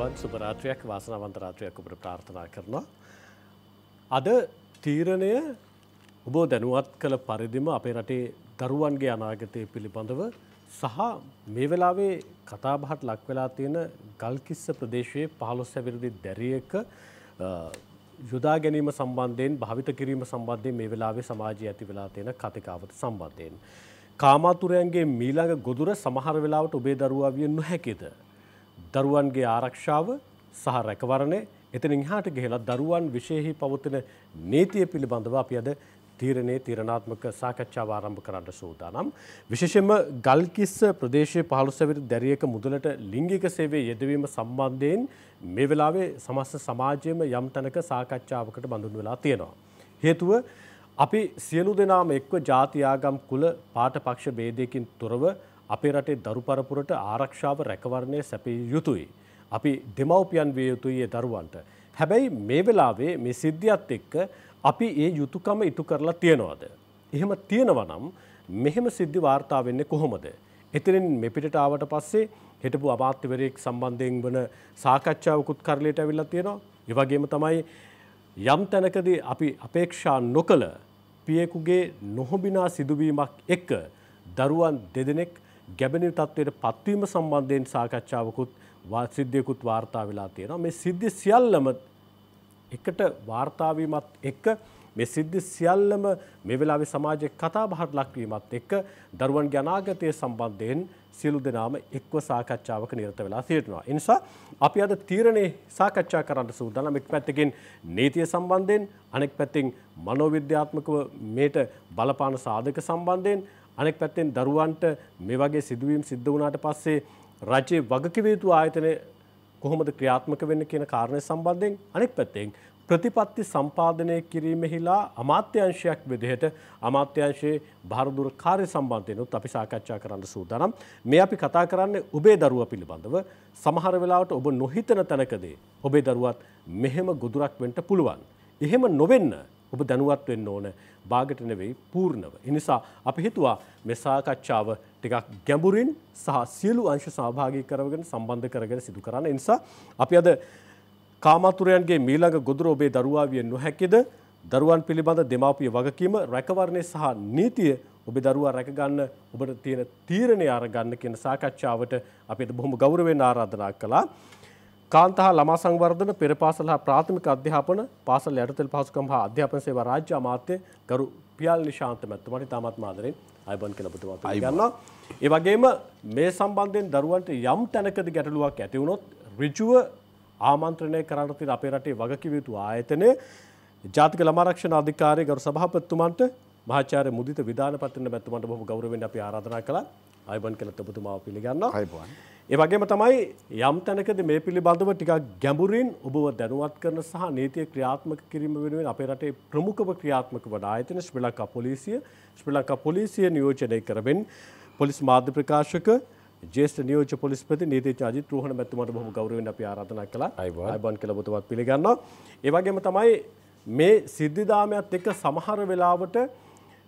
අයිබන් සුපරාත්‍රයක් වාසනාවන්ත රාත්‍රයක් ඔබට ප්‍රාර්ථනා කරනවා. අද තීරණය ඔබ දැනුවත් කළ පරිදිම අපේ රටේ දරුවන්ගේ අනාගතය පිළිබඳව සහ මේ වෙලාවේ කතාබහට ලක් වෙලා තියෙන ගල්කිස්ස ප්‍රදේශයේ පහළොස් ඇවිරදි දැරියක යුදා ගැනීම සම්බන්ධයෙන් භාවිත කිරීම සම්බන්ධයෙන් මේ වෙලාවේ සමාජය ඇති වෙලා තියෙන කතිකාවත සම්බන්ධයෙන්. කාමාතුරයන්ගේ මීළඟ ගොදුර සමහර වෙලාවට ඔබේ දරුවා විය නොහැකිද. දරුවන්ගේ ආරක්ෂාව සහ රැකවරණය එතන ඉහාට ගිහිලා දරුවන් විශේෂහි පවතින නීතිය පිළිබඳව අපි අද තීරණයේ තීරණාත්මක සාකච්ඡාව ආරම්භ කරන්න සූදානම්. විශේෂයෙන්ම ගල්කිස්ස ප්‍රදේශයේ පහළොස්වැනි දැරියක මුදලට ලිංගික සේවයේ යෙදවීම සම්බන්ධයෙන් මේ වෙලාවේ සමස්ත සමාජයේම යම් තැනක සාකච්ඡාවකට බඳුන් වෙලා තියෙනවා. හේතුව අපි සියලු දෙනාම එක්ව ජාති ආගම් කුල පාට පක්ෂ ભેදයකින් තොරව අපේ රටේ දරු පරපුරට ආරක්ෂාව රැකවරණය සැපිය යුතුයි. අපි දෙමව්පියන් විය යුතුයි ඒ දරුවන්ට. හැබැයි මේ වෙලාවේ මේ සිද්ධියත් එක්ක අපි ඒ යුතුයකම ඉටු කරලා තියනවාද? එහෙම තියෙනවා නම් මෙහෙම සිද්ධි වාර්තා වෙන්නේ කොහොමද? එතනින් මෙපිටට ආවට පස්සේ හිටපු අමාත්‍යවරයෙක් සම්බන්ධයෙන් වන සාකච්ඡාවකුත් කරලයට ඇවිල්ලා තියෙනවා. ඒ වගේම තමයි යම් තැනකදී අපි අපේක්ෂා නොකළ පියෙකුගේ නොහොබිනා සිදුවීමක් එක්ක දරුවන් දෙදෙනෙක් ගැබෙන තත්වයට පත්වීම සම්බන්ධයෙන් සාකච්ඡාවකුත් සිද්ධියකුත් වාර්තා වෙලා තියෙනවා. මේ සිද්ධි සියල්ලම එකට වාර්තාවීමත් එක්ක මේ සිද්ධි සියල්ලම මේ වෙලාවේ සමාජයේ කතා බහට ලක්වීමත් එක්ක දරුවන්ගේ අනාගතය සම්බන්ධයෙන් සියලු දෙනාම එක්ව සාකච්ඡාවක නිරත වෙලා සිටිනවා. ඒ නිසා අපි අද තීරණේ සාකච්ඡා කරන්න සූදානම් එක් පැත්තකින් නීතිය සම්බන්ධයෙන් අනෙක් පැත්තෙන් මනෝවිද්‍යාත්මකව මේට බලපාන සාධක සම්බන්ධයෙන් අනෙක් පැත්තෙන් දරුවන්ට මේ වගේ සිදුවීම් සිද්ධ වුණාට පස්සේ රජයේ වගකිව යුතු ආයතනය කොහොමද ක්‍රියාත්මක වෙන්න කියන කාරණය සම්බන්ධයෙන් අනෙක් පැත්තෙන් ප්‍රතිපත්ති සම්පාදනය කිරීමෙහිලා අමාත්‍යංශයක් විදිහට අමාත්‍යංශයේ භාරදුර කාර්ය සම්බන්ධයනුත් අපි සාකච්ඡා කරන්න සූදානම්. මේ අපි කතා කරන්නේ ඔබේ දරුවා පිළිබඳව. සමහර වෙලාවට ඔබ නොහිතන තැනකදී ඔබේ දරුවත් මෙහෙම ගොදුරක් වෙන්න පුළුවන්. එහෙම නොවෙන්න ඔබ දැනුවත් වෙන්න ඕන බාගට නෙවෙයි පූර්ණව. එනිසා අපි හිතුවා මේ සාකච්ඡාව ටිකක් ගැඹුරින් සහ සියලු අංශ සහභාගී කරගෙන සම්බන්ධ කරගෙන සිදු කරන්න. නිසා අපි අද කාමාතුරයන්ගේ මීළඟ ගොදුර ඔබේ දරුවා විය නොහැකිද? දරුවන් පිළිබඳ දෙමාපිය වගකීම රැකවරණය සහ නීතිය ඔබේ දරුවා රැකගන්න ඔබට තියෙන තීරණය අරගන්න කියන සාකච්ඡාවට අපි බොහොම ගෞරවයෙන් ආරාධනා කළා. කාන්තහ ළමා සංවර්ධන පෙර පාසල හා ප්‍රාථමික අධ්‍යාපන පාසල් යටතෙල් පහසුකම් හා අධ්‍යාපන සේවා රාජ්‍ය අමාත්‍ය ගරු පියල් නිශාන්ත මැතිතුමාට ඉතාමත් ආදරෙන් අයබන් කියලා ඔබතුමා පිළිගන්නවා. ඒ වගේම මේ සම්බන්ධයෙන් දරුවන්ට යම් තැනකදී ගැටලුවක් ඇති වුණොත් ඍජුව ආමන්ත්‍රණය කරන්න තියෙන අපේ රටේ වගකිව යුතු ආයතනය ජාතික ළමාරක්ෂණ අධිකාරිය ගරු සභාපතිතුමන්ට මහාචාර්ය මුදිත විධාන පත්‍රන මැතිතුමන්ට බොහොම ගෞරවයෙන් අපි ආරාධනා කළා. අයබන් කියලා ඔබතුමාව පිළිගන්නවා. අයබන්. ඒ වගේම තමයි යම් තැනකද මේ පිළිබඳව ටිකක් ගැඹුරින් ඔබව දැනුවත් කරන සහ නීතිය ක්‍රියාත්මක කිරීම වෙනුවෙන් අපේ රටේ ප්‍රමුඛව ක්‍රියාත්මක වන ආයතන ශ්‍රී ලංකා පොලිසිය ශ්‍රී ලංකා පොලිසිය නියෝජනය කරමින් පොලිස් මාධ්‍ය ප්‍රකාශක ජේෂ්ඨ නියෝජ්‍ය පොලිස්පති නීතිඥ අජිත් රෝහණ මැතිතුමාට බොහොම ගෞරවයෙන් අපි ආරාධනා කළා. අයබන් කියලා ඔබතුමාත් පිළිගන්නවා. ඒ වගේම තමයි මේ සිද්ධිදාමයත් එක්ක සමහර වෙලාවට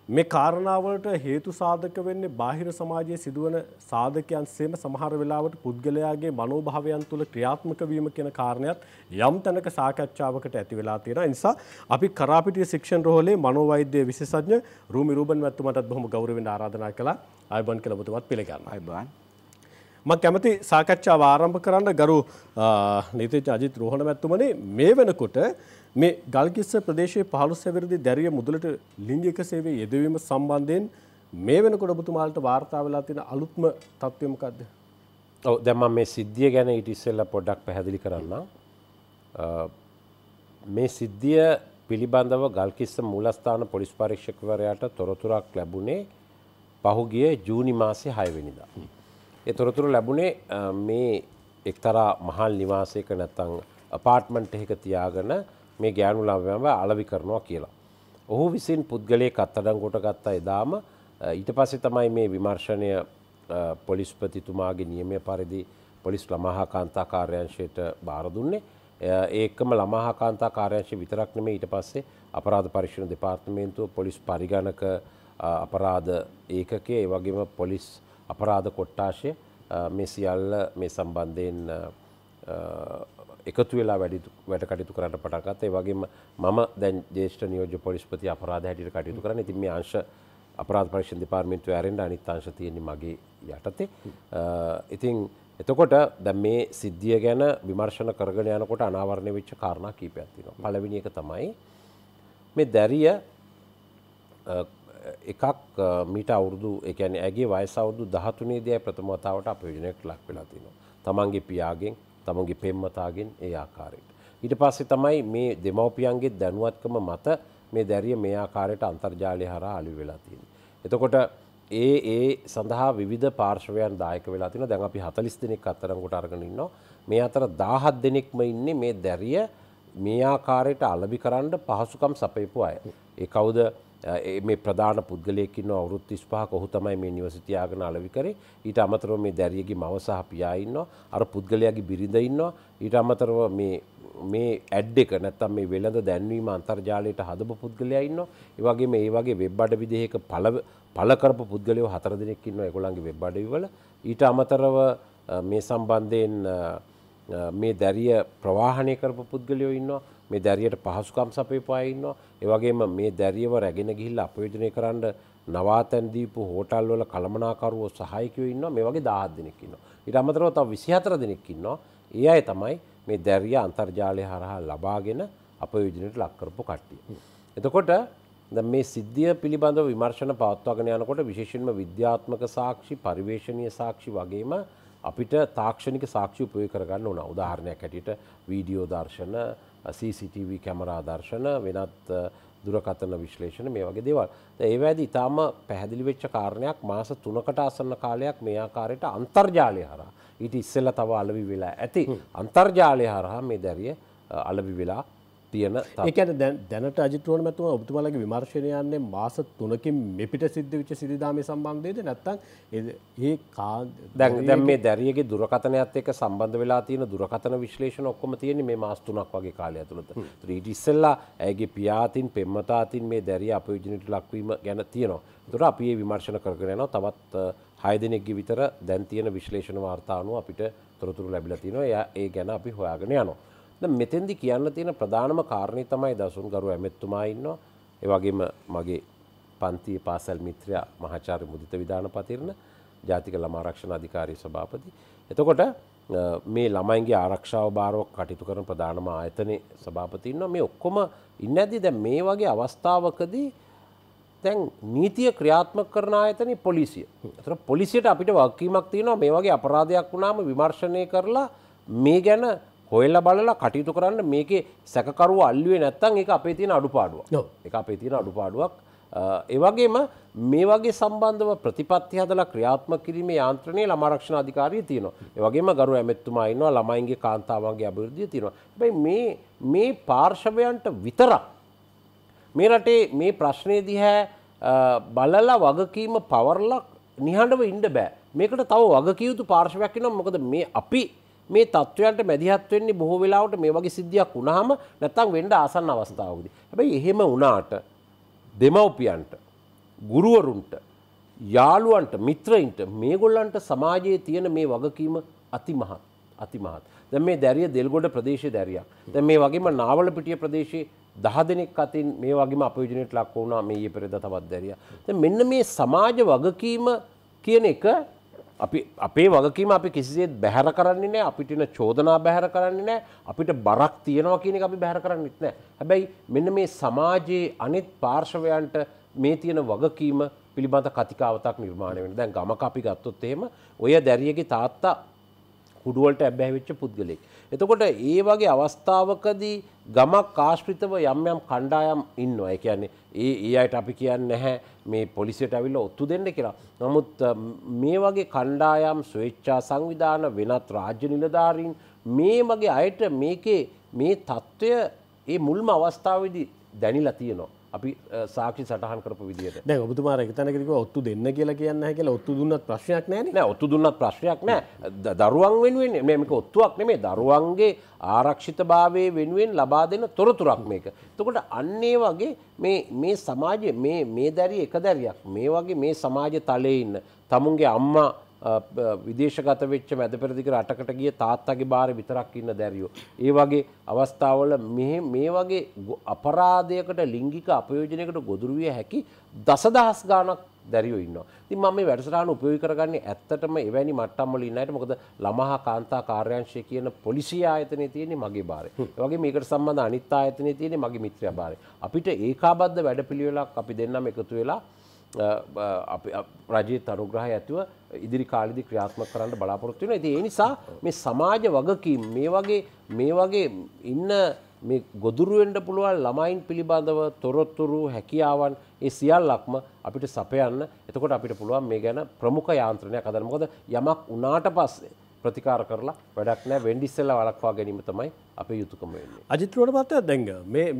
මේ කාරණාවලට හේතු සාධක වෙන්නේ බාහිර සමාජයේ සිදුවන සාධකයන් සේම සමහර වෙලාවට පුද්ගලයාගේ මනෝභාවයන් තුළ ක්‍රියාත්මක වීම කියන කාරණයක් යම් තැනක සාකච්ඡාවකට ඇති වෙලා තියෙනවා. ඒ නිසා අපි කරාපිටිය ශික්ෂණ රෝහලේ මනෝවෛද්‍ය විශේෂඥ රූමි රූබන් මැතිතුමාටත් බොහොම ගෞරවයෙන් ආරාධනා කළා. ආයුබෝවන් කියලා ඔබතුමාත් පිළිගන්නවා. අයිබන්. මම කැමති සාකච්ඡාව ආරම්භ කරන්න ගරු නීතිඥ අජිත් රෝහණ මැතිතුමනි මේ වෙනකොට මේ ගල්කිස්ස ප්‍රදේශයේ පහළොස් සැවිරදි දැරිය මුදලට ලිංගික සේවයේ යෙදවීම සම්බන්ධයෙන් මේ වෙනකොට ඔබතුමාලට වාර්තා වෙලා තියෙන අලුත්ම තත්ත්වය මොකද්ද? ඔව් දැන් මම මේ සිද්ධිය ගැන ඊට ඉස්සෙල්ලා පොඩ්ඩක් පැහැදිලි කරන්නම්. මේ සිද්ධිය පිළිබඳව ගල්කිස්ස මූලස්ථාන පොලිස් පරීක්ෂකවරයාට තොරතුරක් ලැබුණේ පහුගිය ජූනි මාසේ 6 වෙනිදා. ඒ තොරතුරු ලැබුණේ මේ එක්තරා මහල් නිවාසයක නැත්තම් අපාර්ට්මන්ට් එකක තියාගෙන මේ ගෑනු ළමයව අලවි කරනවා කියලා. ඔහු විසින් පුද්ගලයෙක් අත්අඩංගුවට ගත්ත එදාම ඊට පස්සේ තමයි මේ විමර්ශනය පොලිස්පතිතුමාගේ නියමය පරිදි පොලිස් ළමහා කාන්තා කාර්යංශයට බාර දුන්නේ. ඒකම ළමහා කාන්තා කාර්යංශය විතරක් නෙමෙයි ඊට පස්සේ අපරාධ පරීක්ෂණ දෙපාර්තමේන්තුව පොලිස් පරිගණක අපරාධ ඒකකයේ ඒ වගේම පොලිස් අපරාධ කොට්ටාශය මේ සියල්ල මේ සම්බන්ධයෙන් එකතු වෙලා වැඩි වැඩ කටයුතු කරන්න පටන්ගත් ඒ වගේම මම දැන් ජේෂ්ඨ නියෝජ්‍ය පොලිස්පති අපරාධ හැටියට කටයුතු කරන ඉතින් මේ අංශ අපරාධ පරීක්ෂණ දෙපාර්තමේන්තුවේ ඇරෙන්න අනිත් අංශ තියෙන්නේ මගේ යටතේ. ඉතින් එතකොට දැන් මේ සිද්ධිය ගැන විමර්ශන කරගෙන යනකොට අනාවරණය වෙච්ච කාරණා කීපයක් තියෙනවා. පළවෙනි එක තමයි මේ දැරිය එකක් මීට අවුරුදු එකැන ඇගේ වයස අවුදු දහතුනේ දෑ ප්‍රථම වතාවට අපයෝජනයක් ලක් වෙලා තිනවා. තමන්ගේ පියාගෙන් තමන්ගේ පෙම්මතාගෙන් ඒ ආකාරයට. ඊට පස්සේ තමයි මේ දෙමවපියන්ගේ දැනුවත්කම මත මේ දැරිය මේ ආකාරයට අන්තර්ජාලය හරහා අලි වෙලා තියෙන්නේ. එතකොට ඒ ඒ සඳහා විධ පාර්ශවයන් දායක වෙලා තින දැන් අපි හතලිස් දෙනෙක් අත්තරංගොට අරගෙන ඉන්නවා මේ අතර දාහත් දෙනෙක්ම ඉන්නේ මේ දැරිය මේ ආකාරයට අලබි කරන්න පහසුකම් සපයපු අය. ඒ කවුද මේ ප්‍රධාන පුද්ගලයකින්න අවුරුත් තිස්පහක ඔහු තමයි මේ නිවසිතියාගෙන අලවි කරේ. ඊට අමතරව මේ දැරියගේ මව සහ පියාඉන්න අර පුද්ගලයාගේ බිරිඳ ඉන්නවා. ඊට අමතරව මේ ඇඩ් එක නැත්තම් මේ වෙළඳ දැන්වීම අන්තර්ජාලයට හදප පුද්ගලයා ඉන්න ඒවගේ මේ වගේ වෙබ් අඩ විදිහක පල පලකරපු පුද්ගලයෝ හතර දෙනෙක් ඉන්න එකොළන්ගේ වෙබ් අඩවිවල ඊට අමතරව මේ සම්බන්ධයෙන් මේ දැරිය ප්‍රවාහනය කරපු පුද්ගලයෝ ඉන්නවා. මේ දැරියට පහසුකම් සපයපාය ඉන්නවා ඒවගේම මේ දැරියව රැගෙන ගිහිල්ල අපයෝජනය කරන්න නවාතැන් දීපු හෝටල් වල කළමනාකරුවෝ සහයකයෝ ඉන්න මේ වගේ දාහත් දෙනෙක්කින්න. ඉට අමතරව තව විසිහතර දෙනෙක්කින්නවා ඒ අය තමයි මේ දැරිය අන්තර්ජාලය හරහා ලබාගෙන අපයෝජනයට ලක්කරපු කට්ටිය. එතකොට මේ සිද්ධිය පිළිබඳ විමර්ශන පවත්වාගෙන යනකොට විශේෂෙන්ම විද්‍යාත්මක සාක්ෂි පරිවේශණය සාක්ෂි වගේම අපිට තාක්ෂණික සාක්ෂි උපය කරගන්න ඕන උදාහරණයක් හැටියට වීඩියෝ දර්ශන CCTV කැමරා දර්ශන වෙනත් දුරකතන විශ්ලේෂණ මේ වගේ දේවල්. ඒවැද ඉතාම පැහැදිලි වෙච්ච කාරණයක් මාස තුනකට අසන්න කාලයක් මේ ආකාරයට අන්තර්ජාලය හරහා ඊට ඉස්සෙල්ල තව අලවි වෙලා ඇති අන්තර්ජාලය හරහා මේ දැරිය අලවි වෙලා තියෙන ඒකන දැනට අජිතුවන මැතුව ඔබතුමලගේ විමර්ශණයන්නේ මාස තුනකින් මෙපිට සිද්ධ විච සිරිධාම සම්බන්ධයද? නැත්තන් ඒ දැන් මේ දැරියගේ දුරකතනයත් එක සම්බන්ධ වෙලා තියෙන දුරකතන විශ්ලේෂණ ඔක්කොම තියෙන මේ මාස්තුනක් වගේ කාලය ඇතුළත. ඊට ඉස්සෙල්ලා ඇගේ පියාතින් පෙම්මතාතින් මේ දැරිය අපයෝජනයට ලක්වීම ගැන තියෙනවා. තුර අපි විමර්ශණ කරගෙන යනවා. තවත් හය දෙනෙක්ගේ විතර දැන් තියෙන විශ්ලේෂණ වාර්තානුව අපිට තොරතුරු ලැබිලා තියෙනවා. ඒ ගැන අපි හොයාගෙන යනවා මෙතෙන්දි කියන්න තියෙන ප්‍රධානම කාරණය තමයි දසුන් ගරු ඇමෙත්තුමා ඉන්නවා. ඒවගේම මගේ පන්තිය පාසැල් මිත්‍රයා මහාචාර්ය මුදිත විධාන පතිරණ ජාතික ළමාරක්ෂණ අධිකාරී සභාපති. එතකොට මේ ළමයින්ගේ ආරක්ෂාව භාරෝ කටයුතු කරන ප්‍රධානම ආයතනය සභාපතින්න මේ ඔක්කොම ඉන්න ඇති දැ මේ වගේ අවස්ථාවකදී තැන් නීතිය ක්‍රියාත්ම කරන ආයතන පොලිසිය. තර පොලිසියට අපිට වක්කීමක් තියෙනවා. මේ වගේ අපරාධයක් වුණාම විමර්ශනය කරලා මේ ගැන හොයල්ල බලලා කටයුතු කරන්න මේකේ සැකරුව අල්ලුවේ නැත්තන් එක අපේ තියෙන අඩුපාඩුව එක අපේ තියෙන අඩුපාඩුවක්. ඒවගේම මේ වගේ සම්බන්ධව ප්‍රතිපත්ති හදලා ක්‍රියාත්ම කිරීමේ යාන්ත්‍රණය ළමරක්ෂණ අධිකාරී තියෙනවා. ඒවගේම ගරු ඇමෙත්තුමා ඉන්නවා ළමයින්ගේ කාන්තාවන්ගේ අභිවෘද්ධිය තියෙනවා. හැබැයි මේ මේ පාර්ශවයන්ට විතරක් මේ රටේ මේ ප්‍රශ්නය දිහැ බලලා වගකීම පවරලක් නිහඬව ඉන්ඩ බෑ. මේකට තව වගකයුතු පාර්ශවයක් නම් මොකද මේ අපි මේ තත්ත්වයන්ට මැදිහත් වෙන්නේ බොහෝ වෙලාවට මේ වගේ සිද්ධියක් වුණාම නැත්තම් වෙන්න ආසන්න අවස්ථාවකදී. හැබැයි එහෙම වුණාට දෙමව්පියන්ට ගුරුවරුන්ට යාළුවන්ට මිත්‍රයින්ට මේගොල්ලන්ට සමාජයේ තියෙන මේ වගකීම අතිමහත් අතිමහත්. දැන් මේ දැරිය දෙල්ගොඩ ප්‍රදේශයේ දැරියක්. දැන් මේ වගේම නාවල පිටිය ප්‍රදේශයේ දහ දෙනෙක් අතින් මේ වගේම අපයෝජනයට ලක් වුණා මේ ඊයේ පෙරේද තවත් දැරියා. දැන් මෙන්න මේ සමාජ වගකීම කියන එක අපි අපේ වගකීම අපි කිසිසේත් බැහැර කරන්නේ නෑ. අපිටන චෝදනා බැහැර කරන්නේ නෑ. අපිට බරක් තියෙනවා කියන අපි බැහැර කරන්නෙත් නෑ. හැබැයි මෙන්න මේ සමාජයේ අනිත් පාර්ශවයන්ට මේ තියෙන වගකීම පිළිබඳ කතිකාවතක් නිර්මාණය වෙන දැන් ගමක අපි ගත්තොත් එහෙම ඔය දැරියගේ තාත්තා කුඩුවලට ඇබැහිවෙච්ච පුද්ගලෙක්. එතකොට ඒ වගේ අවස්ථාවකදී ගමක් කාශ්පිතව යම් යම් කණ්ඩායම් ඉන්නවා ඒ කියන්නේ ඒ ඒ අයට අපි කියන්න නැහැ මේ පොලිසියට ඇවිල්ල ඔත්තු දෙන්න කියලා. නමුත් මේ වගේ කණ්ඩායම් ස්වේච්ඡා සංවිධාන වෙනත් රාජ්‍ය නිලධාරීන් මේ මගේ අයට මේකේ මේ තත්ත්වය ඒ මුල්ම අවස්ථාවදී දැනිලා තියෙනවා. අපි සාක්ෂි සටහන් කරපු විදිට දැ ඔබතුමාර තනකරක ඔත්තු දෙන්න කියලා කියන්න කියලා. ඔත්තු දුන්නත් ප්‍රශ්නයක් නෑ. ඔත්තු දුන්නත් ප්‍රශ්නයක් නෑ. දරුවන් වෙනුවෙන් මේක ඔත්තුවක් නෙමේ. දරුවන්ගේ ආරක්ෂිත භාවය වෙනුවෙන් ලබා දෙන්න තොරතුරක් මේක. තකොට අන්නේ වගේ මේ සමාජය මේ දැරි එක දැරියක් මේ වගේ මේ සමාජ තලය ඉන්න තමුන්ගේ අම්මා විදේශගත වෙච්ච මැදපෙරදිග රටකට ගිය තාත්තගේ බාර විතරක් ඉන්න දැරියෝ. ඒ වගේ අවස්ථාවල මේ වගේ අපරාධයකට ලිංගික අපයෝජනයකට ගොදුරුවිය හැකි දසදහස් ගානක් දැරියෝ ඉන්න. ති ම මේ වැඩසටහන උපයෝග කරගන්නේ ඇත්තටම එවැනි මට්ටම්මල ඉන්නට මොකද ළමහා කාන්තා කාර්යංශය කියන පොලිසි ආයතනය තියෙන්නේ මගේ බාරය. වගේ මේකට සම්බඳ අනිත් ආයතනය තියෙන්නේ මගේ මිත්‍රය බාරය. අපිට ඒකාබද්ධ වැඩ පිළිවෙලක් අපි දෙන්නම එකතු වෙලා රජයේ තනුග්‍රහ ඇතුව ඉදිරි කාලිදි ක්‍රියාත්මක කරන්න බලාපොරොත්තු වෙන. ඉතින් ඒ නිසා මේ සමාජ වගකීම් මේ වගේ මේ වගේ ඉන්න මේ ගොදුරු වෙන්න පුළුවන් ළමයින් පිළිබඳව තොරතුරු හැකියාවන් ඒ සියල්ලක්ම අපිට සපයන්න. එතකොට අපිට පුළුවන් මේ ගැන ප්‍රමුඛ යාන්ත්‍රණයක් හදන්න. මොකද යමක් උනාට පස්සේ ප්‍රතිකාර කරලා වැඩක් නෑ. වෙන්ඩිස්සල්ල වලක්වා ගැනීම තමයි අපේ යුතුකම වෙන්නේ. අජිත්‍රවට පත්ත දැඟ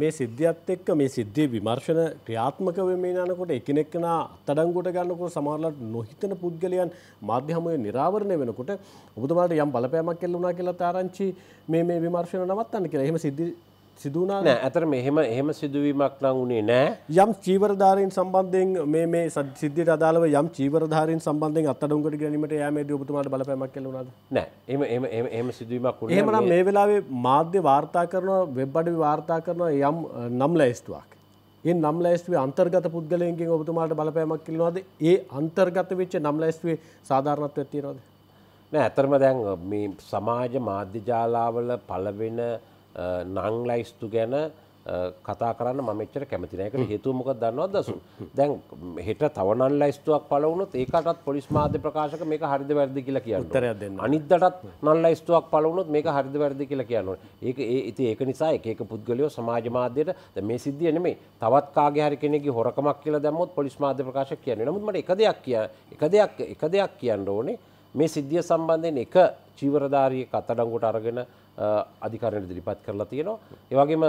මේ සිද්ධියත් එක්ක මේ සිද්ධිය විමර්ශන ක්‍රියාත්මක වෙමේ යනකොට එකනෙක්න අත්තඩංගුට ගන්නකොට සමාරලට නොහිතන පුද්ගලයන් මාධ්‍යහමය නිරාවරණය වෙනකොට ඔබතුමාට යම් බලපෑමක් කෙල්ලුනා කියලා තාරංචි මේ විමර්ශන නවත්තන්න කියලා. එහෙම සිද්ධි සිදුනා නෑ ඇතර මෙහෙම එහෙම සිදුවීමක් නං වුණේ නෑ. යම් චීවරධාරීන් සම්බන්ධයෙන් මේ මේ සිද්ධියට අදාළව යම් චීවරධාරීන් සම්බන්ධයෙන් අත්අඩංගුවට ගැනීමට යෑමේදී ඔබතුමාට බලපෑමක් කෙළුණාද නෑ එහෙම එහෙම එහෙම එහෙම සිදුවීමක් වුණේ එහෙමනම් මේ වෙලාවේ මාධ්‍ය වාර්තා කරනවා වෙබ් අඩවි වාර්තා කරනවා යම් නම් ලැයිස්තුවක් ඒ නම් ලැයිස්තුවේ අන්තර්ගත පුද්ගලයන්ගෙන් ඔබතුමාට බලපෑමක් කෙළුණාද ඒ අන්තර්ගත වෙච්ච නම් ලැයිස්තුවේ සාධාරණත්වයක් තියෙනවද? නෑ ඇත්තටම දැන් මේ සමාජ මාධ්‍ය ජාලාවල පළවෙන නං ලයිස්තු ගැන කතා කරන්න මච්චර කැමතිනයකට හේතුව මොක දන්නවත් දසු දැන් හෙට තවනන් ලයිස්තුවක් පලවුණුත් ඒකටත් පොලිස් මාධ්‍ය ප්‍රකාශක මේ හරිද වැරදි කියලා කියන්න තරයක්න්න අනිදටත් නල් ලයිස්තුවක් පලවුණුත් මේක හරිද වැරදි කියලා කියන්න ඒක ඒ ඉති ඒක නිසා එක පුද්ගලයෝ සමාජ මාධ්‍යයට මේ සිද්ධිය නෙමේ තවත් කාගේ හරි කෙනෙකි හොරකමක් කියලා දැම්මොත් පොලිස් මාධ්‍ය ප්‍රකාශ කියන්නේ. නමුත් මට එක දෙයක් කිය එක දෙයක් එක දෙයක් කියන්න ඕනේ මේ සිද්ධිය සම්බන්ධයෙන් එක චීවරධාරිය කත්තඩංගුට අරගෙන අධිකරණයට දිරිපත් කරලා තියෙනවා. ඒ වගේම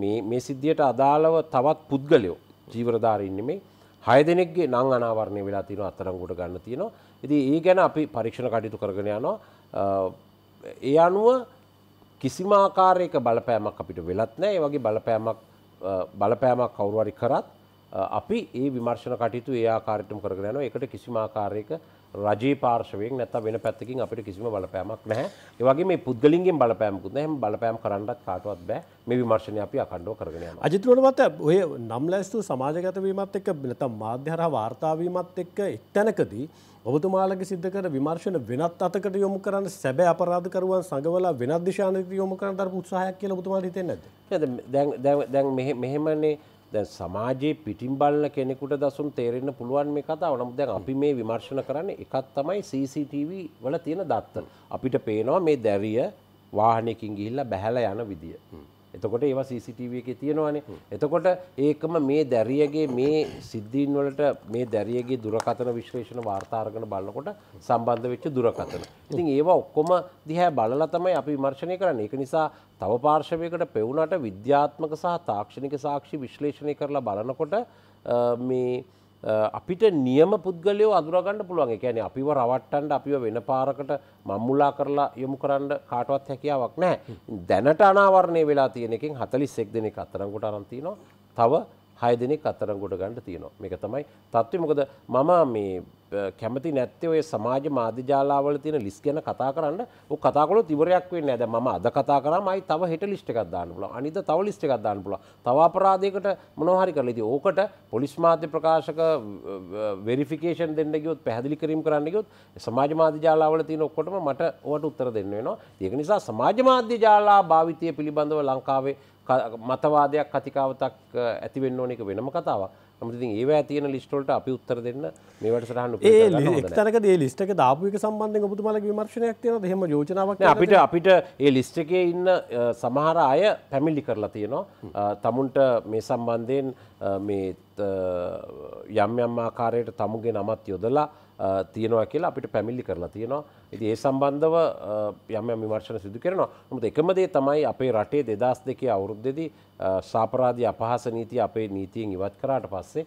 මේ මේ සිද්ධියට අදාළව තවත් පුද්ගලයෝ ජීවරධාරීන් නෙමේ හය දෙනෙක්ගේ නං අනාවරණය වෙලා තියෙනවා අත්තරංගුට ගන්න තියෙනවා. ඉතින් ඒ ගැන අපි පරීක්ෂණ කටයුතු කරගෙන යනවා. ඒ අනුව කිසිම ආකාරයක බලපෑමක් අපිට වෙලත් නැහැ. ඒ වගේ බලපෑමක් බලපෑමක් කවුරු හරි කරත් අපි ඒ විමර්ශන කටයුතු ඒ ආකාරයටම කරගෙන යනවා. ඒකට කිසිම ආකාරයක රජයේ පාර්ශවයෙන් නැත්නම් වෙන පැත්තකින් අපිට කිසිම බලපෑමක් නැහැ. ඒ වගේ මේ පුද්ගලින්ගෙන් බලපෑමකුත් නැහැ. බලපෑම් කරන්නත් කාටවත් බෑ. මේ විමර්ශනය අපි අඛණ්ඩව කරගෙන යනවා. අජිත් රෝණමත් ඔය නම් ලැස්තු සමාජගත වීමත් එක්ක නැත්නම් මාධ්‍ය හරහා වාර්තා වීමත් එක්ක එක්තැනකදී ඔබතුමාලගේ සිද්ධ කර විමර්ශන වෙනත් අතකට යොමු කරන්න සැබෑ අපරාධකරුවන් සංගවලා වෙනත් දිශානකට යොමු කරන්න දරපු උත්සාහයක් කියලා ඔබතුමාට හිතෙන්නේ නැද්ද? දැන් දැන් මෙහෙමනේ දැන් සමාජයේ පිටින් බලන කෙනෙකුට දසුන් තේරෙන්න පුළුවන් මේ කතාව. නමුත් දැන් අපි මේ විමර්ශන කරන්නේ එකක් තමයි CCTV වල තියෙන දත්ත. අපිට පේනවා මේ දැරිය වාහනයකින් ගිහිල්ලා බැහැලා යන විදිය. එතකොට ඒවා CCTV එකේ තියෙනවානේ. එතකොට ඒකම මේ දැරියගේ මේ සිද්ධීන් වලට මේ දැරියගේ දුරකථන විශ්ලේෂණ වාර්තා අරගෙන බලනකොට සම්බන්ධ වෙච්ච දුරකථන. ඉතින් ඒවා ඔක්කොම දිහා බලලා තමයි අපි විමර්ශනය කරන්නේ. ඒක නිසා තව පාර්ශවයකට පෙවුනට විද්‍යාත්මක සහ තාක්ෂණික සාක්ෂි විශ්ලේෂණය කරලා බලනකොට මේ අපිට නියම පුද්ගලයෝ අදුරගන්න පුළුවන්. එකැන අපිව රවට්ටන්ට අපිව වෙන පාරකට මම්මුලා කරලා යොමු කරන්න කාටවත් හැකියාවක් නෑ දැනට අනාවරණය වෙලා තියෙනකින් හතලිස් එක් දෙනෙ අත්තරංගොට අරන්තිනවා තව හය දෙනෙක් අත්තරංගොට ගණඩ තියෙනවා මේක තමයි තත්ත්ව මොකද මම මේ කැමති නැත්තේ ඔය සමාජ මාධ්‍යජාලාවල තියෙන ලිස් ගැන කතා කරන්න ඔය කතා කළොත් ඉවරයක් වෙන්නේ නැහැ. දැන් මම අද කතා කරාම ආයි තව හෙට ලිස්ට් එකක් දාන්න පුළුවන්. අනිත් තව ලිස්ට් එකක් දාන්න පුළුවන්. තව අපරාධයකට මොනවා හරි කරලා ඉතින් ඕකට පොලිස් මාධ්‍ය ප්‍රකාශක වෙරිෆිකේෂන් දෙන්න ගියොත් පැහැදිලි කිරීම කරන්න ගියොත් සමාජ මාධ්‍ය ජාලාවල තියෙන ඔක්කොටම මට ඔවට උත්තර දෙන්න වෙනවා. ඒක නිසා සමාජ මාධ්‍ය ජාලා භාවිතය පිළිබඳව ලංකාවේ මතවාදයක් කතිකාවතක් ඇතිවෙන්න ඕන එක වෙනම කතාවක්. නමුත් ඒවා තියෙන ලිස්ට් වලට අපි උත්තර දෙන්න මේ වැඩසටහන ඒ එක්තරක දේ ලිස්ට් එක දාපු එක සම්බන්ධයෙන් ඔබතුමාලගේ විමර්ශනයක් තියෙනවද? එහෙම යෝජනාවක් අපිට අපිට ඒ ලිස්ට් එකේ ඉන්න සමහර අය පැමිණිලි කරලා තියෙනවා. තමුන්ට මේ සම්බන්ධයෙන් මේ යම් යම් ආකාරයට තමුගේ නමත් යොදලා තියෙනවා කියලා අපිට පැමිල්ලි කරලා තියෙනවා. ඉතින් ඒ සම්බන්ධව යම් යම් විමර්ශන සිදු කරනවා. නමුත් එකම දේ තමයි අපේ රටේ 2002 අවුරුද්දේදී සාපරාධී අපහාස නීතිය අපේ නීතියෙන් ඉවත් කරාට පස්සේ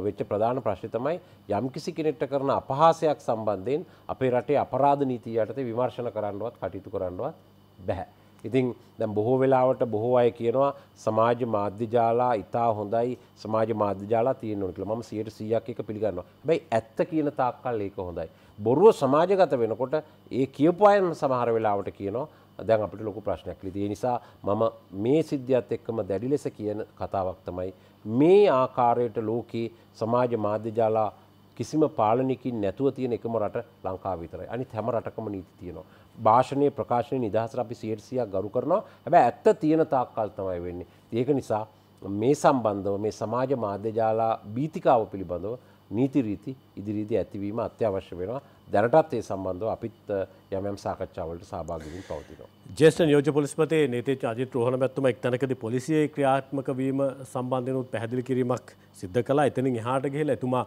වෙච්ච ප්‍රධාන ප්‍රශ්නය තමයි යම්කිසි කෙනෙක්ට කරන අපහාසයක් සම්බන්ධයෙන් අපේ රටේ අපරාධ නීතිය යටතේ විමර්ශන කරන්නවත් කටයුතු කරන්නවත් බැහැ. ඉතින් දැම් බොහෝ වෙලාවට බොහෝ අය කියනවා සමාජ මාධ්‍ය ජාලා ඉතා හොඳයි සමාජ මාධ්‍ය ජාලා තියෙන නොකල ම සියට සියක් එක පිළිගන්න බැයි ඇත්ත කියන තාක්කල් ඒක හොඳයි. බොරුව සමාජගත වෙනකොට ඒ කියපුයන් සමහර වෙලාවට කියනවා දැන් අපට ලොකු ප්‍රශ්නයක් ලිතිය නිසා මම මේ සිද්ධියත් එක්කම දැඩි ලෙස කියන කතාවක් තමයි මේ ආකාරයට ලෝකයේ සමාජ මාධ්‍ය ජාලා කිසිම පාලනකින් නැතුව තියෙන එකම රට ලංකා විතරයි අනි හැම රටකම නීති තියෙනවා. භාෂණය ප්‍රකාශනය නිදහසර අපි සියර්සියක් ගරු කරනවා හැබැ ඇත්ත තියෙන තාක්කල් තමයි වෙන්නේ. ඒක නිසා මේ සම්බන්ධව මේ සමාජ මාධ්‍යජාලා බීතිකාව පිළිබඳව නීතිරීති ඉදිරිදි ඇතිවීම අත්‍යවශ්‍ය වෙනවා දැනටත් ඒ සම්බන්ධව අපිත් යමම් සාකච්ඡාවලට සභාගින් පවතිනවා. ජේෂ්ඨ නියෝජ පොලිස්පතේ නේතේ අජිත් රෝහණ මැත්තුම එක්තැනකදී පොලිසියේ ක්‍රියාත්මක වීම සම්බන්ධයනුත් පැහැදිලි කිරීමක් සිද්ධ කළා. එතනින් එහාට ගිහිල්ලා එතුමා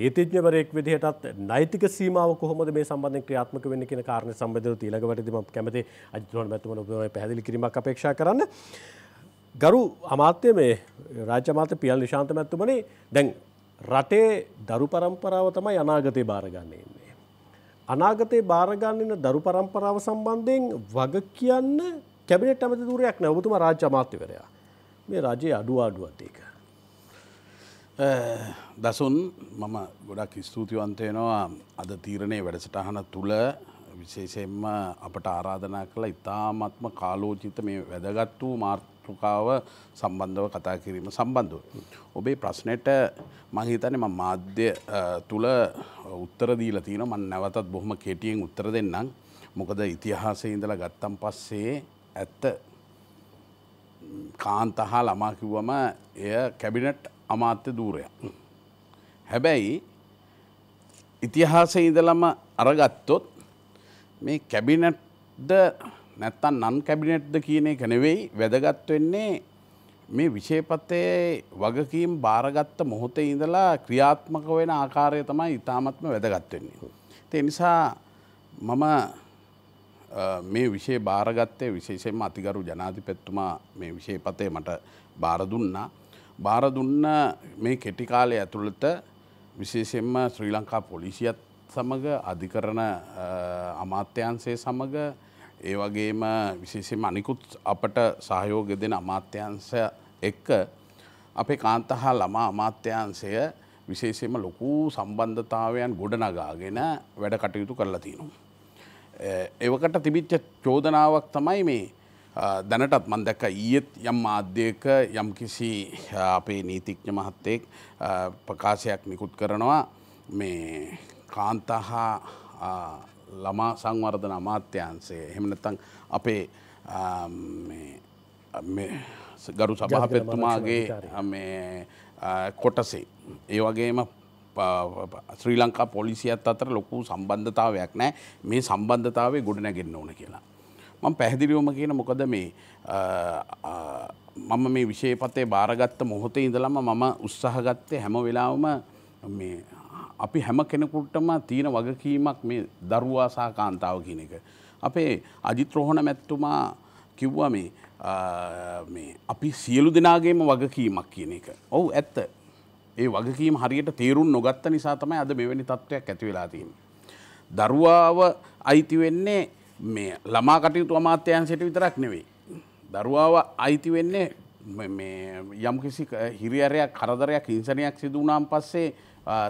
නීතිඥවරයෙක් විදිහටත් නෛතික සීමාව කොහොමද මේ සම්බන්ධයෙන් ක්‍රියාත්මක වෙන්නේ කියන කාරණේ සම්බන්ධව ඊළඟවටදී මම කැමති අජිත් රෝහණ මැත්තුමන ඔබ පැහැදිලි කිරීමක් අපේක්ෂා කරන්න. ගරු අමාත්‍ය මේ රාජ්‍ය අමාත්‍ය පියල් නිශාන්ත මැත්තුමනේ දැන් රටේ දරු පරම්පරාව තමයි අනාගතය බාරගන්නේ ඉන්නේ. අනාගතයේ බාරගන්නන දරු පරම්පරාව සම්බන්ධයෙන් වග කියන්න කැබිනට ඇමති දුරයක් නැවතුම රාජ්‍ය අමාත්‍යවරයා. මේ රජයේ අඩු අඩුවත් ඒක. දසුන් මම ගොඩක් ස්තුතිවන්තයනවා අද තීරණය වැඩසටහන තුළ විශේෂයෙන්ම අපට ආරාධනා කළ ඉතාමත්ම කාලෝචිත මේ වැදගත් වූ මාර්තෘකාව සම්බන්ධව කතා කිරීම සම්බන්ධව. ඔබේ ප්‍රශ්නයට මහිතන ම මාධ්‍ය තුළ උත්තර දීලා තියෙන මන් නැවතත් බොහොම කෙටියෙන් උත්තර දෙන්නම් මොකද ඉතිහාසය ඉඳලා ගත්තම් පස්සේ ඇත්ත කාන්තහා ළමා කිව්වම එය කැබිනට් අමාත්‍ය දූරයක්. හැබැයි ඉතිහාසය ඉඳලම අරගත්තොත් මේ කැබිනට්ද නැත්තන් නන් කැබිනට්ද කියන එක නෙවෙයි වැදගත් වෙන්නේ මේ විශේපතයේ වගකීම් භාරගත්ත මොහොතේ ඉඳලා ක්‍රියාත්මක වෙන ආකාරය තමයි ඉතාමත්ම වැදගත්වෙන්නේ. තේ නිසා මම මේ විෂේ භාරගත්තය විශේෂයෙන්ම අතිගරු ජනාධිපැත්තුමා මේ විශේපතය මට භාරදුන්නා. භාරදුන්න මේ කෙටිකාලය ඇතුළත විශේෂෙන්ම ශ්‍රී ලංකා පොලිසියත් සමඟ අධිකරණ අමාත්‍යන්සේ සමඟ ඒ වගේම විශේෂෙන් අනිකුත් අපට සහයෝග දෙන අමාත්‍යංශ එක්ක අපේ කාන්තහා ළමා අමාත්‍යංශය විශේෂයෙන්ම ලොකු සම්බන්ධතාවයන් ගොඩනගාගෙන වැඩ කටයුතු කරලා තියෙනවා. ඒවකට තිබිච්ච චෝදනාවක් තමයි මේ දැනටත් මන් දැක්ක ඊයත් යම් මාධ්‍යයක යම් කිසි අපේ නීතිඥ මහත්තයෙක් ප්‍රකාශයක් නිකුත් කරනවා මේ කාන්තහා ළමා සංවර්ධන අමාත්‍යන්සේ එහෙමනතං අපේ ගරු සභහපෙත්තුමාගේ කොටසේ ඒ වගේම ශ්‍රී ලංකා පොලිසියත් අතර ලොකු සම්බන්ධතාවයක් නෑ මේ සම්බන්ධතාවේ ගොඩනැගෙන්න්න ඕන කියලා. මං පැහැදිලිවම කියන මොකද මේ මම මේ විශේපතේ භාරගත්ත මොහොතේ ඉඳලම මම උත්සාහගත්තේ හැම වෙලාවම මේ අපි හැම කෙනෙකුටම තියෙන වගකීමක් මේ දරුවා සහ කාන්තාව කියන එක. අපේ අජිත්‍රෝහණ මැත්තුමා කිව්වා මේ අපි සියලු දෙනාගේම වගකීමක් කියන එක. ඔවු ඇත්ත. ඒ වගකීම හරියට තේරුම් නොගත්ත නිසා තමයි අද මෙවැනි තත්ත්වයක් ඇති වෙලා තියෙන. දරුවාව අයිති වෙන්නේ මේ ළමා කටයුතු අමාත්‍යයන්සයට විතරක් නෙවෙයි. දරුවාව අයිති වෙන්නේ යම්කිසි හිරියරයක් කරදරයක් හිංසනයක් සිදුවනාම් පස්සේ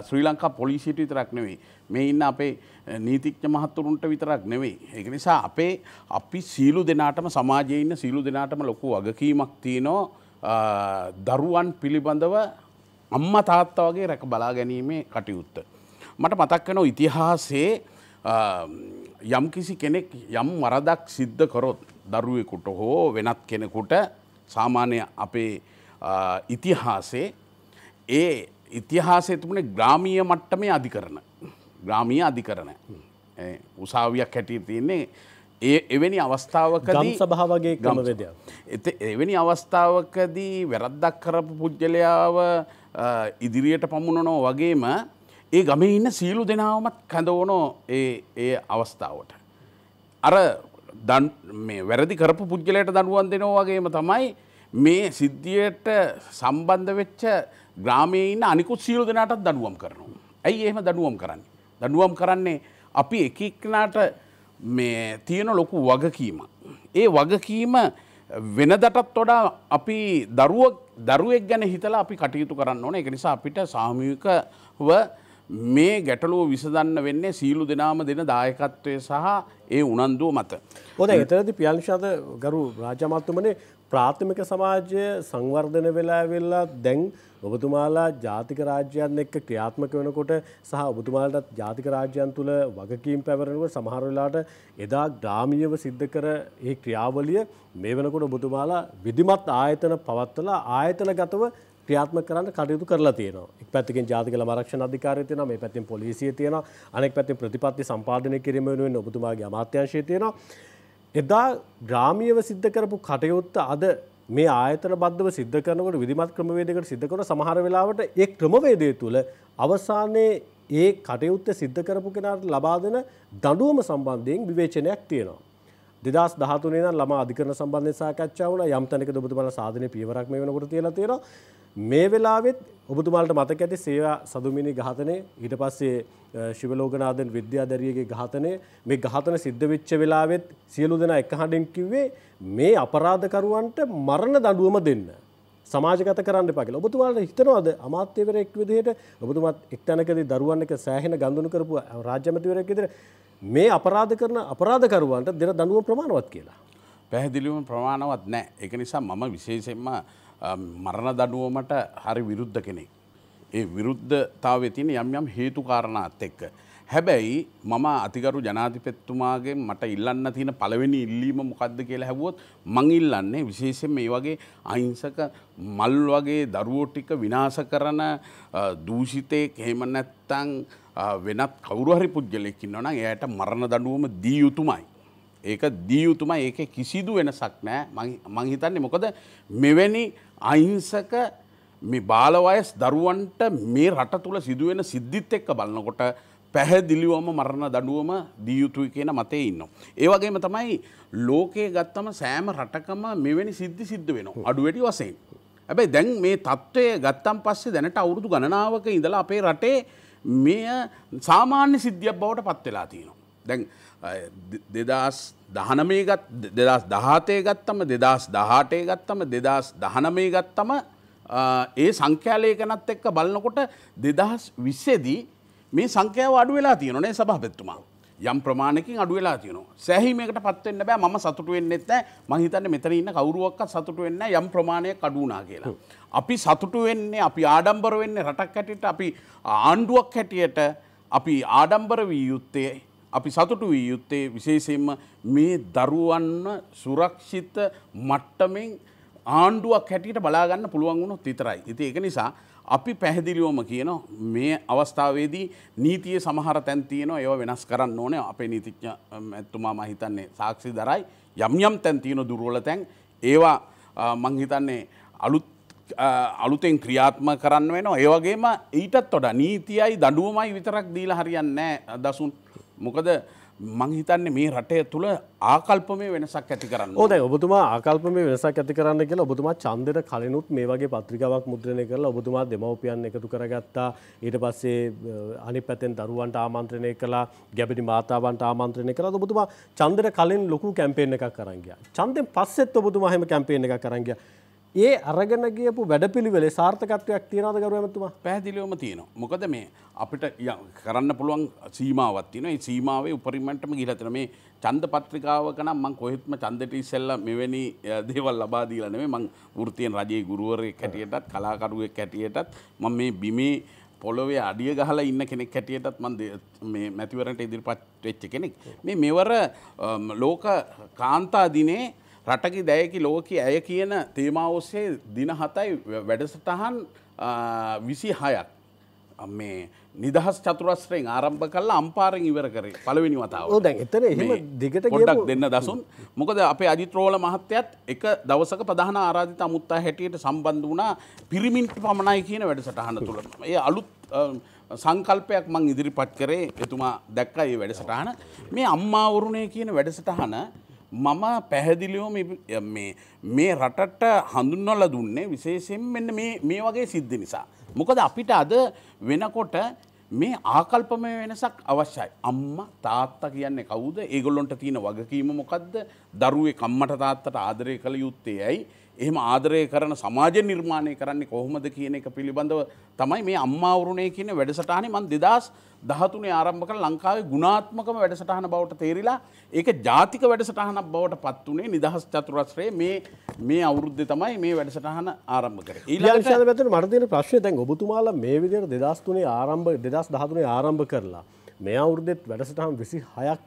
ශ්‍රී ලංකා පොලිසිට විතරක් නෙවෙයි. මේ ඉන්න අපේ නීතිඥ මහත්තුරුන්ට විතරක් නෙවෙයි. ඒක නිසා අපේ අපි සීලු දෙනාටම සමාජයේ ඉන්න සීලු දෙනාටම ලොකු වගකීමක් තියෙනවා දරුවන් පිළිබඳව අම්ම තාත්තා වගේ රැක බලා ගැනීමේ කටයුත්ත. මට මතක් වෙනෝ ඉතිහාසේ යම්කිසි කෙනෙක් යම් වරදක් සිද්ධ කරොත් දරුවෙකුට හෝ වෙනත් කෙනෙකුට සාමාන්‍ය අපේ ඉතිහාසේ ඒ ඉතිහාසය තිබුණේ ග්‍රාමීය මට්ටමේ අධිකරන. ග්‍රාමීය අධිකරන. උසාවියක් හැටිය තියන්නේ ඒ එවැනි අවස්ථාවකදී සභාවගේ ගමවෙදයක්. එත එවැනි අවස්ථාවකදී වැරද්දක් කරපු පුද්ගලයාව ඉදිරියට පමුණනෝ වගේම ඒ ගමේ ඉන්න සීලු දෙනාවමත් කැඳවනෝ ඒ අවස්ථාවට. අර මේ වැරදි කරපු පුද්ගලයට දනුවන් දෙනවා වගේම තමයි මේ සිද්ධියට සම්බන්ධ වෙච්ච ග්‍රාමයේ ඉන්න අනිකුත් සියලු දෙනාටත් දඩුවම් කරනවා. ඇයි එහෙම දඩුවම් කරන්නේ. දඩුවම් කරන්නේ අපි එකක්නාට මේ තියෙන ලොකු වගකීම. ඒ වගකීම වෙනදටත් වඩා අපි දරුව දරුවෙක් ගැන හිතලා අපි කටයුතු කරන්න ඕන එක නිසා අපිට සාමීකව මේ ගැටලුව විසදන්න වෙන්නේ සීලු දෙනාම දෙන දායකත්වය සහ ඒ උනන්දුව මත. හොද එතරදි පියල්ෂාද ගරු රාජමාත්තුමනේ ප්‍රාථමික සමාජය සංවර්ධන වෙලා වෙල්ලා දැන් ඔබතුමාලා ජාතික රාජ්‍යයන් එක්ක ක්‍රියාත්මක වෙනකොට සහ ඔබතුමාලටත් ජාතික රාජ්‍යයන් තුළ වගකීම් පැවරෙනකොට සමහර වෙලාට එදා ග්‍රාමීයව සිද්ධ කර ඒ ක්‍රියාවලිය මේ වෙනකොට ඔබතුමාලා විධිමත් ආයතන පවත්වලා ආයතන ගතව ක්‍රියාත්ම කරන්න කටයුතු කරලා තියෙනවා. එක් පැත්තකින් ජාතික ළම ආරක්ෂණ අධිකාරිය තියෙනවා, මේ පැත්තෙන් පොලිසිය තියෙනවා, අනෙක් පැත්තෙන් ප්‍රතිපත්ති සම්පාදනය කිරීම වෙනුවෙන් ඔබතුමාගේ අමාත්‍යාංශය තියෙනවා. එදා ග්‍රාමීයව සිද්ධ කරපු කටයුත්ත අද මේ ආයතන බද්ධව සිද්ධ කරනකොට විධිමත් ක්‍රමවේදයකට සිද්ධ කරන සමහර වෙලාවට ඒ ක්‍රමවේදය තුළ අවසානයේ ඒ කටයුත්ත සිද්ධ කරපු කෙනාට ලබා දෙන දඬුවම සම්බන්ධයෙන් විවේචනයක් තියෙනවා. දෙදස් දහතුනේ නම් ළමා අධිකරණ සම්බන්ධයෙන් සාකච්ඡා වුණා යම් තැනකද ඔබතුමාලා සාධනයේ පියවරක් මේ වෙනකොට තියලා තියෙනවා. මේ වෙලාවෙත් ඔබතුමාලට මතක ඇති සේවා සදුමිනි ඝාතනය ඊට පස්සේ ශිවලෝකනාഥන් විද්‍යාදරියගේ ඝාතනය මේ ඝාතන සිද්ධ වෙච්ච වෙලාවෙත් සියලු දෙනා එක හඬින් කිව්වේ මේ අපරාධකරුවන්ට මරණ දඬුවම දෙන්න. සමාජගත කරන්න එපා කියලා. ඔබතුමාලට හිතනවාද අමාත්‍යවරයෙක් විදිහට ඔබතුමාත් එක් තැනකදී දරුවන් එක සෑහෙන ගඳුණු කරපු රාජ්‍ය ඇමතිවරයෙක් විදිහට මේ අපරාධ කරන අපරාධකරුවන්ට දෙන දඬුවම ප්‍රමාණවත් කියලා. පැහැදිලිවම ප්‍රමාණවත් නෑ. ඒක නිසා මම විශේෂයෙන්ම මරණ දඩුවමට හරි විරුද්ධ කෙනෙක්. ඒ විරුද්ධතාව තින යම් යම් හේතු කාරණාත් එක්ක. හැබැයි මම අතිකරු ජනාතිපෙත්තුමාගේ මට ඉල්ලන්න තියෙන පළවෙනි ඉල්ලීම මොකක්ද කියලා හැවුවොත් මං ඉල්ලන්නේ විශේෂයෙන් මේ වගේ අහිංසක මල් වගේ දරුවෝ ටික විනාශ කරන දූෂිතයෙක් එහෙම නැත්තං වෙනත් කවුරු හරි පුද්ගලෙක් ඉන්නවා නම් එයාට මරණ දඬුවම දී යුතුමයි. ඒක දී යුතුමයි ඒක කිසිදු වෙනසක් නෑ මං හිතන්නේ මොකද මෙවැනි අහිංසක මේ බාලවයස් දරුවන්ට මේ රට තුළ සිදුවෙන සිද්ධිත් එක්ක බලන්නකොට පැහැදිලිවම මරණ දඩුවම දියයුතුයි කියන මතේ ඉන්න. ඒවගේම තමයි ලෝකයේ ගත්තම සෑම රටකම මෙවැනි සිද්ධි සිද්ධ වෙන අඩුවැටි වසයෙන්. ඇබැයි දැන් මේ තත්ත්වය ගත්තම් පස්සේ දැනට අවුරුදු ගණනාවක ඉඳලා අපේ රටේ මෙය සාමාන්‍ය සිද්ධියක් බවට පත්වෙලා තියෙනවා. දැන් දෙදස් දහනමේ ගත් දෙදස් දහතය ගත්තම දෙදස් දහටේ ගත්තම දෙදස් දහනමේ ගත්තම ඒ සංඛ්‍යාලයකනත් එක්ක බලන්නකොට දෙදහස් විස්සේදී මේ සංඛ්‍යාව අඩු වෙලා තියෙනනේ සභාපතිතුමා. යම් ප්‍රමාණකින් අඩු වෙලා තියෙනවා. සෑහීමකට පත් වෙන්න බෑ මම සතුටු වෙන්නෙත් නැහැ. මං හිතන්නේ මෙතන ඉන්න කවුරුවක්වත් සතුටු වෙන්නේ නැහැ යම් ප්‍රමාණයක් අඩු වුණා කියලා. අපි සතුටු වෙන්නේ අපි ආඩම්බර වෙන්නේ රටක් හැටියට අපි ආණ්ඩුවක් හැටියට අපි ආඩම්බර වී යුත්තේ අපි සතුටු වී යුත්තේ විශේෂයෙන්ම මේ දරුවන්න සුරක්ෂිත මට්ටමෙන් ආණ්ඩුවක් හැටියට බලාගන්න පුළුවන් වුණොත් විතරයි. ඉතින් ඒක නිසා අපි පැහැදිලිවම කියන මේ අවස්ථාවේදී නීතිය සමහර තැන් තියෙනවා ඒව වෙනස් කරන්න ඕනේ. අපේ නීතිඥ ඇත්තුමා මම හිතන්නේ සාක්ෂි දරයි. යම් යම් තැන් තියෙන දුර්වල තැන් ඒවා මං හිතන්නේ අලුත් අලුතෙන් ක්‍රියාත්ම කරන්න වෙනවා. ඒවගේම ඊටත් තොඩ නීතියයි දඩුවමයි විතරක් දීලා හරියන්නේ දසුන්. මොකද මං හිතන්නේ මේ රටය තුළ ආකල්පමය වෙනසක් ඇති කරන්න ඕද ඔබතුමා ආකල්පම වෙනසක් ඇති කරන්න කියලා ඔබතුමා චන්දර කලනුත් මේ වගේ පත්‍රිකාවක් මුද්‍රණය කරලා ඔබතුමා දෙමවපියන් එකතු කරගත්තා. ඊට පස්සේ අනි පැතෙන් දරුවන්ට ආමන්ත්‍රණය කලා ගැබිටි මාතාවන්ට ආමන්ත්‍රණය කලා ඔබතුමා චන්දර කලින් ලොකු කැම්පේෙන් එකක් කරංගිය චන්දෙන් පස්සෙත් ඔබතුමා හෙම කැම්පේෙන් එක කරංගිය ඒ අරගෙන ගියපු වැඩපිළිවෙලේ සාර්ථකත්වයක් තියෙනවද කරු ඇමතුමා පැහැදිලිවම තියෙනවා. මොකද මේ අපිට කරන්න පුළුවන් සීමාවක් තියෙනවා. ඒ සීමාවේ උපරිමටම ගිහිලා තියෙනවා. මේ ඡන්ද පත්‍රිකාවක නම් මම කොහෙත්ම ඡන්දට ඉස්සෙල්ලා මෙවැනි දේවල් ලබා දීලා නෙමෙයි. මම වෘත්තීයෙන් රජයේ ගුරුවරයෙක් හැටියටත් කලාකරුවෙක් හැටියටත් මම මේ බිමේ පොළොවේ අඩිය ගහලා ඉන්න කෙනෙක් හැටියටත් මම මේ මැතිවරණට ඉදිරිපත් වෙච්ච කෙනෙක්. මේ මෙවර ලෝක කාන්තා දිනේ රටකි දැයකි ලෝක ඇය කියන තේමාව ඔස්සේ දින හතයි වැඩසටහන් විසි හයක් මේ නිදහස් චතුරස්ත්‍රයෙන් ආරම්භ කල්ලා අම්පාරෙන් ඉවර කරේ පළවෙනි වතාව දැන් එතන දිගට ගොඩක් දෙන්න දසුන්. මොකද අපේ අජිත්‍රෝල මහත්තයත් එක දවසක ප්‍රධාන ආරාධිත අමුත්තා හැටියට සම්බන්ධ වුණා පිරිමින්ට පමණයි කියන වැඩසටහන තුළ ඒ අලුත් සංකල්පයක් මං ඉදිරිපත් කරේ. එතුමා දැක්ක ඒ වැඩසටහන. මේ අම්මාවරුණය කියන වැඩසටහන මම පැහැදිලිවම මේ රටට හඳුන්වල දුන්නේ විශේෂයෙන් මෙන්න මේ වගේ සිද්ධ නිසා. මොකද අපිට අද වෙනකොට මේ ආකල්පමය වෙනසක් අවශ්‍යයි. අම්ම තාත්තා කියන්නේ කවුද ඒගොල්ලොන්ට තියෙන වගකීම මොකක්ද දරුවේ කම්මට තාත්තට ආදරය කළ යුත්තේ ඇයි. එහෙම ආදරය කරන සමාජ නිර්මාණය කරන්නේ කොහොමද කියන එක පිළිබඳව තමයි මේ අම්මාවරුණය කියන වැඩසටහනේ මන් දෙදස් දහතුනේ ආරම්භ කළ ලංකාවේ ගුණාත්මකම වැඩසටහන බවට තේරිලා ඒක ජාතික වැඩසටහනක් බවට පත් වනේ නිදහස් චතුරස්්‍රයේ මේ මේ අවුරුද්ධ තමයි මේ වැඩසටහන ආරම්භ කර ඊලාශ පැත මර්දන ප්‍රශ්ය දැන් ඔබතුමාලා මේ විදිර දෙදස්තුනේ ආරම්භ දෙදස් දහතුනේ ආරම්භ කරලා මේ අවුරුද්දෙත් වැඩසටහම් විසි හයක්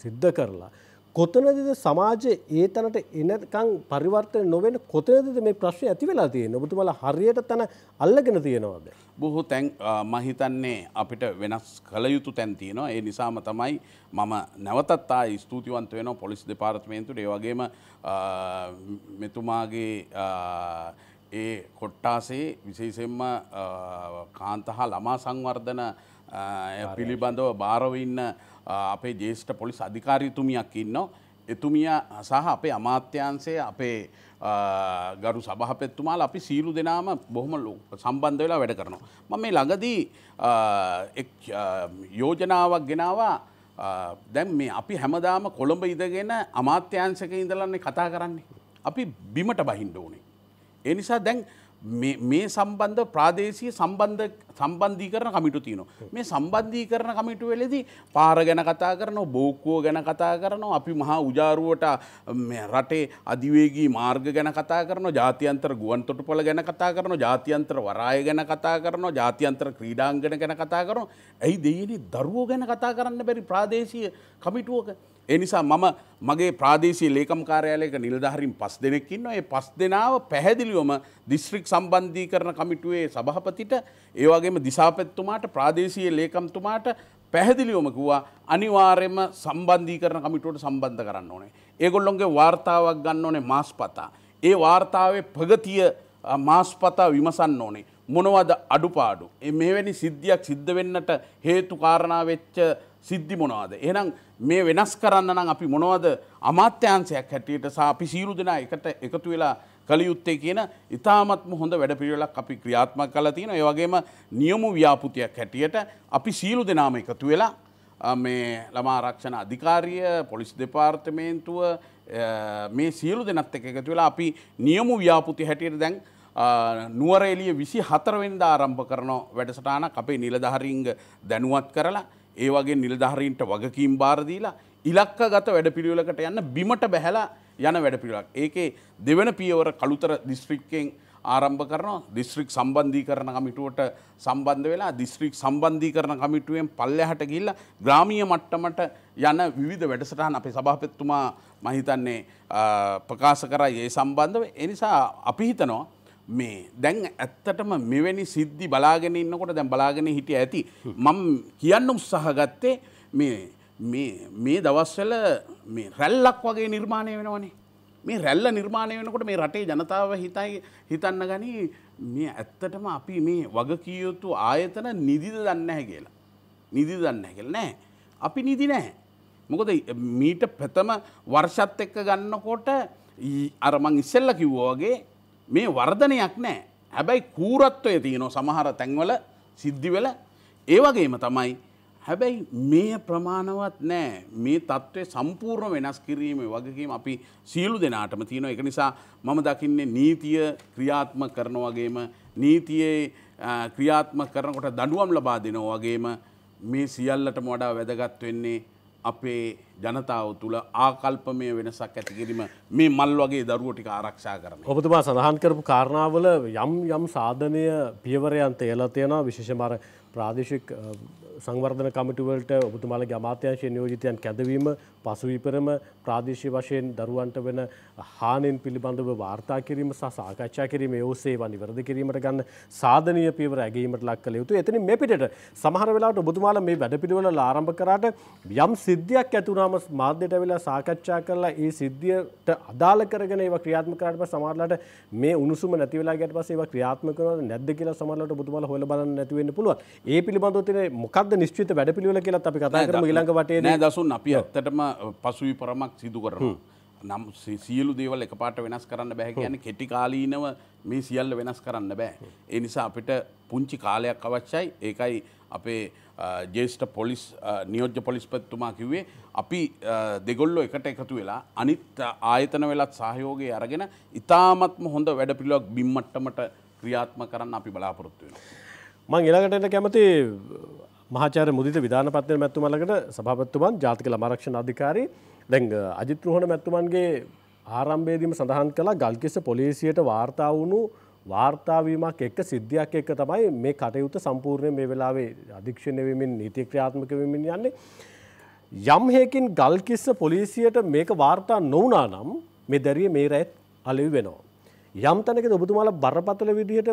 සිද්ධ කරලා. කොතනද සමාජය ඒ තැනට එනකං පරිවර්තය නොවෙන කොතනද මේ ප්‍රශ්ය ඇති වෙලා තියෙන ඔබතුමල හරියට තැන අල්ලගෙන තියෙනවද. බොහෝ තැන් මහිතන්නේ අපිට වෙනස් කළ යුතු තැන්තියනවා ඒ නිසාම තමයි මම නැවතත්තා ස්තුතිවන්ත වෙන පොලිස් දෙපාර්තමේන්තුට ඒවගේම මෙතුමාගේ ඒ කොට්ටාසේ විශේෂෙන්ම කාන්ත හා ළමා සංවර්ධන පිළිබඳව භාරවඉන්න අපේ ජේෂ්ඨ පොලිස් අධිකාරීතුමියක් ඉන්න එතුමිය සහ අපේ අමාත්‍යන්සේ අපේ ගරු සභහපෙත්තුමාල අපි සීලු දෙනාම බොහොම සම්බන්ධ වෙලා වැඩ කරනවා. ම මේ ළඟදී යෝජනාවක් ගෙනවා දැන් මේ අපි හැමදාම කොළඹ ඉදගෙන අමාත්‍යංශක ඉඳලන්නේ කතා කරන්නේ. අපි බිමට බහින්ඩ ඕනේ. එනිසා දැන් මේ සම්බන්ධ ප්‍රාදේශය සම්බන්ධ සම්බන්ධී කරන කමිටු තියනවා. මේ සම්බන්ධී කරන කමිටු වෙලෙදි පාර ගැන කතා කරන බෝක්කෝ ගැන කතා කරනවා අපි මහා උජාරුවට රටේ අධිවේගී මාර්ග ගැන කතා කරන ජාතියන්තර ගුවන් තොටුපොල ගැන කතා කරන ජාතියන්තර වරාය ගැන කතා කරන ජාතියන්තර ක්‍රීඩාංගන ගැන කතා කරන ඇයි දෙයනි දරුවෝ ගැන කතා කරන්න බැරි ප්‍රාදේශය කමිටුවක එනිසා මම මගේ ප්‍රාදේශී ලේකම් කාර්යාලයක නිලධහරින් පස් දෙනෙක්කින්න ඒ පස් දෙනාව පැහැදිලිවම දිස්ත්‍රික් සම්බන්ධී කරන කමිටුවේ සභහපතිට ඒවගේම දිසාපැත්තුමාට ප්‍රාදේශීය ලේකම්තුමාට පැහැදිලිවම කිව්වා අනිවාර්යම සම්බන්ධී කරන කමිටුවට සම්බන්ධ කරන්න ඕනේ. ඒගොල්ලොන්ගේ වාර්තාවක් ගන්න ඕනේ මාස් පතා. ඒ වාර්තාවේ ප්‍රගතිය මාස්පතා විමසන්න ඕනේ. මොනවද අඩුපාඩු. මේවැනි සිද්ධියක් සිද්ධ වෙන්නට හේතු කාරණා වෙච්ච සිද්ධි මොනවාද. එනම් මේ වෙනස් කරන්න නම් අපි මොනවද අමාත්‍යන්සයක් හැටියට සා අපි සීරු දෙනා එකට එකතු වෙලා කළයුත්තේ කියන ඉතාමත්ම හොඳ වැඩ පිළිවෙලක් අපි ක්‍රියාත්ම කල තියෙන ඒවගේම නියමු ව්‍යාපෘතියක් හැටියට අපි සීලු දෙනාම එකතු වෙලා මේ ළමාරක්ෂණ අධිකාරිය පොලිස් දෙපාර්තමේන්තුව මේ සියලු දෙනත් එක එකතු වෙලා අපි නියමු ව්‍යාපෘති හැටියට දැන් නුවරේලිය විසි හතරවෙන්ද ආරම්භ කරන වැඩසටානක් අපේ නිලධහරිංග දැනුවත් කරලා ඒ වගේ නිලධහරීන්ට වගකීම් බාරදීලා ඉලක්ක ගත වැඩ පිළිවෙලකට යන්න බිමට බැහැලා යන වැඩ පිළිවක්. ඒකේ දෙවන පියවර කළුතර දිස්ත්‍රික්කෙන් ආරම්භ කරනවා දිස්ත්‍රික් සම්බන්ධී කරන කමිටුවට සම්බන්ධ වෙලා දිස්ත්‍රික් සම්බන්ධී කරන කමිටුවෙන් පල්ලෙහට ගිල්ල ග්‍රාමීය මට්ටමට යන විවිධ වැඩසටහන් අපේ සභාපෙත්තුමා මහිතන්නේ ප්‍රකාශ කර ඒ සම්බන්ධව එනිසා අපි හිතනවා මේ දැන් ඇත්තටම මෙවැනි සිද්ධි බලාගෙන ඉන්නකොට දැන් බලාගෙන හිටිය ඇති මම කියන්න උත්සාහ ගත්තේ මේ දවස්වල මේ රැල්ලක් වගේ නිර්මාණය වෙනවනේ මේ රැල්ල නිර්මාණය වෙනකොට මේ රටේ ජනතාව හිතයි හිතන්න ගනි මේ ඇත්තටම අපි මේ වගකියයුතු ආයතන නිදිද දන්න හැ කියලා. නිදි දන්න හැකල් නෑ. අපි නිදි නෑ. මොකද මීට ප්‍රථම වර්ෂත් එක්ක ගන්නකොට අරමං ඉස්සෙල්ල කිව්වෝගේ මේ වර්ධනයක් නෑ. හැබැයි කූරත්වය තියනො සමහර තැන්වල සිද්ධිවෙල. ඒවගේම තමයි හැබැයි මේ ප්‍රමාණවත් නෑ. මේ තත්ත්වය සම්පූර්ණ වෙනස් කිරීම වගකීම අපි සියලු දෙනාටම තියෙන එක නිසා මම දකින්නේ නීතිය ක්‍රියාත්ම කරන වගේම නීතියේ ක්‍රියාත්ම කරනකොට දඩුවම් ලබා දෙනෝ වගේම මේ සියල්ලට මොඩා වැදගත් වෙන්නේ අපේ ජනතාව තුළ ආකල්පමය වෙනසක් ඇතිකිරීම මේ මල් වගේ දරුවටික ආරක්ෂා කරන. ඔබතුමා සඳහන් කරපු කාරණාවල යම් යම් සාධනය පියවරයන්ත එල තියෙනවා විශේෂමර ප්‍රාදේශික් සංවර්ධන කමිටුවලට ඔබතුමාලගේ අමාත්‍යංශය නියෝජිතයන් කැදවීම පසුවිපරම ප්‍රාදේශය වශයෙන් දරුවන්ට වෙන හානෙන් පිළිබඳව වාර්තා කිරීම සහ සාකච්ඡා කිරීම ඔස්සේ නිවැරද කිරීමට ගන්න සාධනය පියවර ඇගීමට ලක් කළ යුතු එතන මේ පිට සමහර වෙලාට ඔබතුමාල මේ වැඩපිළිවෙල ආරම්භ කරාට යම් සිද්ධියක් ඇතුනාම මාධ්‍යයට වෙලා සාකච්ඡා කරලා ඒ සිද්ධියට අදාළ කරගෙන ඒව ක්‍රියාත්ම කරාට පස්සේ සමහරලාට මේ උණුසුම නැති වෙලා ගියට පස්සේ ඒවා ක්‍රියාත්මක කරනවද නැද්ද කියලා සමහරලාට ඔබතුමාලා හොයලා බලන්න නැති වෙන්න පුළුවන්. ඒ පිළිබඳව තියෙන මොකක්ද නිශ්චිත වැඩපිළිවෙල කියලා අපි කතා කරමු ඊළඟ වටේ නෑ දසුන් අපි ඇත්තටම පසුවි පරමක් සිදු කරනවා. නම් සියලු දේවල් එක පාට වෙනස් කරන්න බැහැ කියන කෙටිකාලීනව මේ සියල්ල වෙනස් කරන්න බෑ. ඒ නිසා අපිට පුංචි කාලයක් අවශ්‍යයි. ඒකයි අපේ ජේෂ්ට පොලිස් නියෝජ්‍ය පොලිස්පත්තුමා කිව්වේ. අපි දෙගොල්ලෝ එකට එකතු වෙලා අනිත් ආයතන වෙලත් සහයෝගය අරගෙන ඉතාමත්ම හොඳ වැඩ පිළිවක් බිම්මට්ටමට ක්‍රියාත්ම කරන්න අපි බලාපොරොත්තු වෙන. මං එලකටට කැමති මහාචාර මුදිත විධාන පත්වය මැත්තුමලකට සභපත්තුමන් ජාතික ළමරක්ෂණ අධිකාරී දැන් අජිත්‍රහණ මැත්තුමන්ගේ ආරම්භේදීම සඳහන් කලා ගල්කිස්ස පොලිසියට වාර්තා වුණු වාර්තාවීමක් එක්ක සිද්ධියක් එක්ක තමයි මේ කටයුත්ත සම්පූර්ණය මේ වෙලාවේ අධික්ෂණයවමින් නීති ක්‍රියාත්මක වෙමින් යන්නේ යම්හයකින් ගල්කිස්ස පොලිසියට මේක වාර්තා නොවනා නම් මේ දැරිය මේ රැත් අලවි වෙනවා. යම් තැනක ඔබතුමාල බරපතල විදිහට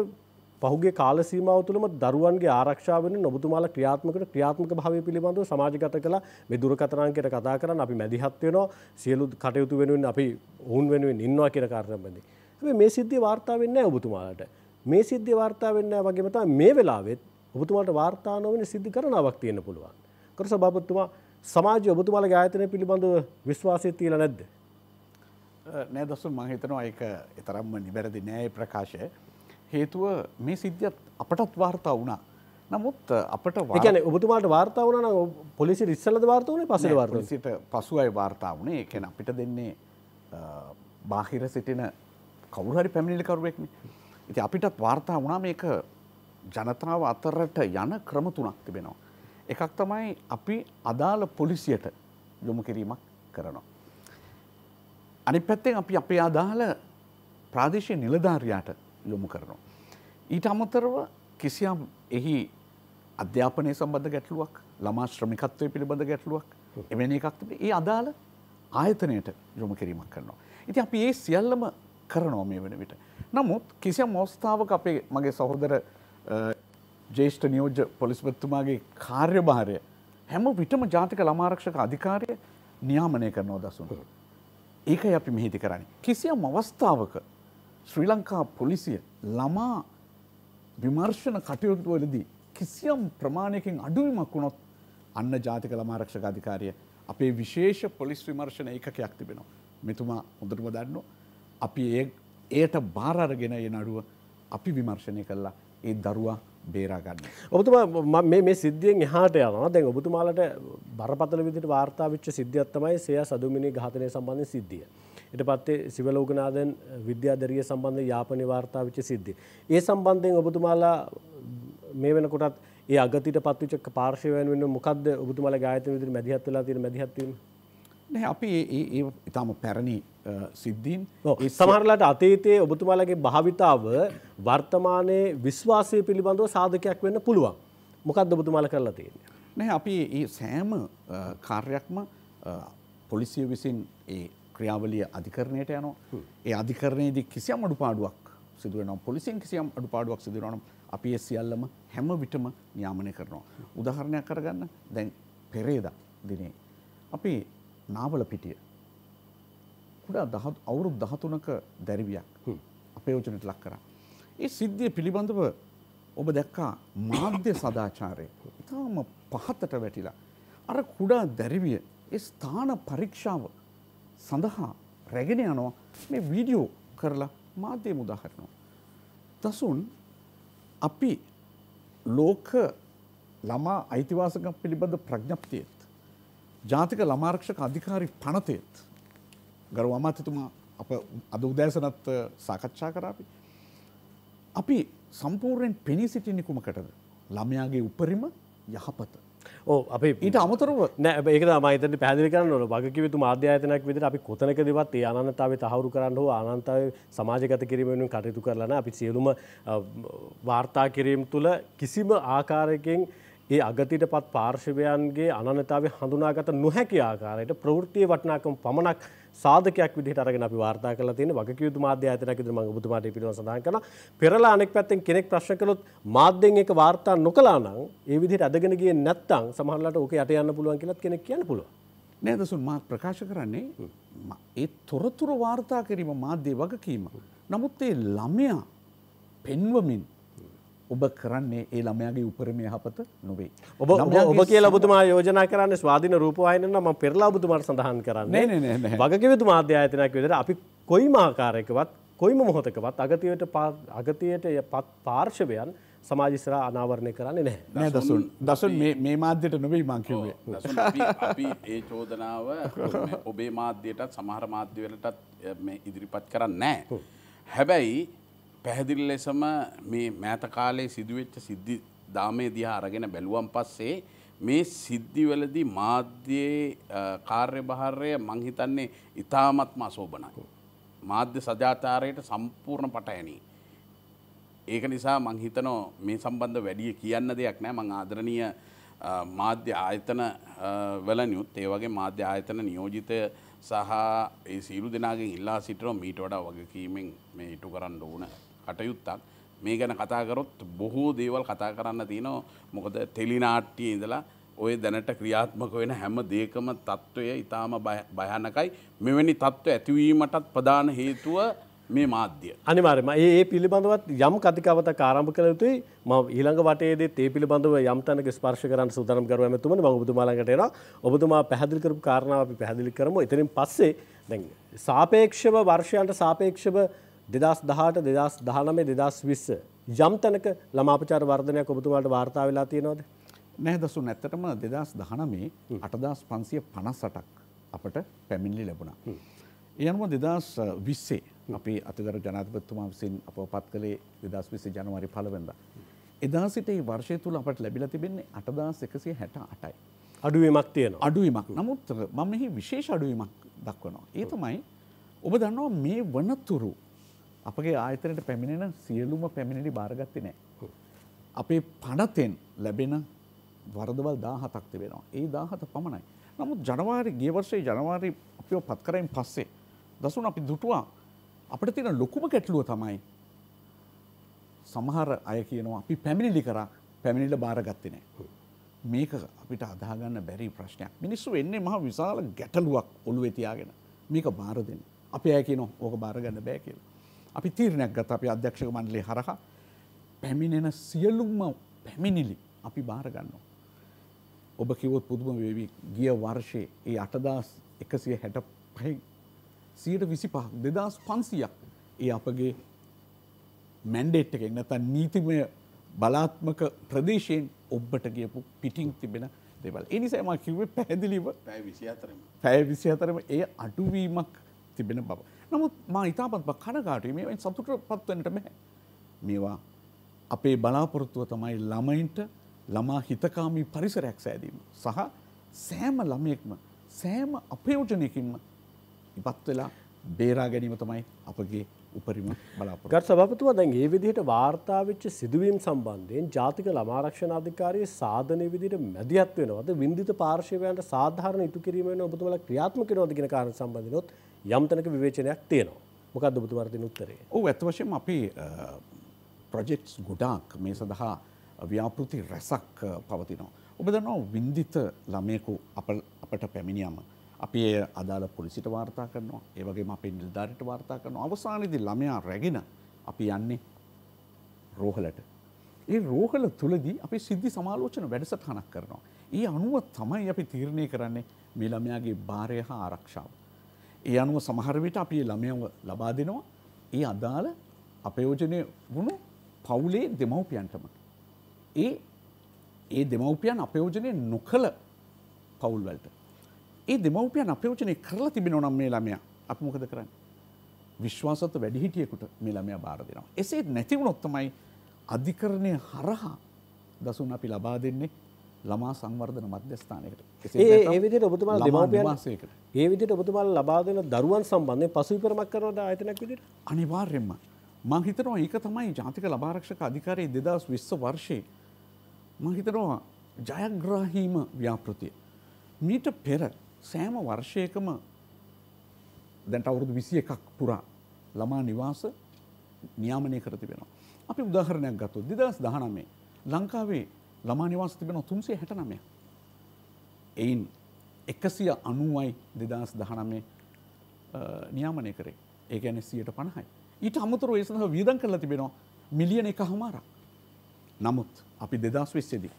පහුගේ කාලසීමාව තුළම දරුවන්ගේ ආරක්ෂාවෙන නොබතුමාල ක්‍රියාත්මකට ක්‍රියාත්මක භාවය පිළිබඳව සමාජගත කළ මේ දුරකතරන්කට කතා කරන්න අපි මැදිහත්වයනවා සියලු කටයුතු වෙනුවෙන් අපි ඔවුන් වෙනුවෙන් ඉන්නවා කියන කාරණබඳි. හැබැයි මේ සිද්ධිය වාර්තා වෙන්නේ නැහැ ඔබතුමාලට. මේ සිද්ධිය වාර්තා වෙන්නේ නැහැ වගේම තමයි මේ වෙලාවෙත් ඔබතුමාලට වාර්තා නොවන සිද්ධි කරනාවක් තියෙන්න පුළුවන්. කර සභාපතිතුමා සමාජය ඔබතුමාලගේ ආයතනය පිළිබඳව විශ්වාසය තියලා නැද්ද? නෑ දසුන් මහිතනවා එක එතරම්ම නිබැරදි නෑය ප්‍රකාශය හේතුව මේ සිද්ධියත් අපටත් වාර්තා වුණා නමුත් අපට එකන ඔබතුමාට වාර්තා වන පොලිසි රිස්සලද වාර්තාවන පසල වාර්ත පොලිසිට පසුවයි වාර්තා වුණේ එකන අපිට දෙන්නේ බාහිර සිටින කවුරහරි පැමිණිලිකරුවෙක්න ඉති අපිටත් වාර්තා වුණා මේක ජනතාව අතරට යන ක්‍රම තුනක් තිබෙනවා. එකක් තමයි අපි අදාළ පොලිසියට යොමු කිරීමක් කරනවා. අනි පැත්තෙන් අපි අපේ අදාළ ප්‍රාදේශය නිලධාරයාට යොමු කරනවා. ඊට අමතරව කිසියම් එහි අධ්‍යාපනය සම්බඳධ ගැටලුවක් ළමා ශ්‍රමිකත්වය පිළිබඳ ගැටලුවක් එවැනි එකක් තිබේ ඒ අදාළ ආයතනයට යොමු කිරීමක් කරනවා. ඉති අපි ඒ සියල්ලම කරනවා මේ වන විට. නමුත් කිසියම් මෝස්ථාවක අපේ මගේ සහෝදර ජේෂ්ඨ නියෝජ්‍ය පොලිස්පත්තුමාගේ කාර්යභාරය හැම විටම ජාතික ළමාරක්ෂක අධිකාරය නියාමනය කරනවා දසුන්. ඒකයි අපි මෙහිති කරන්නේ. කිසියම් අවස්ථාවක ශ්‍රී ලංකා පොලිසිය ළමා විමර්ශන කටයුතුවලදී කිසියම් ප්‍රමාණයකින් අඩුවීමක් වුණොත් අන්න ජාතික ළමාරක්ෂක අධිකාරිය අපේ විශේෂ පොලිස් විමර්ශන ඒකකයක් තිබෙනවා. මෙතුමා හොඳටම දන්න අපි ඒට බාරගෙන ඒ නඩුව අපි විමර්ශනය කරලා ඒ දරුවා බේරාගන්න. ඔබතුමා මේ සිද්ධියෙන් එහාට යනවා දැන් ඔබතුමාලට බරපතල විදිට වාර්තා විච්ච සිද්ධියත්තමයි සය සදුමිනි ඝාතනය සම්බන්ධ සිද්ධිය. එට පත්තේ සිවලෝගනාදන් විද්‍යාදරිය සම්බන්ධ යාපනි වාර්තා විච්ච සිද්ධිය. ඒ සම්බන්ධයෙන් ඔබතුමාලා මේ වෙනකොටත් ඒ අගතිට පත්විචක් පාර්ශවයන් වෙන මොකක්ද ඔබතුමල ගායතන විදිරි මැදිහත් වෙලා තියෙන මැදිහත්වීම නෑ අපි ඒ ඉතාම පැරණි සිද්ධීන් සමහරලාට අතීතයේ ඔබතුමාලගේ භාවිතාව වර්තමානයේ විශ්වාසය පිළිබඳව සාධකයක් වෙන්න පුළුවන් මොකක්ද ඔබතුමාල කරලා තියෙන්නේ. නෑ අපි ඒ සෑම කාර්යක්ම පොලිසිය විසින් ඒ ක්‍රියාවලිය අධිකරණයට යනවා ඒ අධිකරණයේදී කිසියම් අඩු පාඩුවක් සිදුවනම් පොලිසින් කිසියම් අඩු පාඩුවක් සිදුවනම් අපි ඒ සියල්ලම හැම විටම නියාමනය කරනවා. උදාහරණයක් කරගන්න දැන් පෙරේද දිනේ. අපි නාවල පිටිය. කුඩා අවුරුදු දහතුනක දැරිවියක් අපේ යෝජනයට ලක් කරා. ඒ සිද්ධිය පිළිබඳව ඔබ දැක්කා මාධ්‍ය සදාචාරය ඉතාම පහත්තට වැටිලා. අර කුඩා දැරිවිය ඒ ස්ථාන පරීක්ෂාව සඳහා රැගෙන යනවා මේ වීඩියෝ කරලා මාධ්‍යය මුදාහරනවා. දසුන් අපි ලෝක ළමා අයිතිවාසකම් පිළිබඳ ප්‍රඥප්තියත්. ජාතික ළමාරක්ෂක අධිකාරි පනතයත් ගරු අමාත්‍යතුමා අප අද උදෑසනත් සාකච්ඡා කරාපි. අපි සම්පූර්යෙන් පෙනී සිටින්නේ කුමකටද. ළමයාගේ උපරිම යහපත. ඕ අපි ඊට අමතරව නෑ ඒක මයිතට පැදිලි කරන්න ො වගකිවිතු මාධ්‍යාතනක් විදිර අපි කොතනක දෙවත් අනන්තාව තහවුරු කරන්න හෝ අනන්තාව සමාජගත කිරීමෙන් කටයුතු කරලන අපි සියලුම වාර්තා කිරීම් තුළ කිසිම ආකාරයකින් ඒ අගතිට පත් පාර්ශවයන්ගේ අනනතාව හඳුනාගත නොහැකි ආකාරයට ප්‍රවෘතිය වටනාකම පමණක් සාධකයක් විදිහට අරගෙන අපි වාර්තා කරලා තියෙන වගකියුතු මාධ්‍ය ආයතනයක විදිහට මම ඔබතුමාට පිළිවෙල සඳහන් කරනවා. පෙරලා අනෙක් පැත්තෙන් කෙනෙක් ප්‍රශ්න කළොත් මාධ්‍යෙන් ඒක වාර්තා නොකළා නම් ඒ විදිහට අදගෙන ගියේ නැත්නම් සමහරවිට ඕක යට යන්න පුළුවන් කියලාත් කෙනෙක් කියන්න පුළුවන්. නෑදසුන් මා ප්‍රකාශ කරන්නේ ඒ තොරතුර වාර්තා කිරීම මාධ්‍ය වගකීම. නමුත් ඒ ළමයා පෙන්වමින් ඔබ කරන්නේ ඒ ළමයාගේ උපරම යහපත නොවේ. ඔබ ඔබ කිය ලබතුමා යෝජනා කරන්න ස්වාධන රූපවායනන ම පෙරලා බුතුමාට සඳහන් කරන්න නෑ, නෑ, නෑ, නෑ. වගකිවිතු මාධ්‍ය ආයතනයක් විදිර අපි කොයි මාකාරයකවත් කොයිම මොහොතකවත් අගතියට අගතියට පත් පාර්ශවයන් සමාජිස්ර අනාවරණය කරන්නේ නැහැ. නෑ දසුන් දසුන් මේ- මේ මාධ්‍යයට නොවෙයි මංකිවේ. දසුන් අපි ඒ චෝදනාව ඔබේ මාධ්‍යයටත් සමහර මාධ්‍යවලටත් මේ ඉදිරිපත් කරන්න නෑ. හැබැයි පැහැදිල් ලෙසම මේ මෑත කාලේ සිදුවෙච්ච සිද්ධි දාමේ දිහා අරගෙන බැලුවම් පස්සේ මේ සිද්ධිවලදී මාධ්‍යයේ අ, කාර්යභාරය මංහිතන්නේ ඉතාමත්ම අසෝභනයි. මාධ්‍ය සජාචාරයට සම්පූර්ණ පටහැනී. ඒක නිසා මං හිතනෝ මේ සම්බන්ධ වැඩිය කියන්න දෙයක් නෑ මං ආදරණීය අ, මාධ්‍ය ආයතන අ, වලනියුත් ඒ වගේ මාධ්‍ය ආයතන නියෝජිතය සහ ඒ සීරු දෙනාගෙන් ඉල්ලා සිටරෝ මීට වඩා වගකීමෙන් මේ ඉටු කරන්න ඕන කටයුත්තක්. මේ ගැන කතාකරොත් බොහෝ දේවල් කතා කරන්න තියනවා. මොකද ටෙලිනාට්ටිය ඉඳලා ඔය දැනට ක්‍රියාත්මක වෙන හැම දේකම තත්ත්වය ඉතාම භය- භයානකයි. මෙවැනි තත්ත්ව ඇතිවීමටත් ප්‍රධාන හේතුව මේ මාධ්‍ය. අනිවාර්යයෙන්ම ඒ ඒ පිළිබඳවත් යම් කතිකාවතක් ආරම්භ කළ යුතුයි. මම ඊළඟ වටයේදී ඒ පිළිබඳව යම් තැනක ස්පර්ශ කරන්න සූදානම් කරුවා එමෙතුමනි මම ඔබතුමා ළඟට එනවා. ඔබතුමා පැහැදිලි කරපු කාරණාව අපි පැහැදිලි කරමු. එතනින් පස්සේ දැන් සාපේක්ෂව වර්ෂයන්ට සාපේක්ෂව 2018 2019 2020 යම් තැනක ළමාපචාර වර්ධනයක් ඔබතුමාට වාර්තා වෙලා තියෙනවද නෑ දසුන් ඇත්තටම දෙදස් දහනමේ අටදස් පන්සිය පනස්සටක් අපට පැමිණිලි ලැබුණා. ඒ අනුව දෙදස් විස්සේ අපි අතිදර ජනතපත්තුමා විසින් අප පත් කළේ දෙදස් විසි ජනවරි පලවෙද. එදා සිට ඒ වර්ෂය තුළ අපට ලැබිල තිබෙන්නේ අටදස් එකසිය හැට අටයි. අඩුවීමක් තියෙනවා අඩුවීමක් නමුත් මම මෙහි විශේෂ අඩුවීමක් දක්වනවා. ඒ තමයි ඔබ දන්නවා මේ වනතුරු අපගේ ආයතනයට පැමිණෙන සියලුම පැමිණිලි භාරගත්ති නෑ. අපේ පනතෙන් ලැබෙන වරදවල් දාහතක් තිබෙනවා. ඒ දාහත පමණයි. නමුත් ජනවාරි ගියවර්ෂයේ ජනවාරි අපිෝ පත් කරයින් පස්සේ. දසුන් අපි දුටුවා අපට තියෙන ලොකුම ගැටලුව තමයි සමහර අය කියනවා අපි පැමිණිලි කර පැමිණිල භාරගත්තේ නෑ. මේක අපිට අදාගන්න බැරි ප්‍රශ්නයක් මිනිස්සු එන්නේ මහ විශාල ගැටලුවක් ඔළු වෙතියාගෙන මේක බාර දෙන්න අපි ඇය කියන ඕක බාරගන්න බෑ කියල. අපි තීරණයක් ගත අපි අධ්‍යක්ෂක මණ්ඩලේ හරහා පැමිණෙන සියලුම්ම පැමිණිලි අපි බාරගන්නවා. ඔබ කිවොත් පුදුම වේවි ගිය වර්ෂයේ ඒ අටදස් එකසිය හැට පහි සියට විසි පහ දෙදස් පන්සියක් ඒ අපගේ මැන්ඩේට් එකෙක් නැත නීතිමය බලාත්මක ප්‍රදේශයෙන් ඔබ්බට ගියපු පිටිං තිබෙන දෙවල් එනිසෑම කිව්වේ පැහැදිලිව. පැය විසි අතරම ඒ අඩුවීමක් තිබෙන බව. නමුත් මා ඉතාපත් බ කනගාටුව මේ සතුට පත්වනට බැහැ. මේවා අපේ බලාපොරොත්තුව තමයි ළමයින්ට ළමා හිතකාමී පරිසරයක් සෑදීම. සහ සෑම ළමයෙක්ම සෑම අපයෝජනයකින්ම ඉපත් වෙලා බේරා ගැනීම තමයි අපගේ උපරිම බලාපොරොත්තුව. ගත් සභපතුව දැන් ඒ විදිහට වාර්තාාවච්ච සිදුවීම් සම්බන්ධයෙන් ජාතික ළමාරක්ෂණ අධිකාරයේ සාධනය විදිට මැදිහත් වෙනවද වින්දිත පාර්ශවයන්ට සාධාරණ ඉතු කිරීමෙන් ඔබතුමල ක්‍රියාත්මක නොදගෙන කාරණ සම්බන්ධනොත් යම්තනක විවේචනයක් තියෙනවා මොකක්ද ඔබතුවර්තින උත්තරේ ඔහු ඇත්වශයෙන් අපි ප්‍රජෙක්ස් ගොඩාක් මේ සඳහා ව්‍යාපෘති රැසක් අ, පවතිනවා. ඔබ දන්නවා වින්දිත ළමයකු අප- අපට පැමිණියම අපි එය අදාළ පොලිසිට වාර්තා කරනවා ඒවගේ අපේ නිල්ධාරයට වාර්තා කරනවා අවසානයේදී ළමයා රැගෙන අපි යන්නේ රෝහලට. ඒ රෝහල තුළදී අපි සිද්ධි සමාලෝචන වැඩසටහනක් කරනවා. ඒ අනුව තමයි අපි තීරණය කරන්නේ මේ ළමයාගේ භාරය හා ආරක්ෂාව. ඒ අනුව සමහරවිට අපි ඒ ළමයව ලබා දෙනවා ඒ අදාළ අපයෝජනය වුණු පවුලේ දෙමව්පියන්ටම. ඒ ඒ දෙමව්පියන් අපයෝජනය නොකළ පවුල්වලට. ඒ දෙමව්පියන් අපයෝජනය කරලා තිබෙන නම් මේ ළමයා අප මොකද කරන්න. විශ්වාසත වැඩිහිටියෙකුට මේ ළමයා බාර දෙනවා. එසේ නැතිවුණොත් තමයි අධිකරණය හරහා දසුන් අපි ලබා දෙන්නේ ළමා සංවර්ධන මධ්‍යස්ථානයකට. ඒ විදිහට ඔබතුමාලා නිවාසයකට. ඒ විදිහට ඔබතුමාලා ලබා දෙන දරුවන් සම්බන්ධයෙන් පසුවිපරමක් කරනවද ආයතනයක් විදිහට අනිවාර්යෙන්ම මං හිතනවා ඒක තමයි ජාතික ලබාරක්ෂක අධිකාරයේ දෙදස් විස්ස වර්ෂයේ මං හිතනවා ජයග්‍රාහීම ව්‍යාපෘතිය. මීට පෙර සෑම වර්ෂයකම දැන්ට අවුරුදු විසි එකක් පුරා ළමා නිවාස නියාමනය කර තිබෙනවා. අපි උදාහරණයක් ගත්තු දෙදස් දහනමේ ලංකාවේ ළමා නිවාස තිබෙන තුන්සේ හැට නමය. එයින් එකසිය අනුවයි දෙදස් දහනමේ නියාමනය කරේ ඒ ගැන සියයට පණහයි. ඊට අමතුර ඒ සඳහ වීදන් කරලා තිබෙනවා මිලියන එක හමාරක්. නමුත් අපි දෙදස් විස්සේදී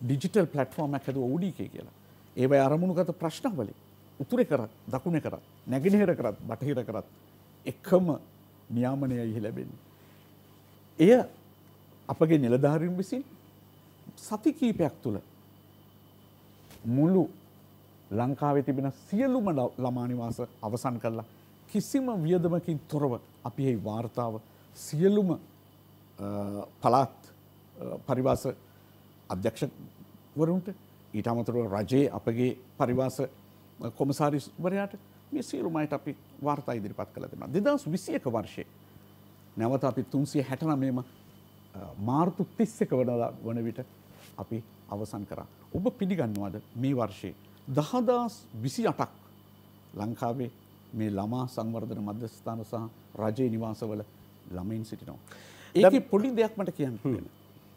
ඩිජිටල් පලට්ෆෝර්මක් හැද ඕඩිකේ කියලා. ඒවයි අරමුණුගත ප්‍රශ්නවලින් උතුරෙ කරත් දකුණෙ කරත් නැගෙනහිර කරත් බටහිර කරත් එක්කම නියාමනය ඉහි ලැබෙන්නේ. එය අපගේ නිලධාරීන් විසින් සති කීපයක් තුළ මුළු ලංකාවේ තිබෙන සියලුම ළමානිවාස අවසන් කරලා කිසිම වියදමකින් තොරව අපි ඒ වාර්තාව සියලුම පලාත් පරිවාස අධ්‍යක්ෂවරුන්ට ඊට අමතුරුව රජයේ අපගේ පරිවාස කොමසාරිස්වරයාට මේ සියලුමයිට අපි වාර්තා ඉදිරිපත් කළ දෙෙන. දෙදස් විසියක වර්ෂය නැවත අපි තුන්සිය හැටනමේම මාර්තු තිස්සක වඩලා වන විට අපි අවසන් කරා. ඔබ පිළිගන්නවාද මේ වර්ෂයේ. දහදස් විසි අටක් ලංකාවේ මේ ළමා සංවර්ධන මධ්‍යස්ථාන සහ රජයේ නිවාසවල ළමයින් සිටිනවා. ඒක පොඩි දෙයක් මට කියන්න.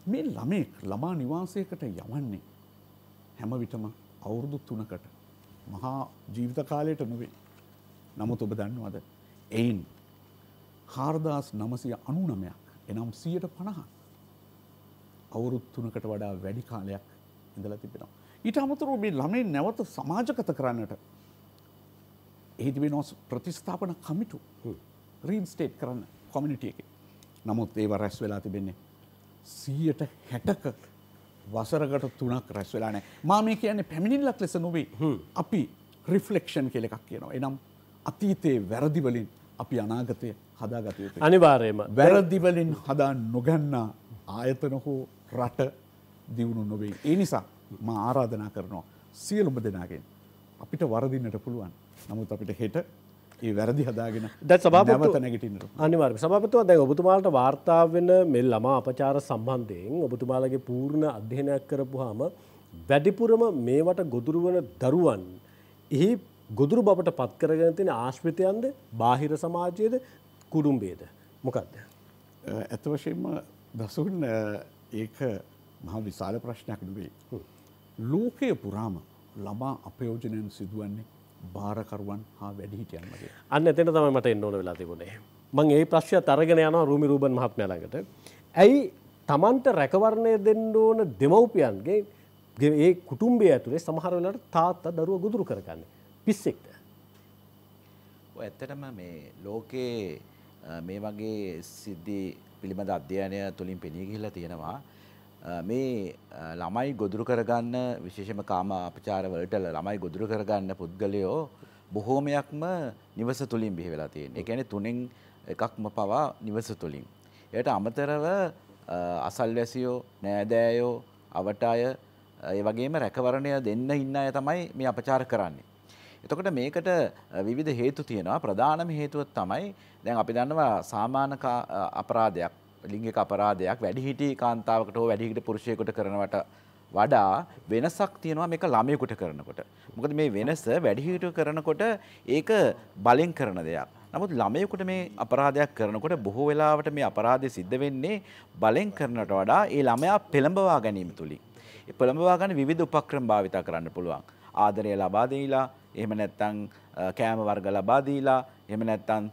මේ ළමෙක් ළමා නිවාසයකට යවන්නේ හැම විටම අවුරුදු තුනකට මහා ජීවිත කාලයට නොවේ. නමුත් ඔබ දන්නවද එයින් හාර්දාස් නමසය අනු නමයක් එනම් සියයට පණහක් අවුරුත් තුනකට වඩා වැඩි කාලයක් ඉඳල තිබෙනවා. ඊට අමතුරු මේ ළමයි නැවත සමාජකත කරන්නට එහිතිබේ නොස් ප්‍රතිස්ථාපන කමිටු රීන් ස්ටේට් කරන්න කොමිනිටිය එක. නමුත් ඒව රැස් වෙලා තිබෙන්නේ. සීයට හැටක වසරකට තුනක් රැස් වෙලා නෑ මා මේ කියන්නේ පැමිණිල්ලක් ලෙස නොවේ අපි රිෆලෙක්ෂන් කෙල එකක් කියනවා. එනම් අතීතයේ වැරදිවලින් අපි අනාගතය හදාගතයුතු. අනිවාරයම වැරදිවලින් හදා නොගන්නා ආයතන හෝ රට දියුණු නොවේ. ඒ නිසා මා ආරාධනා කරනවා සියලුම දෙනාගෙන් අපිට වරදින්නට පුළුවන්. නමුත් අපිට හෙට ඒ වැරදි හදාගෙන දැ සභාපත නැගටින්නට අනිවාර්ය සභපතුව දැ ඔබතුමාලට වාර්තා වෙන මෙල් ළමා අපචාර සම්බන්ධයෙන් ඔබතුමාලගේ පූර්ණ අධ්‍යයනයක් කරපුහාම වැඩිපුරම මේවට ගොදුරුවන දරුවන් එහි ගොදුරු බවට පත් කරගෙන තින ආශ්පිතයන්ද බාහිර සමාජයද කුඩුම්බේද මොකක්ද. ඇත වශයෙන්ම දසුන් ඒක මහ විශාල ප්‍රශ්නයක් නුවේ. ලෝකය පුරාම ළමා අපයෝජනයෙන් සිදුවන්නේ භාරකරුවන් හා වැඩිහිටියන් වගේ. අන්න එතන තමයි මට එන්න ඕන වෙලා තිබුණේ. මං ඒ ප්‍රශ්ය තරගෙන යනවා රූමි රූබන් මහත්මයා ළඟට. ඇයි Tamanට රැකවරණය දෙන්න ඕන දෙමව්පියන්ගේ ඒ කුටුම්බය ඇතුලේ සමහර වෙලාවට තාත්තා දරුවා ගුදුරු කරගන්නේ. පිස්සෙක්ද. ඇත්තටම මේ ලෝකයේ මේ වගේ සිද්ධි පිළිබඳ අධ්‍යයනය තුළින් පෙනී ගිහිල්ලා තියෙනවා මේ ළමයි ගොදුරු කරගන්න විශේෂම කාම අපචාරවලට ළමයි ගොදුරු කරගන්න පුද්ගලයෝ බොහෝමයක්ම නිවස තුළින් බිහි වෙලා තියෙන. ඒ කියන්නේ තුනෙන් එකක්ම පවා නිවස තුළින්. එයට අමතරව අසල්වැසියෝ නෑදෑයෝ අවට අය ඒ වගේම රැකවරණය දෙන්න ඉන්න අය තමයි මේ අපචාර කරන්නේ. එතකොට මේකට විවිධ හේතු තියෙනවා ප්‍රධානම හේතුව තමයි දැන් අපි දන්නවා සාමාන්‍ය අපරාධයක් ලිංගික අපරාධයක් වැඩිහිටි කාන්තාවකට හෝ වැඩිහිටි පුරුෂයෙකුට කරනවට වඩා වෙනසක් තියෙනවා මේක ළමයෙකුට කරනකොට. මොකද මේ වෙනස වැඩිහිටියෝ කරනකොට ඒක බලෙන් කරන දෙයක්. නමුත් ළමයෙකුට මේ අපරාධයක් කරනකොට බොහෝ වෙලාවට මේ අපරාධය සිද්ධ වෙන්නේ බලෙන් කරනට වඩා ඒ ළමයා පෙළඹවා ගැනීම තුලින්. ඒ පෙළඹවා ගන්න විවිධ උපක්‍රම භාවිතා කරන්න පුළුවන්. ආදරය ලබා දීලා එහෙම නැත්තම් කෑම වර්ග ලබා දීලා එහෙම නැත්තම්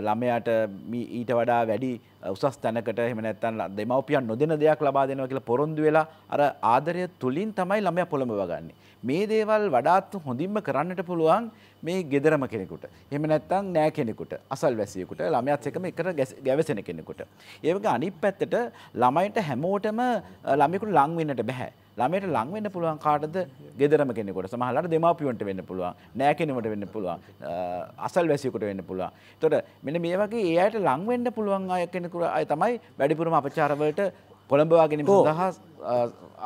ළමයාට ඊට වඩා වැඩි උසස් තැනකට එහෙම නැත්තම් දෙමව්පියන් නොදෙන දෙයක් ලබා දෙනවා කියලා පොරොන්දු වෙලා අර ආදරය තුලින් තමයි ළමයා පොළඹව ගන්නෙ. මේ දේවල් වඩාත් හොඳින්ම කරන්නට පුළුවන් මේ ගෙදරම කෙනෙකුට. එහෙම නැත්තම් නෑ කෙනෙකුට, අසල්වැසියෙකුට, ළමයාත් එක්කම එකට ගැවසෙන කෙනෙකුට. ඒ වගේ අනිත් පැත්තට ළමයින්ට හැමෝටම ළමයෙකුට ලං වෙන්නට බෑ. ළමයට ලං වෙන්න පුළුවන් කාටද ගෙදරම කෙනෙකුට සමහරවිට දෙමාපියන්ට වෙන්න පුළුවන් නෑ කෙනෙකුට වෙන්න පුළුවන් අසල්වැසියෙකුට වෙන්න පුළුවන්. එතකොට මෙන්න මේ වගේ ඒ අයට ලං වෙන්න පුළුවන් අය කෙනෙකුට අය තමයි වැඩිපුරම අපචාර වලට පොළඹවා ගැනීම සඳහා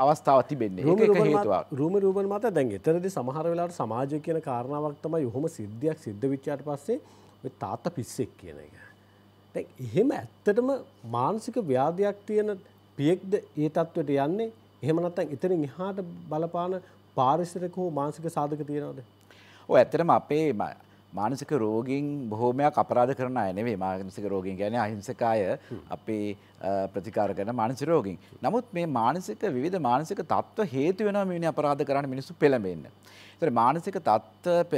අවස්ථාවක් තිබෙන්නේ. හේතුවක්. රූම රූපන් මත දැන් එතරදී සමහර වෙලාවට සමාජය කියන කාරණාවක් තමයි ඔහොම සිද්ධියක් සිද්ධ වෙච්චාට පස්සේ තාත්තා පිස්සෙක් කියන එක. දැන් එහෙම ඇත්තටම මානසික ව්‍යාධියක් තියෙන පියෙක්ද ඒ තත්ත්වයට යන්නේ එහෙම නැත්නම් එතනින් එහාට බලපාන පාරිසරික හෝ මානසික සාධක තියෙනවද? ඇත්තටම අපේ මානසික රෝගීන් බොහෝමයක් අපරාධ කරන අය නෙවෙයි මානසික රෝගීන් කියන්නේ අහිංසක අය අපේ ප්‍රතිකාර කරන මානසික රෝගීන්. නමුත් මේ මානසික විවිධ මානසික තත්ත්ව හේතු වෙනවා මෙවැනි අපරාධ කරන්න මිනිස්සු පෙළඹෙන්න. ඒතර මානසික තත්ත්ව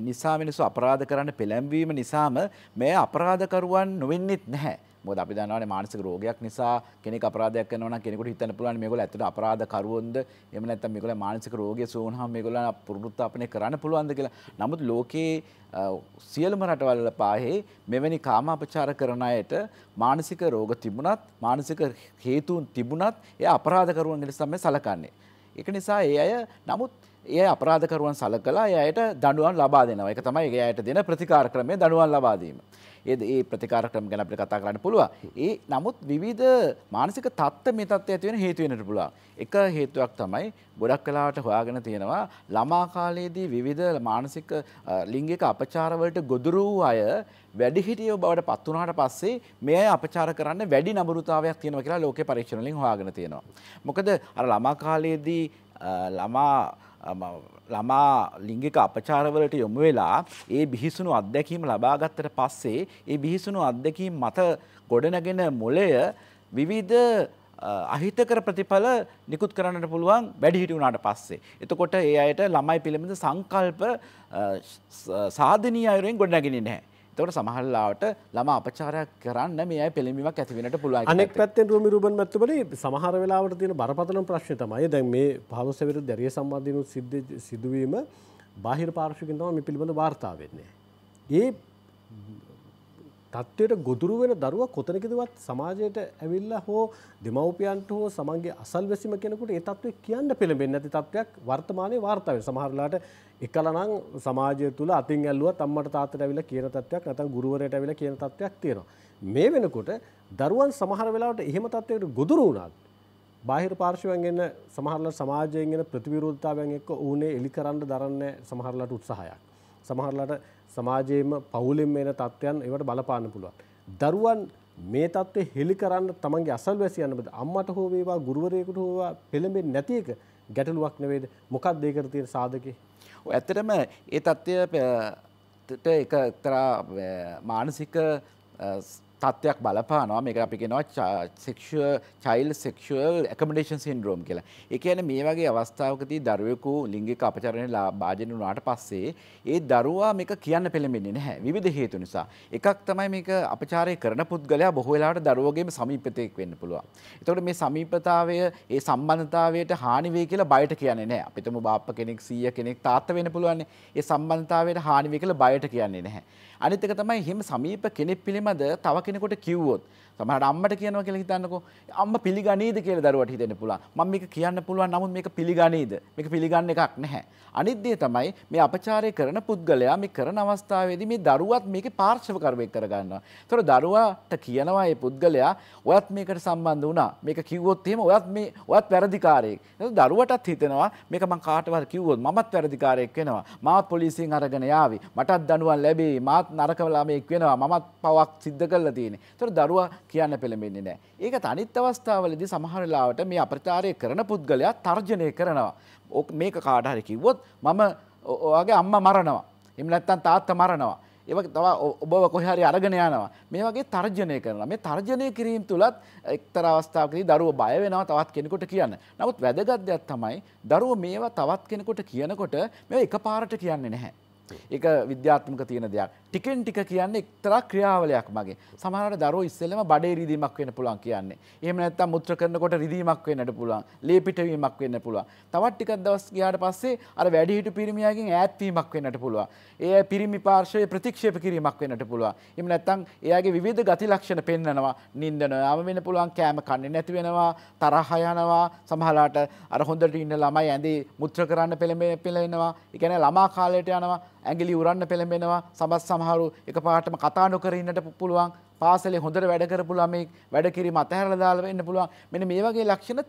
නිසා මිනිස්සු අපරාධ කරන්න පෙළඹවීම නිසාම මේ අපරාධකරුවන් නොවෙන්නෙත් නැහැ. මොකද අපි දන්නවනේ මානසික රෝගයක් නිසා කෙනෙක් අපරාධයක් කරනවා නම් කෙනෙකුට හිතන්න පුළුවන් මේගොල්ලෝ ඇත්තට අපරාධ කරුවොන්ද එහෙම නැත්නම් මේගොල්ලෝ මානසික රෝගය සුව වුණාම මේගොල්ලෝ පුනරුත්ථාපනය කරන්න පුළුවන්ද කියලා. නමුත් ලෝකේ සියලුම රටවල් පාහේ මෙවැනි කාමාපචාර කරන අයට මානසික රෝග තිබුණත් මානසික හේතුන් තිබුණත් එය අපරාධකරුවන් ලෙස තමයි සලකන්නේ. ඒක නිසා ඒ අය නමුත් ඒ අපරාධකරුවන් සලකලා ඒ අයට දඬුවම් ලබා දෙනවා. ඒක තමයි ඒ අයට දෙන ප්‍රතිකාර ක්‍රමය දඬුවම් ලබා දීම. ඒ ඒ ප්‍රතිකාර ක්‍රම ගැන අපිට කතා කරන්න පුළුවන්. ඒ නමුත් විවිධ මානසික තත්ත්ව මේ තත්ත්වය ඇති වෙන හේතු වෙන්නට පුළුවන්. එක හේතුවක් තමයි ගොඩක් වෙලාවට හොයාගෙන තියෙනවා ළමා කාලයේදී විවිධ මානසික ලිංගික අපචාර වලට ගොදුරු වූ අය වැඩිහිටියෝ බවට පත් වුණාට පස්සේ මේ අය අපචාර කරන්න වැඩි නඹරුතාවයක් තියෙනවා කියලා ලෝකේ පරීක්ෂණ වලින් හොයාගෙන තියෙනවා. මොකද අර ළමා කාලයේදී ළමා ළමා ලිංගික අපචාරවලට යොමු වෙලා ඒ බිහිසුණු අත්දැකීම ලබාගත්තට පස්සේ ඒ බිහිසුණු අත්දැකීම් මත ගොඩනගෙන මොලය විවිධ අහිතකර ප්‍රතිඵල නිකුත් කරන්නට පුළුවන් වැඩිහිටි වුණාට පස්සේ. එතකොට ඒ අයට ළමයි පිළිබඳ සංකල්ප සාධනීය අයුරින් ගොඩනැගෙන්නේ නැහැ. තවට සමහල්ලාවට ලම අපචාරයක් කරන්න මේ පෙළමිමක් ඇතිවෙනට පුළුවන් අනෙක් පැත්තෙන් රූමි රුබන් මැත්තබල සමහර වෙලාවට තියෙන බරපතන ප්‍රශ්න තමයි දැන් මේ පහලොසවිරු දැරිය සම්බන්ධයනු සිද්ධ සිදුවීම බාහිර පාර්ශකින් තම මේ පිළිබඳ වාර්තා වෙන්නේ. ඒ තත්ත්වයට ගොදුරු වෙන දරුව කොතනකිදවත් සමාජයට ඇවිල්ලා හෝ දෙමව්පියන්ට හෝ සමන්ගේ අසල් වැසිම කෙනෙකුට ඒ තත්ත්වය කියන්න පෙළඹෙන්නේ නැති තත්ත්වයක් වර්තමානයේ වාර්තා වෙනවා. සමහරලාට එකලනම් සමාජය තුළ අතින් ඇල්ලුවත් අම්මට තාත්තට ඇවිල්ලා කියන තත්ත්වයක් නැත්නම් ගුරුවරයාට ඇවිල්ලා කියන තත්ත්වයක් තියෙනවා. මේ වෙනකොට දරුවන් සමහර වෙලාවට එහෙම තත්ත්වයකට ගොදුරු වුණාත් බාහිර පාර්ශවයෙන් එන සමහරලා සමාජයෙන් එන ප්‍රතිවිරෝධතාවයන් එක්ක ඌනේ එලි කරන්න දරන්නේ සමහරලාට උත්සාහයක්. සමහරලාට සමාජයේම පවුලෙන් එන තත්ත්වයන් ඒවට බලපාන්න පුළුවන්. දරුවන් මේ තත්ත්වය හෙලි කරන්න තමන්ගේ අසල්වැසියන් බද අම්මට හෝ වේවා ගුරුවරයෙකුට හෝ පෙළඹෙන්නේ නැති එක ගැටලුවක් නෙවෙයිද? මොකක්ද ඒකට තියෙන සාධකේ? ඇත්තටම ඒ තත්ත්වයට එක එක්තරා මානසික තත්ත්වයක් බලපානවා මේක අපි කෙනවා sexual child sexual accommodation syndrome කියලා. ඒ කියන්නේ මේ වගේ අවස්ථාවකදී දරුවෙකු ලිංගික අපචාරණය භාජනය වුණාට පස්සේ ඒ දරුවා මේක කියන්න පෙළඹෙන්නේ නැහැ විවිධ හේතු නිසා. එකක් තමයි මේක අපචාරය කරන පුද්ගලයා බොහෝ වෙලාවට දරුවගේම සමීපතෙක් වෙන්න පුළුවන්. එතකොට මේ සමීපතාවය ඒ සම්බන්ධතාවයට හානි වෙයි කියලා බයට කියන්නේ නැහැ. අපිටම බාප්ප කෙනෙක් සීය කෙනෙක් තාත්තා වෙන්න පුළුවන්. ඒ සම්බන්ධතාවයට හානි වෙයි කියලා බයට කියන්නේ නැහැ. අනිත් එක තමයි හිම සමීප කෙනෙක් පිළිබඳ තව කෙනෙකුට කිව්වොත් සමහරට අම්මට කියනවා කියලා හිතන්නකෝ අම්ම පිළිගනීද කියලා දරුවට හිතෙන්න පුළුවන්. මම මේක කියන්න පුළුවන් නමුත් මේක පිළිගනීද? මේක පිළිගන්න එකක් නැහැ. අනිත් දේ තමයි මේ අපචාරය කරන පුද්ගලයා මේ කරන අවස්ථාවේදී මේ දරුවත් මේකේ පාර්ශවකරුවෙක් කරගන්නවා. ඒතර දරුවාට කියනවා මේ පුද්ගලයා ඔයත් මේකට සම්බන්ධ වුණා. මේක කිව්වොත් එහෙම ඔයත් මේ ඔයත් වැරදිකාරයෙක් ඒක දරුවටත් හිතෙනවා මේක මං කාටවත් කිව්වොත් මමත් වැරදිකාරයෙක් වෙනවා. මාත් පොලිසියෙන් අරගෙන යාවි. මටත් දඬුවම් ලැබෙයි. මාත් නරක ළමයෙක් වෙනවා. මමත් පවක් සිද්ධ කරලා තියෙන්නේ. ඒතර දරුවා කියන්න පෙළඹෙන්නේ නැහැ. ඒක තනිත් අවස්ථාවලදී සමහර වෙලාවට මේ අප්‍රචාරය කරන පුද්ගලයා තර්ජනය කරනවා. මේක කාට හරි කිව්වොත් මම ඔයාගේ අම්මා මරනවා. එහෙම නැත්නම් තාත්තා මරනවා. ඒ වගේ තව ඔබව කොහේ හරි අරගෙන යනවා. මේ වගේ තර්ජනය කරනවා. මේ තර්ජනය කිරීම තුලත් එක්තරා අවස්ථාවකදී දරුවෝ බය වෙනවා තවත් කෙනෙකුට කියන්න. නමුත් වැදගත් දෙයක් තමයි දරුවෝ මේවා තවත් කෙනෙකුට කියනකොට මේවා එකපාරට කියන්නේ නැහැ. ඒක විද්‍යාත්මක තියෙන දෙයක්. ටිකෙන් ටික කියන්නේ එක්තරා ක්‍රියාවලයක් මගේ. සමහරවිට දරුවෝ ඉස්සෙල්ලම බඩේ රිදීමක් වෙන්න පුළුවන් කියන්නේ. එහෙම නැත්නම් මුත්‍ර කරනකොට රිදීමක් වෙන්නට පුළුවන්. ලේ පිටවීමක් වෙන්න පුළුවන්. තවත් ටිකක් දවස් ගියාට පස්සේ අර වැඩිහිටි පිරිමියාගෙන් ඈත් වීමක් වෙන්නට පුළුවන්. ඒ පිරිමි පාර්ශවයේ ප්‍රතික්ෂේප කිරීමක් වෙන්නට පුළුවන්. එහෙම නැත්නම් එයාගේ විවිධ ගති ලක්ෂණ පෙන්වනවා. නිින්ද නොයාම වෙන්න පුළුවන්, කෑම කන්නේ නැති වෙනවා, තරහ යනවා, සමහරලාට අර හොඳට ඉන්න ළමයි ඇඳේ මුත්‍ර කරන්න පෙළඹෙනවා. ඒ කියන්නේ ළමා කාලයට යනවා. ඇගිලි උරන්න පෙළඹෙනවා සමත් සමහරු එක පාටම කතා නොකර ඉන්නට පුළුවන්. පාසලේ හොඳට වැඩ කරපු ළමෙක් වැඩ කිරීම අතහැරලා දාලා වෙන්න පුළුවන්. මෙන්න මේ වගේ ලක්ෂණ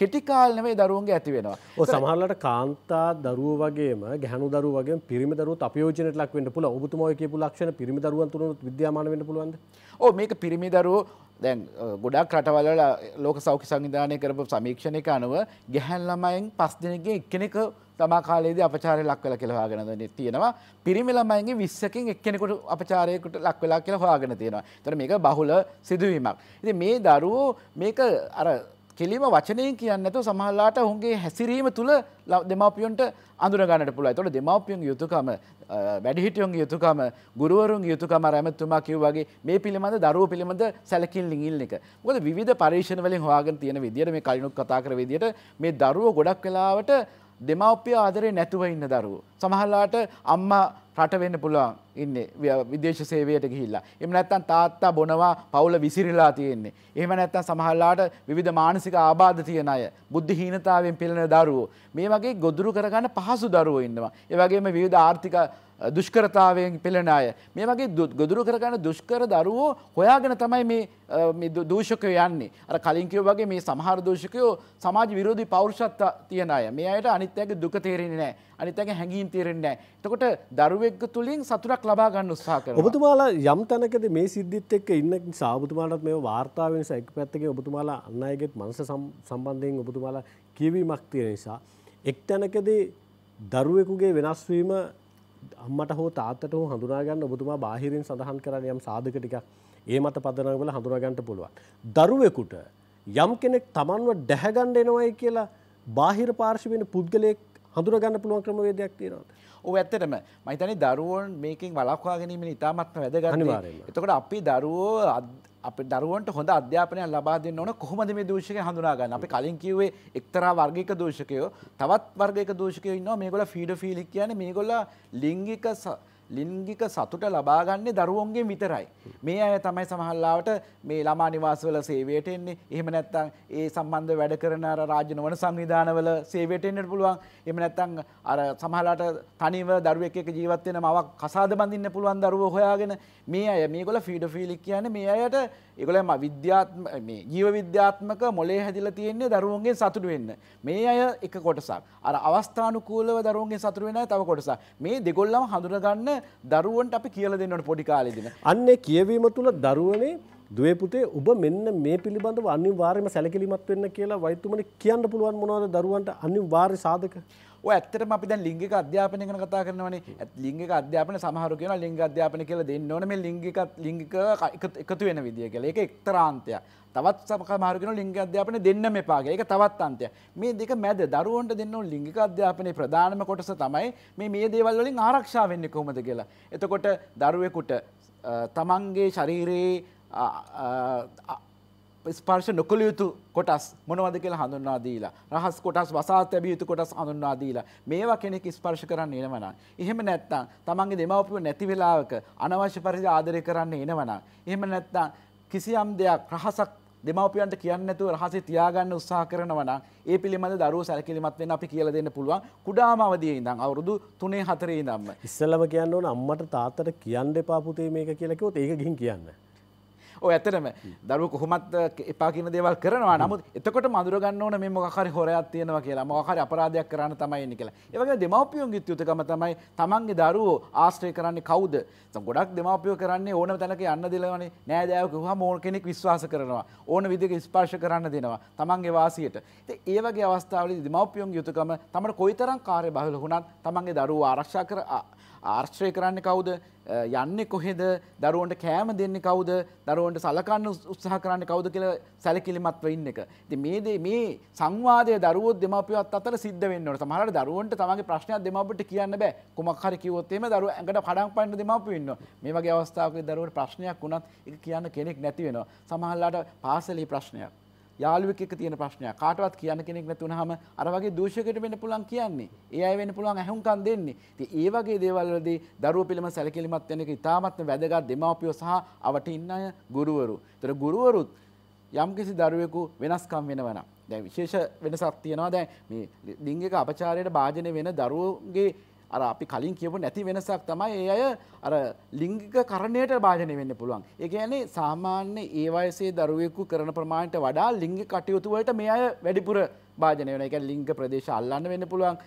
කෙටි කාල නෙවෙයි දරුවන්ගේ ඇති වෙනවා. ඔය සමහරවිට කාන්තා දරුවෝ වගේම ගැහණු දරුවෝ වගේම පිරිමි දරුවෝත් අපයෝජනයට ලක් වෙන්න පුළුවන්. ඔබතුමා ඔය කියපු ලක්ෂණ පිරිමි දරුවන් තුනත් විද්‍යාමාන වෙන්න පුළුවන්ද? ඔව් මේක පිරිමි දරුවෝ දැන් ගොඩක් රටවල ලෝක සෞඛ්‍ය සංවිධානය කරපු සමීක්ෂණයක අනුව ගැහැන් ළමයින් පස් දෙනෙක්ගේ එක්කෙනෙක් තමා කාලේදී අපචාරය ලක් වෙලා කියලා හොයාගෙන තියෙනවා. පිරිමි ළමයින්ගේ 20කින් එක්කෙනෙකුට අපචාරයකට ලක් වෙලා කියලා හොයාගෙන තියෙනවා. ඒතර මේක බහුල සිදුවීමක්. ඉතින් මේ දරුවෝ මේක අර කෙලිම වචනයෙන් කියන්නතු සමහල්ලාට ඔුන්ගේ හැසිරීම තුළ දෙමවපියන්ට අඳුරගන්නට පුළ තොට දෙමවපියන් යුතුකම වැඩිහිටියොන් යුතුකම ගුරුවරුන් යුතුකම රැමත්තුමා කිව් වගේ මේ පිළිබඳ දරුව පිළිබඳ සැලකිල් ලිගිල් එක. මොද විධ පරිශණ වලින් හවාගෙන තියෙන විදිට මේ කලිනුක් කතා කර විදිට මේ දරුව ගොඩක් වෙලාවට දෙමවපිය ආදරේ නැතුව ඉන්න දරුව. සමහල්ලාට අම්මා රට වෙන්න පුළුවන්. ඉන්න විදේශ සේවයට ගිහිල්ලා. එම නැත්තන් තාත්තා බොනවා පවුල විසිරිලා තියෙන්නේ. එහෙම නැත්තන් සමහල්ලාට විධ මානසික ආබාධ තියෙන අය බුද්ධ හීනතාවෙන් පිළෙන දරුවෝ. මේ වගේ ගොදුරු කරගන්න පහසු දරුවෝ ඉන්නවා. ඒවගේම විවිධ ආර්ථික දුෂ්කරතාවයෙන් පෙළෙන අය. මේ වගේ ගොදුරු කරගන්න දුෂ්කර දරුවෝ හොයාගෙන තමයි මේ දූෂකය යන්නේ. අර කලින්කිව වගේ මේ සමහර දූෂකයෝ සමාජ විරෝධී පෞරුෂත්ව තියෙන අය. මේ අයට අනිත්‍යගේ දුක තේරෙන්නේ නැහැ. අනිත්‍යගේ හැඟීම් තේරෙන්නේ නැහැ. එතකොට දරුවෙක් තුලින් සතුටක් ලබා ගන්න උත්සාහ කරනවා. ඔබතුමාලා යම් තැනකද මේ සිද්ධිත් එක්ක ඉන්න නිසා ඔබතුමාලත් මේ වාර්තා වෙන නිසා එක් පැත්තකින් ඔබතුමාලා අන් අයගෙත් මනස සම්බන්ධයෙන් ඔබතුමාලා කියවීමක් තියෙන නිසා එක් තැනකදී දරුවෙකුගේ වෙනස් වීම අම්මට හෝ තාත්තට හෝ හඳුනාගන්න ඔබතුමා බාහිරින් සඳහන් කරන්න යම් සාධක ටිකක් ඒ මත පදනවල හඳුනාගන්නට පුළුවන්. දරුවෙකුට යම් කෙනෙක් තමන්ව ඩැහැගණ්ඩ එනවයි කියලා බාහිර පාර්ශවෙන පුද්ගලයෙක් හඳුරගන්න පුළුවන් ක්‍රමවේදයක් තියෙනවා. ඕ ඇත්තටම මහිතනි දරුවන් මේකින් වලක්වා ගැනීම ඉතාමත්ම වැදගන්න. එතකොට අපි දරුවෝ අප දරුවන්ට හොඳ අධ්‍යාපනය ලබා දෙන්න ඕන කොහොමද මේ දූෂක හඳුනාගන්න අපි කලින් කිව්වේ එක්තරා වර්ගික දූෂකයෝ තවත් වර්ගයක දූෂකයෝ ඉන්නවා මේගොල්ල ෆීඩ ෆීලික් කියන්නේ මේගොල්ල ලිංගික ලිංගික සතුට ලබාගන්නේ දරුවන්ගේ විතරයි. මේ අය තමයි සමහල්ලාවට මේ ළමා නිවාසවල සේවයට එන්නේ එහෙම නැත්තම් ඒ සම්බන්ධ වැඩ කරන අර රාජ්‍ය නොවන සංවිධානවල සේවයට එන්නට පුළුවන්. එහෙම නැත්තම් අර සමහරලාට තනිව දරුවෙක් එක්ක ජීවත් වෙන මවක් කසාද බඳින්න පුළුවන් දරුවෝ හොයාගෙන මේ අය මේගොල්ල ෆීඩ ෆීලික් කියන්නේ මේ අයට ඒගොල්ලෝ විද්‍යාත්ම මේ ජීව විද්‍යාත්මක මොලේ හැදිලා තියෙන්නේ දරුවන්ගෙන් සතුටු වෙන්න. මේ අය එක කොටසක්. අර අවස්ථානුකූලව දරුවන්ගෙන් සතුටු වෙන අය තව කොටසක්. මේ දෙගොල්ලම හඳුනගන්න දරුවන්ට අපි කියල දෙන්නට පොඩි කාලෙදින. අන්නේ කියවීම තුළ දරුවනේ දුවපුතේ ඔබ මෙන්න මේ පිළිබඳව අනිවාර්යම සැලකිලිමත් වෙන්න කියලා වෛතුමනි කියන්න පුළුවන් මොනවද දරුවන්ට අනිවාර්ය සාධක. ඔය ඇත්තටම අපි දැන් ලිංගික අධ්‍යාපනය ගැන කතා කරනවානේ. ලිංගික අධ්‍යාපන සමහරු කියනවා ලිංගික අධ්‍යාපන කියලා දෙන්න ඕනේ මේ ලිංගික ලිංගික එකතු වෙන විදිය කියලා. ඒක එක්තරාන්තයක්. තවත් සමහරු කියනවා ලිංගික අධ්‍යාපනය දෙන්නම එපා කියලා. ඒක තවත් අන්තයක්. මේ දෙක මැද දරුවන්ට දෙන්න ඕන ලිංගික අධ්‍යාපනයේ ප්‍රධානම කොටස තමයි මේ මේ දේවල් වලින් ආරක්ෂා වෙන්නේ කොහොමද කියලා. එතකොට දරුවෙකුට තමන්ගේ ශරීරයේ ස්පර්ශ නොකළ යුතු කොටස් මොනවද කියලා හඳුන්වා දීලා. රහස් කොටස් වසා තැබිය යුතු කොටස් හඳුන්වා දීලා. මේවා කෙනෙක් ස්පර්ශ කරන්න එනවනම් එහෙම නැත්නම් තමන්ගේ දෙමව්පියෝ නැති වෙලාවක අනවශ්‍ය පරිදි ආදරය කරන්න එනවනම් එහෙම නැත්නම් කිසියම් දෙයක් රහසක් දෙමව්පියන්ට කියන්න නැතුව රහසේ තියාගන්න උත්සාහ කරනවා නම් ඒ පිළිබඳ දරුවෝ සැලකිලිමත් වෙන්න අපි කියලා දෙන්න පුළුවන්. කුඩාම අවදියේ ඉඳන් අවුරුදු 3 4 ඉඳන්ම. ඉස්සෙල්ලම කියන්න ඕන අම්මට තාත්තට කියන්න එපා පුතේ මේක කියලා කිව්වොත් ඒක ගිහින් කියන්න. ඔය ඇතරම දරුව කොහොමත් එපා කියන දේවල් කරනවා නමුත් එතකොට මදුරගන්න ඕන මේ මොකහරි හොරයක් තියෙනවා කියලා මොකහරි අපරාධයක් කරන්න තමයි එන්නේ කියලා. ඒ වගේ දෙමව්පියන්ගේ යුතුයකම තමයි තමන්ගේ දරුවෝ ආශ්‍රය කරන්නේ කවුද? ගොඩක් දෙමව්පියෝ කරන්නේ ඕනම තැනක යන්න දෙලවනේ. නෑදෑයෝ කිව්වම ඕන කෙනෙක් විශ්වාස කරනවා. ඕන විදිහක ස්පර්ශ කරන්න දෙනවා. තමන්ගේ වාසියට. ඉතින් ඒ වගේ අවස්ථාවලදී දෙමව්පියන්ගේ යුතුයකම තමයි කොයිතරම් කාර්යබහුල වුණත් තමන්ගේ දරුවෝ ආරක්ෂා කර ආර්ශ්‍රය කරන්නේ කවුද යන්නේ කොහෙද දරුවන්ට කෑම දෙන්නේ කවුද දරුවන්ට සලකන්න උත්සාහ කරන්න කවුද කියලා සැලකිලිමත්ව ඉන්න එක. ඉතින් මේ දේ මේ සංවාදය දරුවෝ දෙමාපියවත් අතර සිද්ධ වෙන්න ඕන. සමහරවිට දරුවන්ට තමන්ගේ ප්‍රශ්නයක් දෙමාපියට කියන්න බෑ. කුමක් හරි කිව්වොත් එහෙම දරුවා ඇඟට කඩන් පාන්න දෙමාපියෝ ඉන්නවා. මේ වගේ අවස්ථාවකදී දරුවට ප්‍රශ්නයක් වුණත් ඒක කියන්න කෙනෙක් නැති වෙනවා. සමහරවිට පාසලේ ප්‍රශ්නයක් යාළුවෙක් එක්ක තියෙන ප්‍රශ්නයක් කාටවත් කියන්න කෙනෙක් නැතුනහම අර වගේ දූෂකයට වෙන්න පුළුවන් කියන්නේ. ඒ අය වෙන්න පුළුවන් ඇහුම්කන් දෙන්නේ. ඉතින් ඒ වගේ දේවල් වලදී දරුවෝ පිළිම සැලකිලිමත් වෙන එක ඉතාමත්ම වැදගත් දෙමාපියෝ සහ අවට ඉන්න අය ගුරුවරු. ඒතර ගුරුවරුත් යම්කිසි දරුවෙකු වෙනස්කම් වෙනවා නම් දැන් විශේෂ වෙනසක් තියෙනවා දැන් මේ ලිංගික අපචාරයට භාජනය වෙන දරුවෝගේ අර අපි කලින් කියපු නැති වෙනසක් තමයි ඒ අය අර ලිංගික කරණයට භාජනය වෙන්න පුළුවන්. ඒ කියන්නේ සාමාන්‍ය ඒ වයසේ දරුවෙකු කරන ප්‍රමාණයට වඩා ලිංගික කටයුතු වලට මේ අය වැඩිපුර භාජනය වෙන. ඒ කියන්නේ ලිංග ප්‍රදේශ අල්ලන්න වෙන්න පුළුවන්.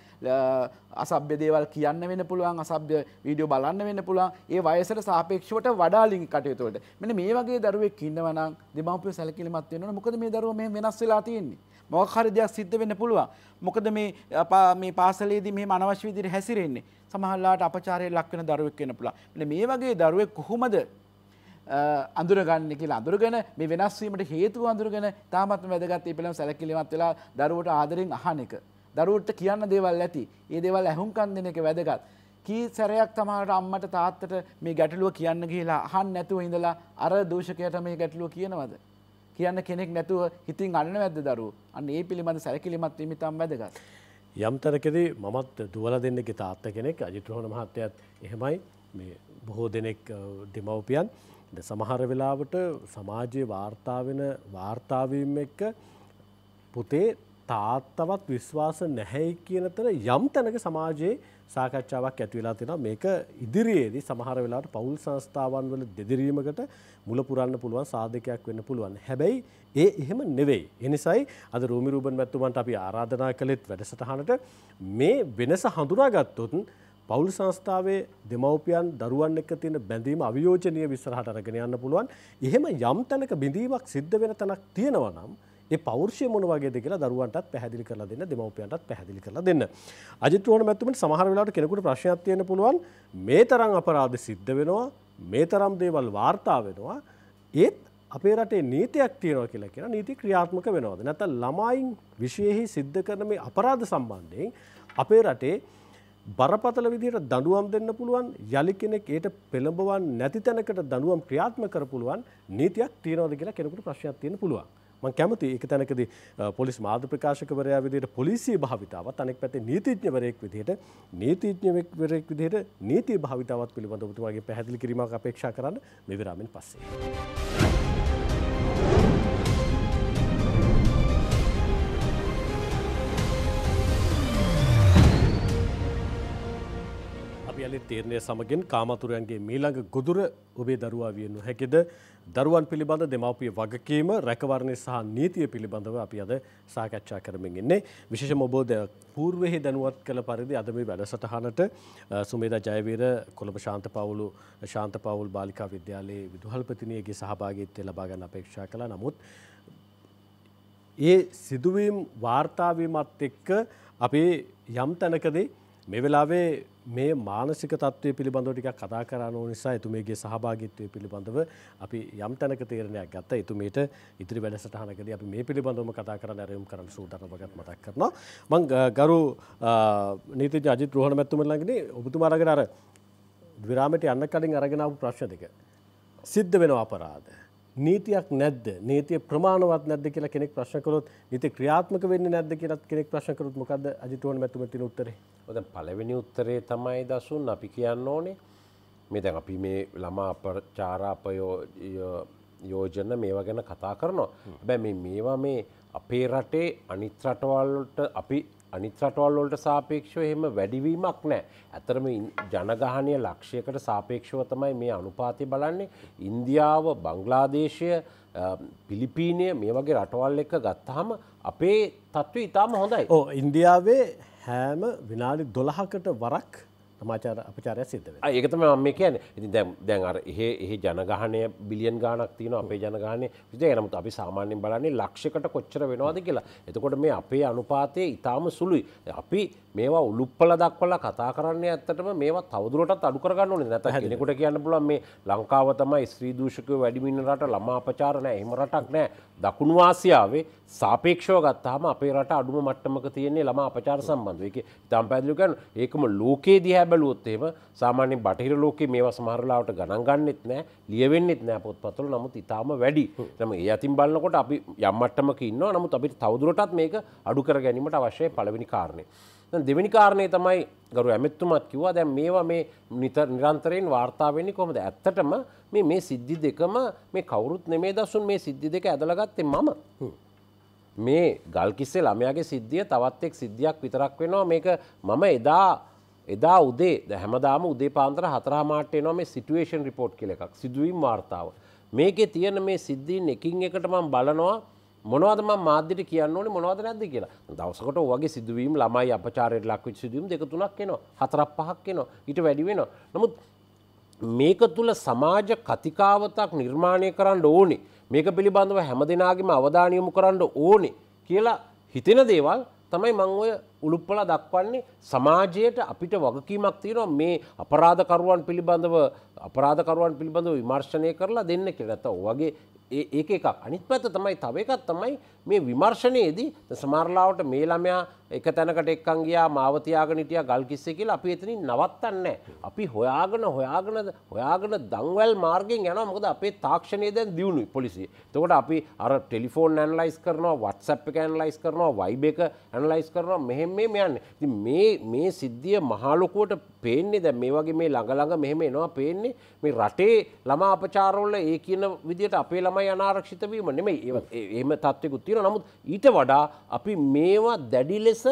අසභ්‍ය දේවල් කියන්න වෙන්න පුළුවන්. අසභ්‍ය වීඩියෝ බලන්න වෙන්න පුළුවන්. ඒ වයසට සාපේක්ෂවට වඩා ලිංගික කටයුතු වලට. මෙන්න මේ වගේ දරුවෙක් ඉන්නවා නම් දෙමාපියෝ සැලකිලිමත් වෙන්න ඕන. මොකද මේ දරුවා මෙහෙම වෙනස් වෙලා තියෙන්නේ. මොකක් හරි දෙයක් සිද්ධ වෙන්න පුළුවන්. මොකද මේ මේ පාසලේදී මෙහෙම අනවශ්‍ය විදිහට හැසිරෙන්නේ. සමහරලාට අපචාරයේ ලක් වෙන දරුවෙක් වෙන්න පුළුවන්. මෙන්න මේ වගේ දරුවෙක් කොහොමද අඳුරගන්න කියලා අඳුරගෙන මේ වෙනස්වීමට හේතු අඳුරගෙන තාමත් වැදගත් ඒ පිළිබඳව සැලකිලිමත් වෙලා දරුවට ආදරෙන් අහන එක. දරුවට කියන්න දේවල් ඇති. ඒ දේවල් ඇහුම්කන් දෙන එක වැදගත්. කී සැරයක් තමාට අම්මට තාත්තට මේ ගැටලුව කියන්න කියලා අහන්න නැතුව ඉඳලා අර දූෂකයට මේ ගැටලුව කියනවද? කියන්න කෙනෙක් නැතුව හිතින් අන්න වැද්ද දරුවෝ. අන්න ඒ පිළිබඳ සැලකිලිමත් වීම ඉතාම වැදගත්. යම් තැනකදී මමත් දුවල දෙන්නෙක්ගේ තාත්ත කෙනෙක් අජිත්‍රහණ මහත්තයත් එහෙමයි මේ බොහෝ දෙනෙක් අ, දෙමව්පියන් ද සමහර වෙලාවට සමාජයේ වාර්තාාවෙන වාර්තාවීම එක්ක පුතේ තාත්තවත් විශ්වාස නැහැයි කියනතර යම් තැනක සමාජයේ සාකච්ඡාවක් ඇතිවෙලා තිෙන මේක ඉදිරියේදී සමහර වෙලාට පවුල් සංස්ථාවන් වල දෙදිරීමකට මුල පුරන්න පුළුවන් සාධකයක් වෙන්න පුළුවන් හැබැයි ඒ එහෙම නෙවෙයි. එනිසයි අද රූමිරූබන් මැත්තුමන්ට අපි ආරාධනා කළෙත් වැඩසටහනට මේ වෙනස හඳුනාගත්තොත් පවුල් සංස්ථාවේ දෙමව්පියන් දරුවන් එක්ක තියෙන බැඳීම අවියෝජනීය විස්තරහට අරගෙන යන්න පුළුවන්. එහෙම යම් තැනක බිඳීමක් සිද්ධ වෙන තැනක් තියෙනවා නම් ඒ පෞර්ෂය මොන වගේද කියලා දරුවන්ටත් පැහැදිලි කරලා දෙන්න දෙමව්පියන්ටත් පැහැදිලි කරලා දෙන්න. අජිත් රෝහණ මැතිතුමනි සමහර වෙලාවට කෙනෙකුට ප්‍රශ්නයක් තියෙන්න පුළුවන් මේ තරම් අපරාධ සිද්ධ වෙනවා මේ තරම් දේවල් වාර්තා වෙනවා ඒත් අපේ රටේ නීතියක් තියෙනවා කියලා කියන නීති ක්‍රියාත්මක වෙනවද නැත්නම් ළමයින් විශේෂෙහි සිද්ධ කරන මේ අපරාධ සම්බන්ධයෙන් අපේ රටේ බරපතල විදිහට දඩුවම් දෙන්න පුළුවන් යලි කෙනෙක් ඒට පෙළඹවන් නැති තැනකට දඩුවම් ක්‍රියාත්ම කර පුළුවන් නීතියක් තියෙනවද කියලා කෙනෙකුට ප්‍රශ්නයක් තියෙන පුළුවන්. මං කැමති ඒක තැනකදී අ, පොලිස් මාධ්‍ය ප්‍රකාශකවරයා විදිහට පොලිසිය භාවිතාවත් අනෙක් පැත්තේ නීතිඥවරයෙක් විදිහට නීතිඥවරයෙක් විදිහට නීති භාවිතාවත් පිළිබඳව ඔබතුමාගේ පැහැදිලි කිරීමක් අපේක්ෂා කරන්න මේ විරාමෙන් පස්සේ. අපි අලි තීරණය සමගින් කාමතුරයන්ගේ මීළඟ ගොදුර ඔබේ දරුවා විය නොහැකිද දරුවන් පිළිබඳ දෙමවපිය වගකීම රැකවරණය සහ නීතිය පිළිබඳව අපි අද සාකච්ඡා කරමින් ඉන්නේ. විශේෂ මොබෝද පූර්වෙහි දැනුවත් කළ පරිදි අද මේ වැඩසටහනට අ, සුමේදා ජයවීර කොළඹ ශාන්ත පවුලු ශාන්ත පවුල් බාලිකා විද්‍යාලයේ විදුහල්පතිනියගේ සහභාගීත්වය ලබා ගන්න අපේක්ෂා කළා. නමුත් ඒ සිදුවීම් වාර්තාවීමත් එක්ක අපි යම් තැනකදී මේ වෙලාවේ මේ මානසික තත්ත්වය පිළිබඳව ටිකක් කතා කරන්න ඕන නිසා එතුමේගේ සහභාගිත්වය පිළිබඳව අපි යම් තැනක තීරණයක් ගත්ත එතුමීට ඉදිරි වැඩසටහනකදී අපි මේ පිළිබඳවම කතා කරන්න ඇරයුම් කරන්න සූදානම් වගත් මතක් කරනවා. මං අ, ගරු අ, නීතිඥ අජිත් රෝහණ මැතිතුමන් ළඟදී ඔබතුමා අරගෙන අර විරාමයට යන්න කලින් අරගෙන ආපු ප්‍රශ්න දෙක. සිද්ධ වෙනවා අපරාධ. නීතියක් නැද්ද? නීතිය ප්‍රමාණවත් නැද්ද කියලා කෙනෙක් ප්‍රශ්න කළොත් නීති ක්‍රියාත්මක වෙන්නේ නැද්ද කියලා කෙනෙක් ප්‍රශ්න කළොත් මොකද්ද අජිත් රෝහණ මැතිතුමන් තියෙන උත්තරේ? ඔද පළවෙනි උත්තරේ තමයි දසුන් අපි කියන්න ඕනේ. මේ දැන් අපි මේ ළමා අපචාරාපයෝ යෝජන මේවා ගැන කතා කරනවා. බැ මේ මේවා මේ අපේ රටේ අනිත් රටවල්ලට අපි අනිත් රටවල්ලොලට සාපේක්ෂව එහෙම වැඩිවීමක් නෑ. ඇතරම ජනගහනය ලක්ෂයකට සාපේක්ෂව තමයි මේ අනුපාතය බලන්නේ. ඉන්දියාව බංගලාදේශය අ, පිලිපීනය මේ වගේ රටවල් එක ගත්තහම අපේ තත්ත්ව ඉතාම හොඳයි. ඕ ඉන්දියාවේ හෑම විනාඩි දොළහකට වරක් සමාචාර අපචාරය සිද්ධ ඒක මම මේ කියන්නේ. ඉතින් දැන් දැන් අර එහෙ එහෙ ජනගහනය බිලියන් ගාණක් තියෙනවා අපේ ජනගහනය. ඉතින් නමුත් අපි සාමාන්‍යයෙන් බලන්නේ ලක්ෂයකට කොච්චර වෙනවද කියලා. එතකොට මේ අපේ අනුපාතය ඊටාම සුළුයි. අපි මේවා උලුප්පල දක්වලා කතා කරන්නේ ඇත්තටම මේවා තවදුරටත් අඩු කරගන්න ඕනේ. නැත්නම් කෙනෙකුට කියන්න පුළුවන් මේ ලංකාව තමයි ස්ත්‍රී දූෂකයෝ වැඩිම ඉන්න රට ළමා අපචාර නැහැ. එහෙම රටක් නැහැ. දකුණු ආසියාවේ සාපේක්ෂව ගත්තාම අපේ රට අඩුම මට්ටමක තියෙන්නේ ළමා අපචාර සම්බන්ධව. ඒක ඉතාම පැහැදිලිව කියනවා. ඒකම ලෝකයේ දිහා බැලුවොත් එහෙම සාමාන්‍යයෙන් බටහිර ලෝකයේ මේවා සමහර වෙලාවට ගණන් ගන්නෙත් නැහැ, ලියවෙන්නෙත් නැහැ පොත්පත්වල. නමුත් ඉතාම වැඩි. නම් ඒ අතින් බලනකොට අපි යම් මට්ටමක ඉන්නවා. නමුත් අපිට තවදුරටත් මේක අඩු කර ගැනීමට අවශ්‍යයි පළවෙනි කාරණේ. දැන් දෙවෙනි කාරණේ තමයි ගරු ඇමෙත්තුමත් කිව්වා දැන් මේවා මේ නිතර නිරන්තරයෙන් වාර්තා වෙන්නේ කොහොමද? ඇත්තටම මේ මේ සිද්ධි දෙකම මේ කවුරුත් නෙමේ දසුන් මේ සිද්ධි දෙක ඇදලා ගත්තේ මම. මේ ගල්කිස්සේ ළමයාගේ සිද්ධිය තවත් එක් සිද්ධියක් විතරක් වෙනවා මේක මම එදා එදා උදේ දැන් හැමදාම උදේ පාන්දර හතරහා මාට එනවා මේ සිටුවේෂන් රිපෝට් කියලා එකක් සිදුවීම් වාර්තාව. මේකේ තියෙන මේ සිද්ධීන් එකින් එකට මම බලනවා මොනවද මම මාධ්‍යට කියන්න ඕනේ මොනවද නැද්ද කියලා. දවසකට ඔයගේ සිදුවීම් ළමයි අපචාරයට ලක් වෙච්ච සිදුවීම් දෙක තුනක් එනවා. හතරක් පහක් එනවා. ඊට වැඩි වෙනවා. නමුත් මේක තුළ සමාජ කතිකාවතක් නිර්මාණය කරන්න ඕනේ මේක පිළිබඳව හැම දෙනාගේම අවධානය යොමු කරන්න ඕනේ කියලා හිතෙන දේවල් තමයි මං ඔය උළුප්පල දක්වන්නේ සමාජයට අපිට වගකීමක් තියෙනවා මේ අපරාධකරුවන් පිළිබඳව අපරාධකරුවන් පිළිබඳව විමර්ශනය කරලා දෙන්න කියලා. නැත්නම් වගේ ඒක එකක්. අනිත් පැත්ත තමයි තව එකක් තමයි මේ විමර්ශනයේදී සමහරලාවට මේ ළමයා එක තැනකට එක්කන් ගියා මාව තියාගෙන හිටියා ගල් කිස්සේ කියලා අපි එතනින් නවත්තන්නේ අපි හොයාගෙන හොයාගෙන හොයාගෙන දන්වැල් මාර්ගෙන් යනවා මොකද අපේ තාක්ෂණය දැන් දියුණුයි පොලිසිය. එතකොට අපි අර ටෙලිෆෝන් ඇනලයිස් කරනවා WhatsApp එක ඇනලයිස් කරනවා Vibe එක ඇනලයිස් කරනවා මෙහෙම මෙහෙම යන්නේ. ඉතින් මේ මේ සිද්ධිය මහා ලොකුවට පේන්නේ දැන් මේ වගේ මේ ළඟ ළඟ මෙහෙම එනවා පේන්නේ මේ රටේ ළමා අපචාරවල ඒ කියන විදිහට අපේ ළමයි අනාරක්ෂිත වීම නෙමෙයි. එහෙම තත්ත්වයකුත් තියෙනවා. නමුත් ඊට වඩා අපි මේවා දැඩි ලෙස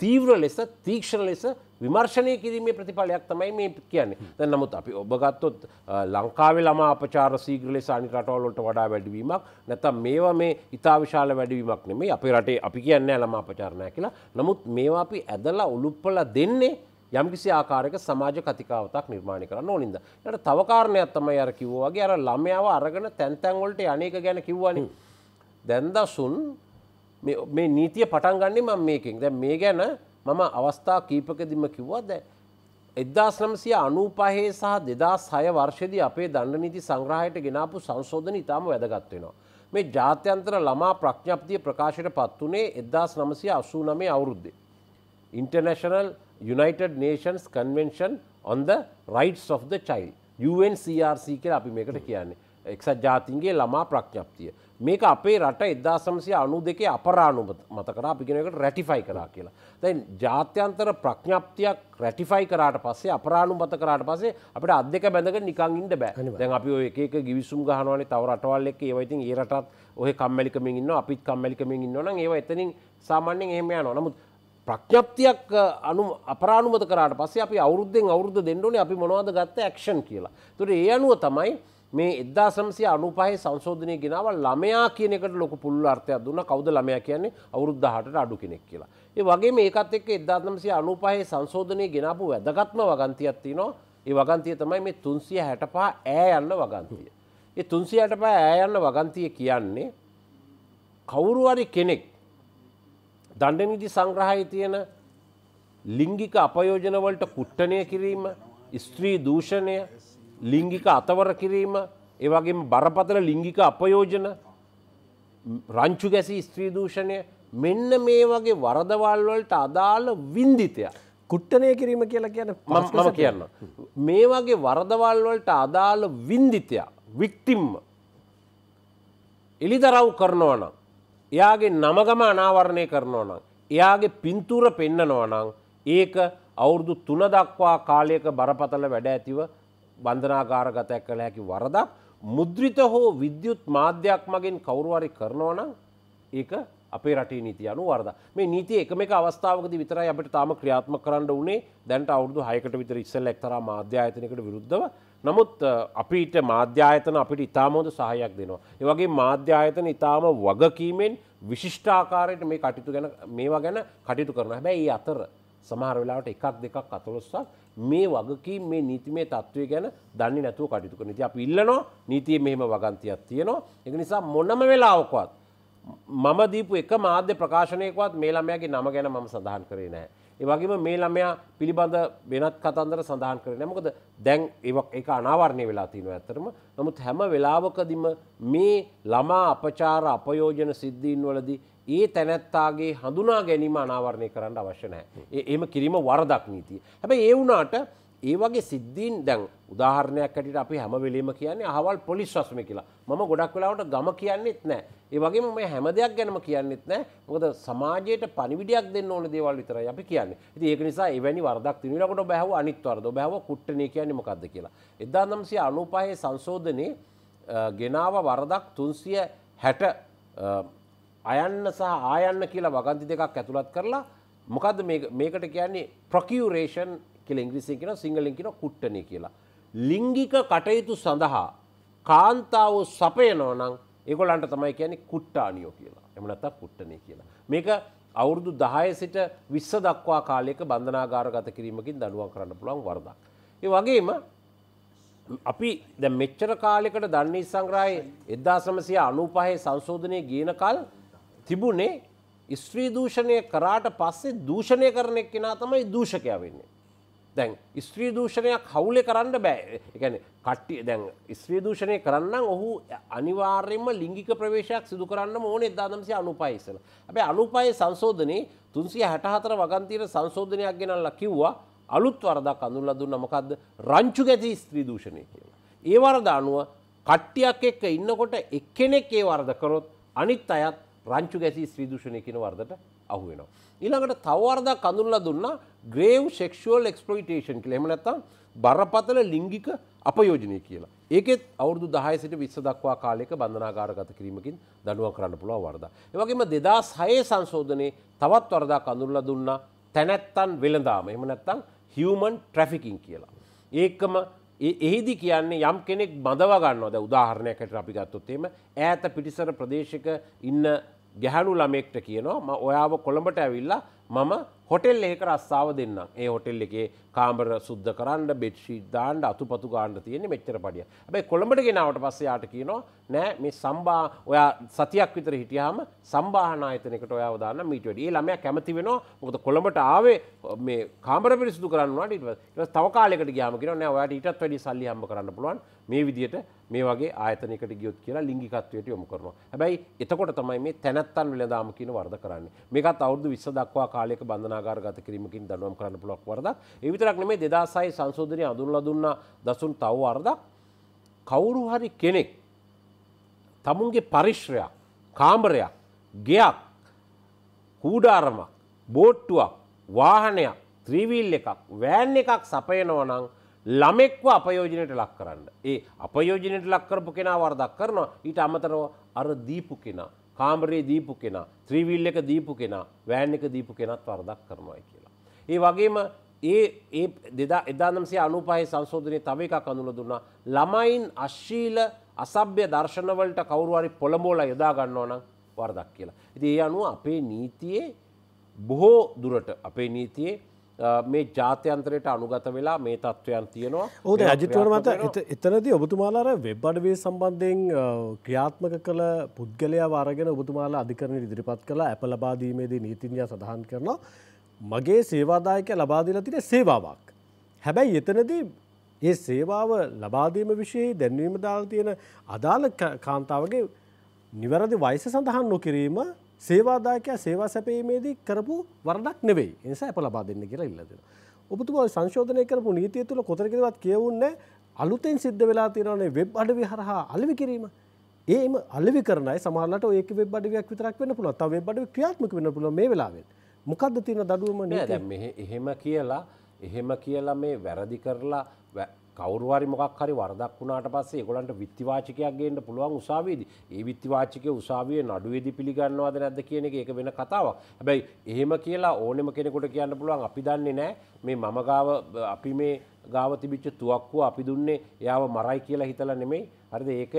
තීව්‍ර ලෙස තීක්ෂණ ලෙස විමර්ශනය කිරීමේ ප්‍රතිඵලයක් තමයි මේ කියන්නේ. දැන් නමුත් අපි ඔබ ගත්තොත් ලංකාවේ ළමා අපචාර ශීඝ්‍ර ලෙස අනිත් රටවල් වලට වඩා වැඩිවීමක් නැත්නම් මේවා මේ ඉතා විශාල වැඩිවීමක් නෙමෙයි. අපේ රටේ අපි කියන්නේ ළමා අපචාර නැහැ කියලා. නමුත් මේවා අපි ඇදලා උලුප්පලා දෙන්නේ යම්කිසි ආකාරයක සමාජ කතිකාවතක් නිර්මාණය කරන්න ඕනින්ද. ඊට තව කාරණයක් තමයි අර කිව්වා වගේ අර ළමයාව අරගෙන තැන් තැන් වලට අනේක ගැන කිව්වනේ. දැන් දසුන් මේ නීතිය පටන් ගන්නේ මම මේකෙන්. දැන් මේ ගැන මම අවස්ථා කීපකදීම කිව්වා දැන් එදදාස් නමසිය අනූපහේ සහ දෙදස් හය වර්ෂදි අපේ දණ්ඩ නීති සංග්‍රහයට ගෙනාපු සංශෝධන ඉතාම වැදගත් වෙනවා. මේ ජාත්‍යන්තර ළමා ප්‍රඥප්තිය ප්‍රකාශයට පත් වනේ එදදාස් නමසය අසූ නමේ අවුරුද්දේ. International United Nations Convention on the Rights of the Child UNCRC කියල අපි මේකට කියන්නේ. එක්සත් ජාතින්ගේ ළමා ප්‍රඥප්තිය. මේක අපේ රට එදදා සමසය අනු දෙකේ අපරාණු මත කර අපිගෙනකට රැටිෆයි කරා කියලා. දැන් ජාත්‍යන්තර ප්‍රඥප්තියක් රැටිෆයි කරට පස්සේ අපරාණු මත කරට පසේ අපට අදක බැඳක නිකං ඉන්න බෑ දැන් අපි ඔය එක ගිවිසුම් ගහනවනේ තව රටවල් එක් ඒවයිතින් ඒරටත් ඔහ කම්මලිකමින් ඉන්න අපිත් කම්මලිකමින් ඉන්නවන ඒව එතනින් සාමාන්‍යෙන් එහෙම යනවා නමුත් ප්‍රඥප්තියක් අනු අපරාණුමත කරට පස්සේ අපි අවුද්ධෙන් අවුද්ධ දෙන්නඩනේ අපි මොනවද ගත්ත ඇක්ෂන් කියලා. තුර ඒ අනුව තමයි මේ එදදා සමසය අනුපහහි සංශෝධනය ගෙනාව ළමයා කියනෙකට ලොක පුල්ල අර්ථයක් දුන්න කවද ළමයා කියන්නේ අවුරුද්ධහට අඩු කෙනෙක් කියලා. ඒ වගේ මේකත් එක් එදදාත්නමසය අනුපහහි සංශෝධනය ගෙනාපු වැදගත්ම වගන්තියත් නවා ඒ වගන්තිය තමයි මේ තුන්සිය හැටපා ඇය යන්න වගන්තිය. ඒ තුන්සිය හැටපා ඇය යන්න වගන්තිය කියන්නේ කවුරුවරි කෙනෙක් දණ්ඩනිදි සංග්‍රහයි තියෙන ලිංගික අපයෝජනවලට කුට්ටනය කිරීම ස්ත්‍රී දූෂණය ලිංගික අතවර කිරීම ඒවගේම බරපතල ලිංගික අපයෝජන රංචු ගැසි ස්ත්‍රී දූෂණය මෙන්න මේ වගේ වරදවල් වලට අදාළ වින්දිතය. කුට්ටනය කිරීම කියලා කියන මම කියන්න. මේ වගේ වරදවල් වලට අදාළ වින්දිතයක් වික්තිම්ම එළිදරව් කරනවනම්. එයාගේ නමගම අනාවරණය කරනවනම්. එයාගේ පින්තූර පෙන්නනවනං ඒක අවුරුදු තුන දක්වා කාලයක බරපතල වැඩ ඇතිව බන්ධනාකාරගතයක් කළ හැකි වරදක් මුද්‍රිත හෝ විද්‍යුත් මාධ්‍යයක් මගින් කවුරුවරි කරනවනම් ඒක අපේ රටේ නීති අනු වර්ද මේ නීති එකම එක අවස්ථාවකද විතරයි අපට තාම ක්‍රියාත්ම කරන්න වනේ දැන්ට අවුදු හයකට විතර ඉස්සල් එක්තර මාධ්‍යායතනකට විරුද්ධව. නමුත් අපිට මාධ්‍යායතන අපිට ඉතාමෝද සහයක් දෙනවා. ඒවගේ මාධ්‍යායතන ඉතාම වගකීමෙන් විශිෂ්ඨාකාරයට මේ කටයුතු ගැන මේවා ගැන කටයුතු කරන හැබැයි අතර සමහර වෙලාවට එකක් දෙකක් අතලොස්සක් මේ වගකී මේ නීතිමේ තත්ත්වය ගැන දන්නේ නැතුව කටයුතු කරන ඉතින් අපි ඉල්ලනවා නීතිය මෙහෙම වගන්තියක් තියෙනවා. ඒක නිසා මොනම වෙලාවකවත් මම දීපු එක මාධ්‍ය ප්‍රකාශනයකවත් මේ ළමයාගේ නම ගැන මම සඳහන් කරේ නැහැ. ඒ වගේම මේ ළමයා පිළිබඳ වෙනත් කතන්දර සඳහන් කරේ නැහැ. මොකද දැන් ඒක අනාවරණය වෙලා තියෙනවා ඇත්තටම. නමුත් හැම වෙලාවකදීම මේ ළමා අපචාර අපයෝජන සිද්ධීන් වලදී ඒ තැනැත්තාගේ හඳුනා ගැනීම අනාවරණය කරන්න අවශ්‍ය නැහැ. එම කිරීම වරදක් නීතිය. හැබැයි ඒ වුණාට ඒ වගේ සිද්ධීන් දැන් උදාහරණයක් ඇටියට අපි හැම වෙලේම කියන්නේ අහවල් පොලිස් වස්ම කියලා. මම ගොඩක් වෙලාවට ගම කියන්නෙත් නැහැ. ඒ වගේම මම හැම දෙයක් ගැනම කියන්නෙත් නැහැ. මොකද සමාජයට පණිවිඩයක් දෙන්න ඕන දේවල් විතරයි අපි කියන්නේ. ඉතින් ඒක නිසා එවැනි වරදක් තිනුනකොට ඔබ ඇහුව අනිත් වරද. ඔබ ඇහුව කුට්ටණිය කියන්නේ මොකද්ද කියලා. 1995 සංශෝධනයේ ගෙනාව වරදක් 360 අයන්න සහ ආයන්න කියලා වගන්ති දෙකක් ඇතුළත් කරලා මොකද මේකට කියන්නේ ප්‍රකියරේෂන් කියල ඉංග්‍රිසිය කියෙන සිංහලින් කියෙන කුට්ටනය කියලා. ලිංගික කටයුතු සඳහා කාන්තාව සපයනෝනං ඒගොලන්ට තමයි කියන්නේ කුට්ටානියෝ කියලා එමනත කුට්ටනය කියලා. මේක අවුරුදු දහය සිට විශ්ව දක්වා කාලයක බන්ධනාගාර ගත කිරීමකින් දනුවන් කරන්න පුළුවන් වර්දක්. ඒ වගේම අපි ද මෙච්චර කාලෙකට දන්නේ සංග්‍රහය එදදා සමසය අනුපහේ සංශෝධනය ගියන කල් තිබුණේ ස්ත්‍රී දූෂණය කරාට පස්සේ දූෂණය කරන එක්කෙනා තමයි දූෂකයා වෙන්නේ. දැන් ස්ත්‍රී දූෂණයක් හවුලේ කරන්න බෑ එකන කට්ටිය දැන් ස්ත්‍රී දූෂණය කරන්න ඔහු අනිවාර්යෙන්ම ලිංගික ප්‍රවේශයක් සිදු කරන්න ඕන එදාදමසි අනුපයිසල ඇබැ අනුපය සංශෝධනය තුන්සිය හැටහතර වගන්තීර සංශෝධනයක් ගෙනල්ලා කිව්වා අලුත් වරදක් අඳුල්ල දුන්න මොකක්ද රංචු ගැති ස්ත්‍රී දූෂණය කියලා. ඒ වරද අනුව කට්ටියක් එක්ක ඉන්නකොට එක්කෙනෙක් ඒ වර්ද කරොත් අනිත් අයත් රංචු ගැසි ස්ත්‍රීදූෂණය කියන වර්දට අහුවෙනවා. ඊළඟට තවවර්දක් කඳුන්ල දුන්න ග්‍රේව් ෙක්ෂුවල් එක්ස්පලෝටේෂන් කියල එමනත්තම් බරපතල ලිංගික අපයෝජනය කියලා. ඒකෙත් අවුදු දහය සිට විස්ස දක්වා කාලෙක බඳනාගාරගත කිරීමකින් දනුව කරන්න පුළුව වර්ද. ඒවගේම දෙදස් හයේ සංශෝධනයේ තවත් වරදා කඳුල්ල දුන්න තැනැත්තන් වෙළදාම එම නැත්තං හියමන් ට්‍රැෆිකින් කියලා. ඒකම එහිදි කියන්නේ යම් කෙනෙක් බඳව ගන්නවද උදාහරණයකට අපි ගත්තොත්තේම ඈත පිටිසර ප්‍රදේශක ඉන්න ගැහනු ළමෙක්ට කියනවා ම ඔයාව කොළඹට ඇවිල්ලා මම හොටෙල් ඒක රස්සාාව දෙන්නම්. ඒ හොටෙල් එකේ කාමර සුද්ද කරන්න බෙඩ්ෂී දාන්ඩ අතු පතු ගාන්ඩ තියෙන මෙච්චර පඩිය ඇබයි කොළඹට ගෙනාවට පස්සයාට කියනවා නෑ මේ සම්බා ඔයා සතියක් විතර හිටියාම සම්බාහනායතනකට ඔයාව දාන්න මීට වැඩ ඒ ළමයා කැමති වෙනවා. මොකද කොළඹට ආවේ මේ කාමර පිරිසිදු කරන්නවාට ඉට තව කාලෙකට ගයාම කියෙන නෑ ඔයාට ඊටත් වැඩි සල්ලි හම්බ කරන්න පුළුවන්. මේ විදියට මේ වගේ ආයතනකට ගියොත් කියලා ලිංගිකත්වයට යොමු කරනවා. හැබැයි එතකොට තමයි මේ තැනැත්තන් වෙලදාම කියන වර්ද කරන්නේ. මේකත් අවුදු විස්ස දක්වා කාලයක බඳනාගාර ගත කිරීමකින් දනුවම් කරන්න පුළුවක් වරදක් එවිතරක් නෙමේ දෙදාසයි සංශෝධනය අඳුන්ල දුන්න දසුන් තව වර්දක් කවුරු හරි කෙනෙක් තමුන්ගේ පරිශ්‍රයක් කාම්බරයක් ගෙයක් කූඩාරමක් බෝට්ටුවක් වාහනයක් ත්‍රීවීල් එකක් වෑන් එකක් සපයනවනං ළමෙක්ව අපයෝජනයට ලක් කරන්න. ඒ අපයෝජනයට ලක්කරපු කෙනා වර්දක් කරනවා ඊට අමතරව අර දීපු කෙනා. කාම්බරයේ දීපු කෙනා ත්‍රීවිල් එක දීපු කෙනා වෑන් එක දීපු කෙනත් වර්දක් කරනවායි කියලා. ඒ වගේම ඒ ඒ දෙදා එදානම්සේ අනුපහහි සංශෝධනය තව එකක් අඳුල දුන්නා ළමයින් අශ්ශීල අසභ්‍ය දර්ශනවලට කවරුවරි පොළඹෝල යොදා ගන්නවා නම් වර්දක් කියලා. ඉති ඒ අනුව අපේ නීතියේ බොහෝ දුරට අපේ නීතියේ මේ ජාත්‍යන්තරයට අනුගත වෙලා මේ තත්ත්වයන් තියෙනවා. ඕද අජිතවර මත එතනද ඔබතුමාලාර වෙබ් අඩවේ සම්බන්ධයෙන් ක්‍රියාත්මක කළ පුද්ගලයා වාරගෙන ඔබතුමාලා අධිකරණ ඉදිරිපත් කළ. ඇප ලබාදීමේදී නීතිඥා සඳහන් කරනවා. මගේ සේවාදායක ලබාදිල තින සේවාවක්. හැබැයි එතනදී ඒ සේවාව ලබාදීම විශයේ දැන්වීම දාල් තියෙන අදාළ කාන්තාවගේ නිවැරදි වයිස සඳහන් නොකිරීම සේවාදායකයා සේවා සැපීමේදී කරපු වරදක් නෙවෙයි. නිසා ඇප ලබා දෙන්න කියලා ඉල්ලදෙන. ඔබතුම සංශෝධනය කරපු නීතිය තුළ කොතරකවත් කියවුන්න අලුතෙන් සිද්ධ වෙලා තිරනේ වෙබ් අඩවි හරහා අලවි කිරීම. ඒම අලවි කරනයි සමාලට ඒක වෙබ් අඩවියක් විතරක් වෙන්න පුළුව ත වෙබ් අඩව ක්‍රියාත්මක වෙන පුළුව මේ වෙලාවෙන් මොකක්ද තියෙන දඩුවම එහෙම කියලා එහෙම කියලා මේ වැරදි කරලා කවරුවරි මොක් හරි වරදක් වුණට පස්සේ ගොලන්ට විත්තිවාචකයක් ගේට පුළුවන් උසාවේද ඒ විත්තිවාචක උසාවිය නඩුවේද පිළිගන්නවාද නැද කියන එක එක වෙන කතාවක්. හැබැයි එහෙම කියලා ඕනෙම කෙනෙකුට කියන්න පුළුවන් අපි දන්නේ නෑ. මේ මම ගාව අපි මේ ගාව තිබිච්ච තුවක්කුව අපි දුන්නේ එයාව මරයි කියලා හිතල නෙමෙයි. හරිද? ඒක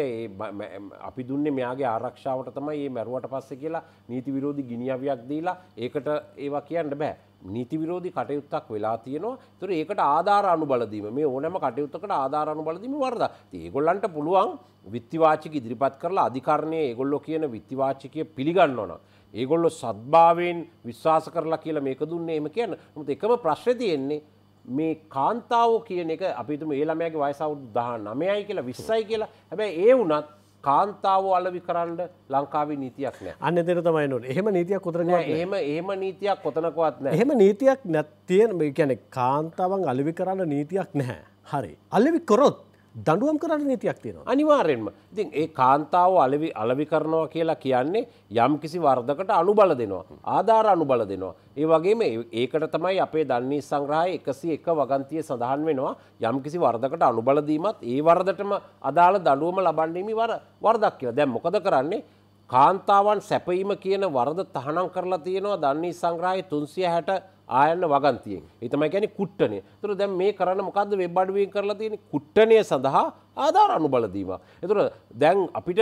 අපි දුන්නේ මෙයාගේ ආරක්ෂාවට තමයි මේ මැරුවට පස්සේ කියලා නීති විරෝධී ගිනියවියක් දීලා ඒකට ඒවා කියන්න බෑ. නීති විරෝධි කටයුත්තක් වෙලා තියෙනවා. තුර ඒකට ආධාර අනු බලදීම මේ ඕනෑම කටයුත්තකට ආධාර අනු බලදීම වර්ද ඒගොල්ලන්ට පුළුවන් විත්තිවාචික ඉදිරිපත් කරලා අධිකරණය ඒගොල්ලො කියන විත්තිවාචිකය පිළිගන්නවන. ඒගොල්ලො සද්භාවයෙන් විශ්වාස කරලා කියලා මේක දුන්නේ එම කියන්න. මුත් එකම ප්‍රශ්්‍ර තියෙන්නේ මේ කාන්තාවෝ කියන එක අපිතුම ඒළමයාගේ වයසවුද් දහ නමයයි කියලා විස්සයි කියලා. හැබැයි ඒ වනත් කාන්තාව අලවි කරන්න ලංකාවේ නීතියක් නෑ අන්න දෙර තමයි නොට එහෙම නීතියක් කොතරන එහෙම එහෙම නීතියක් කොතනකවත් නෑ එහෙම නීතියක් නැත්තියෙන් ගැන කාන්තාවන් අලවි කරන්න නීතියක් නැහැ. හරි. අලවි කොරොත් දඩුවම් කරන්න නීතියක් තියෙනවා. අනිවාරයෙන්ම. ඉතින් ඒ කාන්තාව අලවි අලවි කරනවා කියලා කියන්නේ යම් කිසි වර්ධකට අනුබල දෙනවා. ආධාර අනුබල දෙනවා. ඒ වගේම ඒකට තමයි අපේ දන්නේ සංග්‍රහය එකසි එක වගන්තිය සඳහන් වෙනවා. යම් කිසි වර්ධකට අනුබලදීමත් ඒ වර්ධටම අදාළ දඩුවම ලබන්නේමි වර වර්දක් කියලා. දැම් මොකද කරන්නේ? කාන්තාවන් සැපීම කියන වරද තහනම් කරලා තියෙනවා දන්නේ සංග්‍රහය තුන්සිය හැට ආයන්න වගන්තියෙන් එතමයි ගැන කුට්ටනය තුර දැම් මේ කරන්න මොකක්ද වෙබ්බඩුවෙන් කරලා තියෙන කුට්ටනය සඳහා ආධාර අනු බලදීම. එතුර දැන් අපිට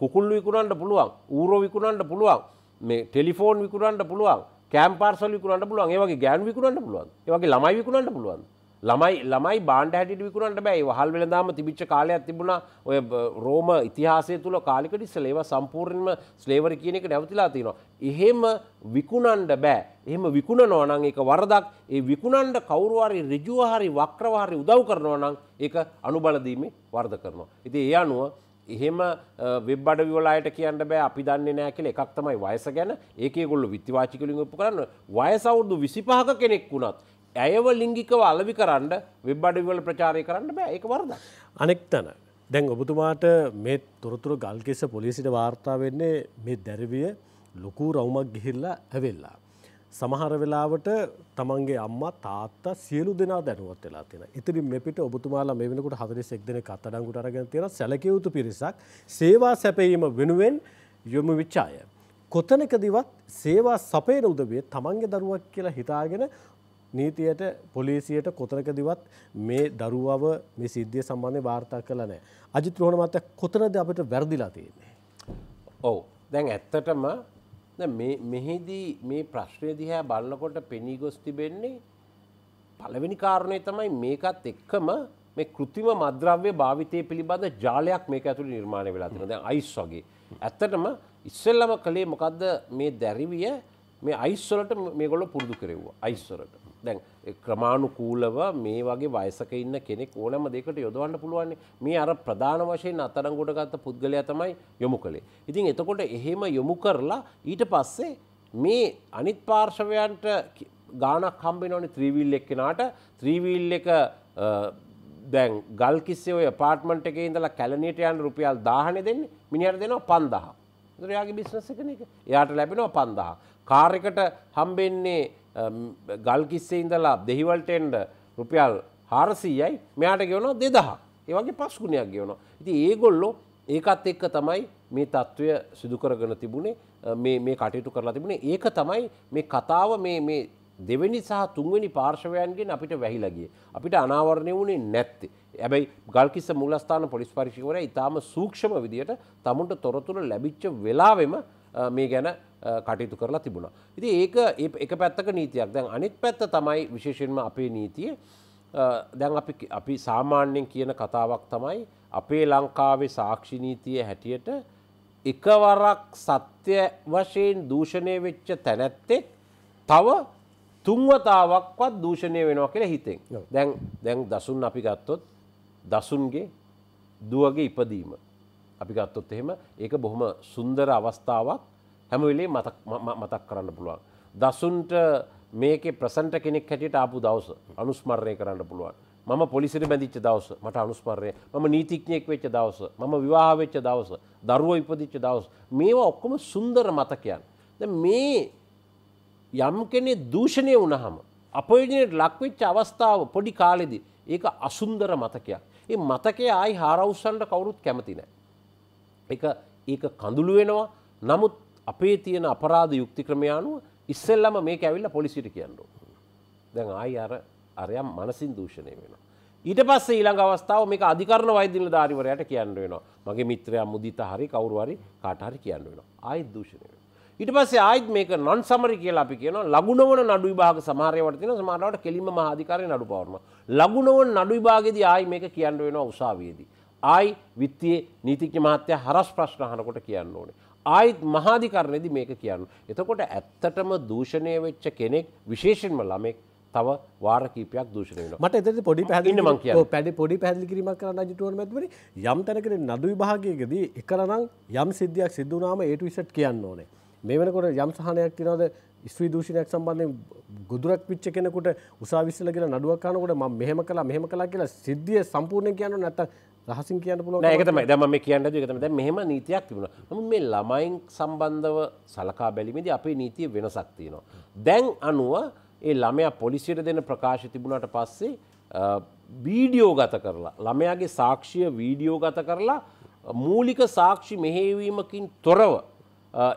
කුකුල් විකුණන්ට පුළුවන් ඌරෝ විකුණන්ට පුළුවන් මේ ටෙලිෆෝන් විකුණන්ට පුළුවන් කෑම්පාර්සල් විකුණන්ට පුළුවන් ඒවගේ ගෑන් විකුණන්ට පුළුවන් ඒවගේ ළමයි විකුණන්ට පුළුවන්. ළමයි ළමයි බාණ්ඩ හැටිට විකුණට බෑ. වහල් වෙළදාම තිබිච්ච කාලයක් තිබුණා. ඔය බ- රෝම ඉතිහාසය තුළ කාලිකට ඉස්සල ඒවා සම්පූර්ණයෙන්ම ස්ලේවර කියන එක නැවතිලා තියෙනවා. එහෙම විකුණන්ඩ බෑ. එහෙම විකුණනවා නම් ඒක වරදක්. ඒ විකුණන්ඩ කවරුවාරි රිජුවහරි වක්‍රවාහරි උදව් කරනවා නම් ඒක අනුබලදීමේ වර්ධ කරනවා. ඉති ඒ අනුව එහෙම වෙබ් අඩවිවලායට කියන්න බෑ. අපි දන්නේ නෑ කියල එකක් තමයි වයස ගැන. ඒකේ ගොල්ල විත්තිවාචිකලින් ඔප්පු කරන්න. වයසවුරුදු විසිපහක කෙනෙක් වුණත් ඇයව ලිංගිකව අලවි කරන්න වෙබ් අඩවිවල ප්‍රචාරය කරන්න බෑ ඒක වර්ද. අනෙක් තැන දැන් ඔබතුමාට මේ තොරතුර ගල්කිස්ස පොලිසිට වාර්තා වෙන්නේ මේ දැරවිය ලොකු රවුමක් ගිහිල්ලා ඇවෙල්ලා. සමහර වෙලාවට තමන්ගේ අම්ම තාත්තා සියලු දෙනා දැනුවත් වෙලා තියෙන. ඉතින් මෙපිට ඔබතුමාලා මේ වෙනකොට 41 දෙනෙක් අත්අඩංගුවට අරගෙන තියෙන සැලකිය යුතු පිරිසක් සේවා සැපයීම වෙනුවෙන් යොමු වෙච්ච අය. කොතනකදිවත් සේවා සපයන උදවිය තමන්ගේ දරුවක් කියලා හිතාගෙන නීතියට පොලිසියට කොතනකදිවත් මේ දරුවව මේ සිද්ධිය සම්බන්ධය වාර්තා කළ නෑ. අජිත් රෝහණ මත කොතනද අපිට වැරදිලා තියෙන්නේ. ඔවු දැන් ඇත්තටම දැන් මේ- මෙහිදී මේ ප්‍රශ්නය දිහා බලන්නකොට පෙනී ගොස් තිබෙන්නේ පළවෙනි කාරණය තමයි මේකත් එක්කම මේ කෘතිම මද්‍රව්‍ය භාවිතය පිළිබඳ ජාලයක් මේක ඇතුළ නිර්මාණය වෙලා තින දැන් අයිස් වගේ. ඇත්තටම ඉස්සෙල්ලම කළේ මොකක්ද මේ දැරිවිය මේ අයිස්වලට මේගොල්ල පුරුදු කරෙව්වා අයිස්වලට. දැන් ඒ ක්‍රමාණුකූලව මේ වගේ වයසක ඉන්න කෙනෙක් ඕනම දෙකට යොදවන්න පුළුවන් මේ අර ප්‍රධාන වශයෙන් අතරංගොට ගත්ත පුද්ගලයා තමයි යොමු කළේ. ඉතින් එතකොට එහෙම යොමු කරලා ඊට පස්සේ මේ අනිත් පාර්ශවයන්ට කි- ගානක් හම්බෙනවනේ ත්‍රීවිල් එක්කෙනාට ත්‍රීවිල් එක අ, දැන් ගල් කිස්සේ ඔය පාර්ට්මන්ට් එකේ ඉඳලා කැලණියට යන රුපියල් 1000නේ දෙන්නේ මිනිහට දෙනවා 5000. ඒතර එයාගේ බිස්නස් එක නේ. එයාට ලැබෙනවා 5000. කාර් එකට හම්බෙන්නේ අම්, ගල් කිස්සේ ඉඳලා දෙහිවලට එන්න රුපියල් 400යි මෙයාට ගෙවනවා 2000. ඒ වගේ පස් ගුණයක් ගෙවනවා. ඉතින් ඒගොල්ලෝ ඒකත් එක්ක තමයි මේ තත්ත්වය සිදු කරගෙන තිබුණේ අ, මේ මේ කටයුතු කරලා තිබුණේ ඒක තමයි මේ කතාව මේ මේ දෙවැනි සහ තුන්වෙනි පාර්ශවයන්ගෙන් අපිට වැහිලා ගියේ. අපිට අනාවරණය වුණේ නැත්තේ. හැබැයි ගල්කිස්ස මූලස්ථාන පොලිස් පරීක්ෂකවරයා ඊටාම සූක්ෂම විදියට තමුන්ට තොරතුරු ලැබිච්ච වෙලාවෙම අ, මේ ගැන අ, කටයුතු කරලා තිබුණා. ඉතින් ඒක එක පැත්තක නීතියක්. දැන් අනිත් පැත්ත තමයි විශේෂයෙන්ම අපේ නීතිය. දැන් අපි අපි සාමාන්‍යයෙන් කියන කතාවක් තමයි අපේ ලංකාවේ සාක්ෂි නීතිය හැටියට එකවරක් සත්‍ය වශයෙන් දූෂණය වෙච්ච තැනැත්තෙක් තව තුන්වතාවක්වත් දූෂණය වෙනවා කියලා හිතෙන්. දැන් දැන් දසුන් අපි ගත්තොත් දසුන්ගේ දුවගේ ඉපදීම. අපි ගත්තොත් එහෙම ඒක බොහොම සුන්දර අවස්ථාවක් හැම වෙලේ මතක් ම- ම- මතක් කරන්න පුළුවන්. දසුන්ට මේකේ ප්‍රසන්ට කෙනෙක් හැටියට ආපු දවස අනුස්මරණය කරන්න පුළුවන්. මම පොලිසිට බැඳිච්ච දවස මට අනුස්මරණය මම නීතිඥයෙක් වෙච්ච දවස මම විවාහ වෙච්ච දවස දරුවෝ ඉපදිච්ච දවස මේවා ඔක්කොම සුන්දර මතකයන්. දැන් මේ යම් කෙනෙ දූෂණය වුණහම අපයෝජනයට ලක්වෙච්ච අවස්ථාව පොඩි කාලෙදි ඒක අසුන්දර මතකයක්. ඒ මතකය ආයි හාරවුස්සන්ට කවුරුත් කැමති නෑ. එක ඒක කඳුළු වෙනවා නමුත් අපේ තියෙන අපරාධ යුක්ති ක්‍රමයානුව ඉස්සෙල්ලම මේක ඇවිල්ල පොලිසිට කියන්නු. දැන් ආයි අර අරයම් මනසින් දූෂණය වෙනවා. ඊට පස්සේ ඊළඟ අවස්ථාව මේක අධිකරණ වෛද්‍යල ධාරිවරයට කියන්න වෙනවා මගේ මිත්‍රයා මුදිත හරි කවරුවරි කාටහරි කියන්න වෙනවා ආයිත් දූෂණය වෙනවා. ඊට පස්සේ ආයිත් මේක නොන් සමරි කියලා අපි කියනවා ලගුණවන නඩු විභාග සමහරවට තියෙනවා සමහරවට කෙලින්ම මහාධිකාරිය නඩු පවරනවා. ලගුණවන නඩු විභාගයේදී ආයි මේක කියන්න වෙනවා උසාවියේදී. ආයි විත්තියේ නීතිඥ මහත්තයා හරස් ප්‍රශ්න අහනකොට කියන්න ඕනේ. ආයිත් මහාධිකරණයේදී මේක කියන්න. එතකොට ඇත්තටම දූෂණය වෙච්ච කෙනෙක් විශේෂයෙන්ම ළමෙක් තව වාර කීපයක් දූෂණය වෙනවා. මට එතන පොඩි ඉන්න මං කියන්නේ. පැඩි පොඩි පැදිලි කිරීමක් කරන්න අජිටුවන් මැතිවරි යම් තැනකට නඩු විභාගයකදී එකරනම් යම් සිද්ධියක් සිද්ධ වුණාම ඒට විසට් කියන්න ඕනේ. මේ වෙනකොට යම් සහනයක් තියනවද ස්ත්‍රී දූෂණයක් සම්බන්ධයෙන් ගොදුරක් පිච්ච කෙනෙකුට උසාවිස්සල කියලා නඩුවක් කනකොට මම මෙහෙම කළා මෙහෙම කළා කියලා සිද්ධිය සම්පූර්ණයෙන් කියන්න නැත්තම් රහසින් කියන්න පුළුවන් නෑ ඒක තමයි දැන් මම මේ කියන්න හදුවේ ඒක තමයි දැන් මෙහෙම නීතියක් තිබුණා. නමුත් මේ ළමයින් සම්බන්ධව සලකා බැලීමේදී අපේ නීතිය වෙනසක් තියෙනවා. දැන් අනුව ඒ ළමයා පොලිසියට දෙන ප්‍රකාශ තිබුණාට පස්සේ වීඩියෝ ගත කරලා ළමයාගේ සාක්ෂිය වීඩියෝ ගත කරලා මූලික සාක්ෂි මෙහෙවීමකින් තොරව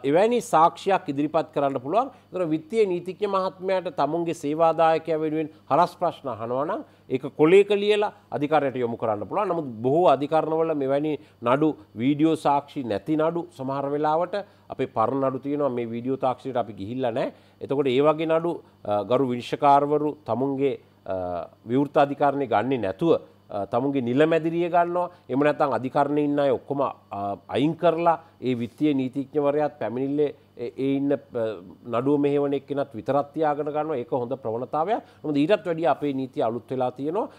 එවැනි සාක්ෂයක් ඉදිරිපත් කරන්න පුළුවන්. තොර විත්තිය නීතිඥ මහත්මයට තමුන්ගේ සේවාදායකය වෙනුවෙන් හරස් ප්‍රශ්න හනවනම් ඒක කොලේක ලියලා අධිකාරයට යොමු කරන්න පුළුවන්. නමුත් බොහෝ අධිකරණවල මෙවැනි නඩු වීඩියෝ සාක්ෂි නැති නඩු සමහර වෙලාවට අපේ පරණ නඩු තියෙනවා. මේ වීඩියෝ තාක්ෂයට අපි ගිහිල්ල නෑ එතකොට ඒ වගේ නඩු අ, ගරු විනිශ්ෂකාරවරු තමුන්ගේ විවෘත්තාධිකාරණය ගන්නේ නැතුව තමුන්ගේ නිල මැදිරිය ගන්නවා. එම නැතන් අධිකරණ ඉන්න අය ඔක්කොම අයින් කරලා ඒ විත්තිය නීතිඥවරයාත් පැමිණිල්ලේ ඒ ඉන්න නඩුව මෙහවන එක්කෙනත් විතරත්තියාගෙන ගන්න ඒක හොඳ ප්‍රවණතාවය හොඳ ඊටත් වැඩිය අපේ නීති අලුත් වෙලා තියෙනවා.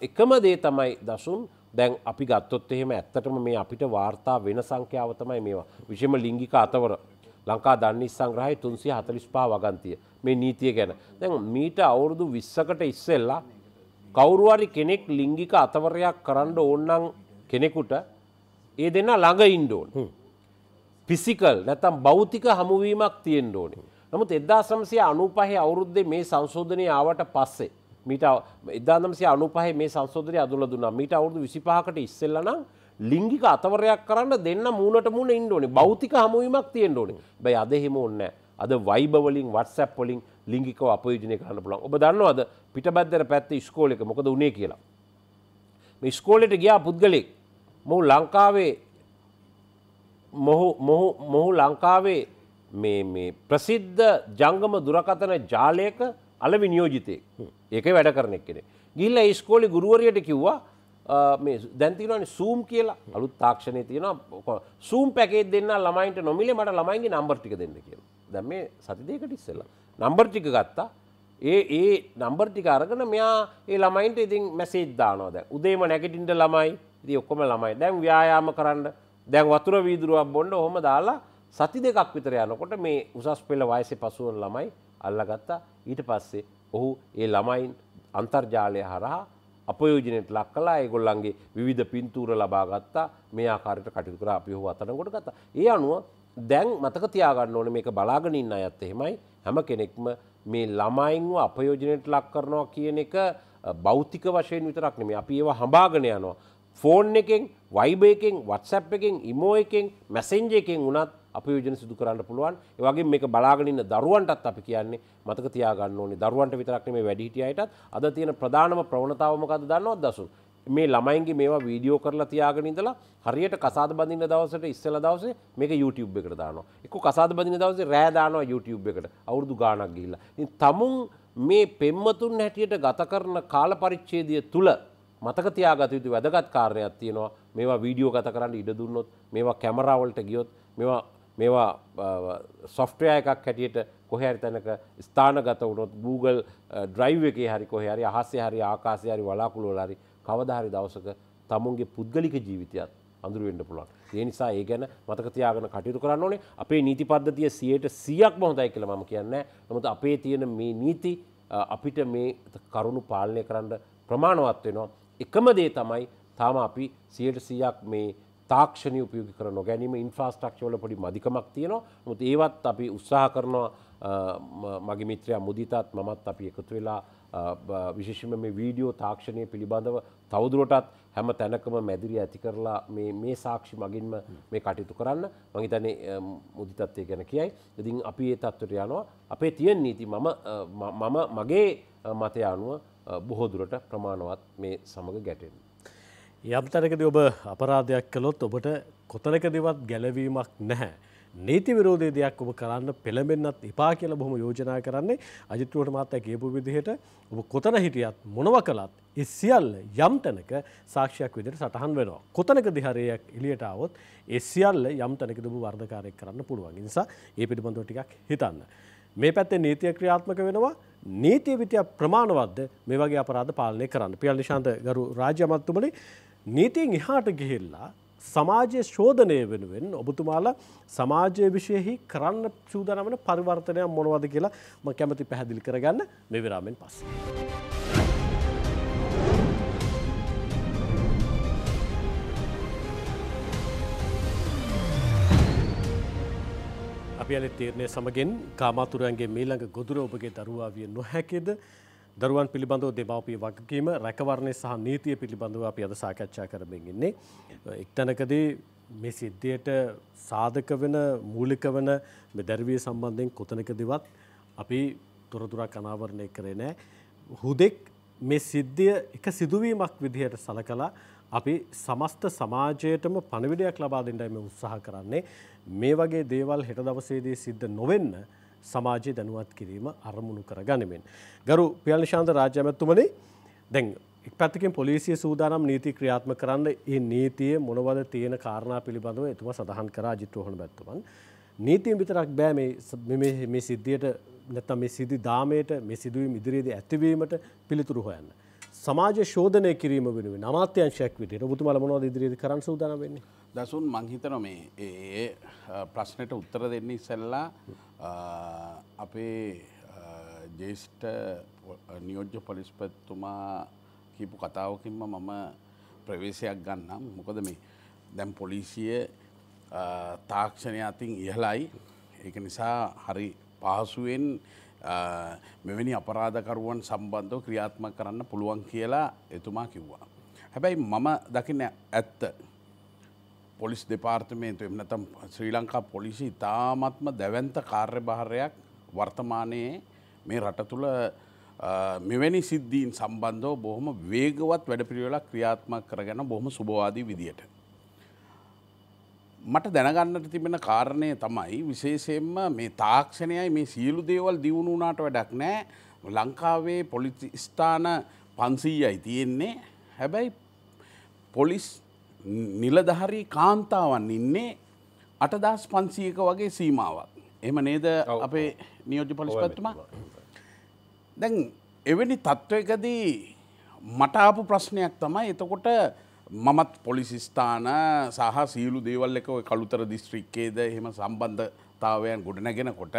එකම දේ තමයි දසුන්. දැන් අපි ගත්තොත් එහෙම ඇත්තටම මේ අපිට වාර්තා වෙන සංඛ්‍යාව තමයි මේවා. විශෂම ලිංගික අතවර. ලංකා දන්නි සංග්‍රහය තුන්සිය හතලිස් පා වගන්තිය. මේ නීතිය ගැන. දැන් මීට අවුරුදු විස්සකට ඉස්සෙල්ලා කවුරුවරි කෙනෙක් ලිංගික අතවරයක් කරන්න ඕන්නන් කෙනෙකුට ඒ දෙන්න ළඟ ඉන්ඩෝන් පිසිකල් නැතම් භෞතික හමුවීමක් තියෙන් ඕනේ. නමුත් එදා සමසය අනුපහහි අවුරුද්දේ මේ සංශෝධනය ආවට පස්සේ මීට එදානම්සය අනුපහහි මේ සංශෝධනය අදුල දුන්නා. මීට අවුරුදු විසිපහකට ඉස්සෙල්ලනම් ලිංගික අතවරයක් කරන්න දෙන්න මූුණට මුණ ඉන්ඩෝනේ භෞතික හමුවීමක් තියෙන් ඕනේ. බයි අදහෙම ඔන්න අද වයිබවලින් වත්සැප් පොලින් ලිංගික අපයෝජනය කරන්න පුළන් ඔබ දන්නවද පිට බැද්දර පැත්ත ස්කෝල එක මොකද උනේ කියලා. මේ ස්කෝලට ගියා පුද්ගලෙක්. මොහු ලංකාවේ මොහු ලංකාවේ ප්‍රසිද්ධ ජංගම දුරකතන ජාලයක අල විනියෝජිතය ඒක වැඩ කරනෙක් කෙනෙ. ගිල්ල ස්කෝලි ගුරුවරයට කිව්වා දැන්තිනවන සූම් කියලා. අලුත් තාක්ෂණය තියෙන සූම් පැකේ දෙන්න ළමයින්ට නොමිලේ මට ළමයින්ගේ නම්බර්ටික දෙන්න කියලා. දැ මේ සතිදයකට ඉස්සෙල්ලා. නම්බර්ටික ගත්තා. ඒ ඒ නම්බර්ටික අරගෙන මෙයා ඒ ළමයින්ට ඉතින් මැසේජ් දානවාද උදේම නැගටින්ට ළමයි. ඉති ඔක්කොම ළමයි. දැන් ව්‍යයාම කරන්න. දැන් වතුර වීදුරුවක් බොන්ඩ හොම දාලා සති දෙකක් විතර යනකොට මේ උසස් පෙළ වයසෙ පසුවන් ළමයි අල්ලගත්තා. ඊට පස්සේ ඔහු ඒ ළමයින් අන්තර්ජාලය හරහා අපයෝජනයට ලක් කලා ඒගොල්ලන්ගේ විධ පින්තූර ලබාගත්තා මේ ආකාරයට කටයුතු කර. අපි හෝ අතනකොට ගත්තා. ඒ අනුව දැන් මතක තියාගන්න ඕන මේක බලාගනින්න අයත් එහෙමයි. හැම කෙනෙක්ම මේ ළමයින්ව අපයෝජනයට ලක් කරනවා කියන එක බෞතික වශයෙන් විතරක් නෙමේ අපි ඒවා හඹාගෙන යනවා. ෆෝන් එකෙන් වයිබ එකෙන් වත්සැප් එකෙන් ඉමෝ එකෙන් මැසෙන්ජ එකෙන් වනත් අපයෝජන සිදු කරන්න පුළුවන්. ඒවගේ මේක බලාගෙනන්න දරුවන්ටත් අපි කියන්නේ මතක තියාගන්න ඕනේ. දරුවන්ට විතරක් මේ වැඩිහිටියයටත්. අද තියෙන ප්‍රධානම ප්‍රවණතාවමකද දන්නවත් දසු මේ ළමයින්ගේ මේවා වීඩියෝ කරලා තියාගෙන ඉඳලා හරියට කසාද බඳින්න දවසට ඉස්සෙල්ලා දවසේ මේක YouTube එකට දානවා. එක්ක කසාද බඳින්න දවසේ රෑ දානවා YouTube එකට. අවුරුදු ගාණක් ගිහිල්ලා. ඉතින් තමුන් මේ පෙම්මතුන් හැටියට ගත කරන කාල පරිච්ඡේදය තුල මතක තියාගත යුතු වැදගත් කාරණයක් තියෙනවා. මේවා වීඩියෝ ගත කරන්න ඉඩ දුන්නොත්, මේවා කැමරා වලට ගියොත්, මේවා මේවා සොෆ්ට්වෙයා එකක් හැටියට කොහේ හරි තැනක ස්ථානගත වුණොත් Google Drive එකේ හරි කොහේ හරි අහසේ හරි ආකාශයේ හරි වලාකුළු වල හරි කවදාහරි දවසක තමුන්ගේ පුද්ගලික ජීවිතයත් අඳුරුවෙන්ට පුළුවන්. ඒ නිසා ඒ ගැන මතකතියාගෙන කටයුතු කරන්න ඕනේ. අපේ නීති පද්ධතිය සියයට සියක් මොහොදයි කියල ම කියන්න. නමුත් අපේ තියෙන මේ නීති අපිට මේ කරුණු පාලනය කරන්න ප්‍රමාණවත් වෙනවා. එකම දේ තමයි තාම අපි සියයට සියක් මේ තාක්ෂණය උපයෝගි කර නොගැනීම ඉන්ෆ්‍රස්ට්‍රක්ෂවල පොඩි මදිකමක් තියෙනවා. මුත් ඒවත් අපි උත්සාහ කරනවා මගේ මිත්‍රය මුදිතත් මමත් අපි එකතු වෙලා විශේෂම මේ වීඩියෝ තාක්ෂණය පිළිබඳව තවදුරටත් හැම තැනකම මැදිරි ඇති කරලා මේ සාක්ෂි මගින්ම මේ කටයුතු කරන්න මහිතනේ මුදිතත්වය ගැන කියයි ඉතින් අපි ඒ තත්වට යනවා අපේ තියෙන් නීති මම මගේ මතය අනුව බොහෝදුරට ප්‍රමාණවත් මේ සමඟ ගැටෙන්. යම්තැනකද ඔබ අපරාධයක් කළොත් ඔබට කොතනකදවත් ගැලවීමක් නැහැ. නීති විරෝධය දෙයක් ඔබ කරන්න පෙළඹෙන්න්නත් එපා කියල බොහොම යෝජනා කරන්නේ අජිත්තුවට මාත්තය කියපු විදිහට ඔබ කොතන හිටියත් මොනව කළත් එ සියල්ල යම් තැනක සාක්ෂයක් විදිට සටහන් වෙනවා. කොතනක දිහරයක් එලියට අවොත් ඒ සියල්ල යම් තැනක දුබ වර්ධකාරයක් කරන්න පුළුවන් නිසා ඒ පිළිබඳව ටිකක් හිතන්න. මේ පැත්තේ නීතිය ක්‍රියාත්මක වෙනවා නීතිය විතිය ප්‍රමාණවද්ද මේ වගේ අපරාධ පාලනය කරන්න පියල් නිශාන්ත ගරු රාජ්‍යමත්තුමලි නීතියෙන් එහාට ගිහිල්ලා සමාජය ශෝධනය වෙනුවෙන් ඔබතුමාලා සමාජය විශයෙහි කරන්න සූදානමන පරිවර්තනයක් මොනවද කියලා ම කැමති පැහැදිලි කරගන්න මෙවිරාමෙන් පස්ස. අපි අලි තීරණය සමගෙන් කාමාතුරන්ගේ මීළඟ ගොදුර ඔබගේ දරුවා විය නොහැකෙද දරුවන් පිළිබඳව දෙමවපිය වගකීම රැකවරණය සහ නීතිය පිළිබඳව අපි අද සාකච්ඡා කරමින් ඉන්නේ. එක්තැනකදී මේ සිද්ධියට සාධක වෙන මූලික වන දැරවිය සම්බන්ධයෙන් කොතනකදිවත් අපි තොරතුරක් අනාවරණය කරේ නෑ. හුදෙක් මේ සිද්ධිය එක සිදුවීමක් විදිහයට සලකලා අපි සමස්ත සමාජයටම පණවිඩයක් ලබා දෙන්නයි මේ උත්සාහ කරන්නේ මේ වගේ දේවල් හෙට දවසේදී සිද්ධ නොවෙන්න සමාජය දැනුවත් කිරීම අරමුණු කර ගනිමින්. ගරු පියල්නිශාන්ත රාජ්‍යමැත්තුමනි දැන් පැතිකින් පොලිසිය සූදානම් නීති ක්‍රියාත්ම කරන්න ඒ නීතිය මොනවද තියෙන කාරණා පිළිබඳව එතුම සඳහන් කර ජිත්‍රෝහණ බැත්තුමන්. නීතියෙන් විතරක් බෑ මේ සිද්ධියට නැතම් මේ සිදි දාමයට මේ සිදුවීම ඉදිරියේදී ඇතිවීමට පිළිතුරු හොයන්න. සමාජ ශෝධනය කිරීම වෙනුවෙන් අමාත්‍යංශයක් විදිහට ඔබතුමාලා මොනවද ඉදිරියේදී කරන්න සූදානම් වෙන්නේ? දසුන් මං හිතනවා මේ ඒ ප්‍රශ්නෙට උත්තර දෙන්න ඉස්සෙල්ලා අපේ ජේෂ්ඨ නියෝජ්‍ය පොලිස්පතිතුමා කියපු කතාවකින්ම මම ප්‍රවේශයක් ගන්නම්. මොකද මේ දැන් පොලිසිය තාක්ෂණය අතින් ඉහලයි ඒක නිසා හරි පහසුවෙන් මෙවැනි අපරාධකරුවන් සම්බන්ධව ක්‍රියාත්ම කරන්න පුළුවන් කියලා එතුමා කිව්වා. හැබැයි මම දකින්න ඇත්ත. පොලිස් දෙපාර්තමේන්තු එමනතම් ශ්‍රී ලංකා පොලිසි ඉතාමත්ම දැවන්ත කාර්යභාරයක් වර්තමානයේ මේ රට තුළ මෙවැනි සිද්ධීන් සම්බන්ධව බොහොම වේගවත් වැඩපිළිවෙලක් ක්‍රියාත්මක කරගන්න බොහොම සුභවාදී විදියට. මට දැනගන්නට තිබෙන කාරණය තමයි විශේෂයෙන්ම මේ තාක්ෂණයයි මේ සියලු දේවල් දියුණු වුණාට වැඩක් නෑ ලංකාවේ පොලිස්ථාන පන්සීයයි තියෙන්නේ හැබැයි පොලිස් නිලධහරී කාන්තාවන් ඉන්නේ අටදස් පන්සියක වගේ සීමාවක්. එම නේද අපේ නියෝජ පොලිස්පත්තුමා දැන් එවැනි තත්ත්වයකදී මටාපු ප්‍රශ්නයක් තමයි එතකොට මමත් පොලිසිස්ථාන සහ සීලු දේවල් එක කළුතර දිස්ත්‍රික්කේද එහෙම සම්බන්ධතාවයන් ගොඩනැගෙන කොට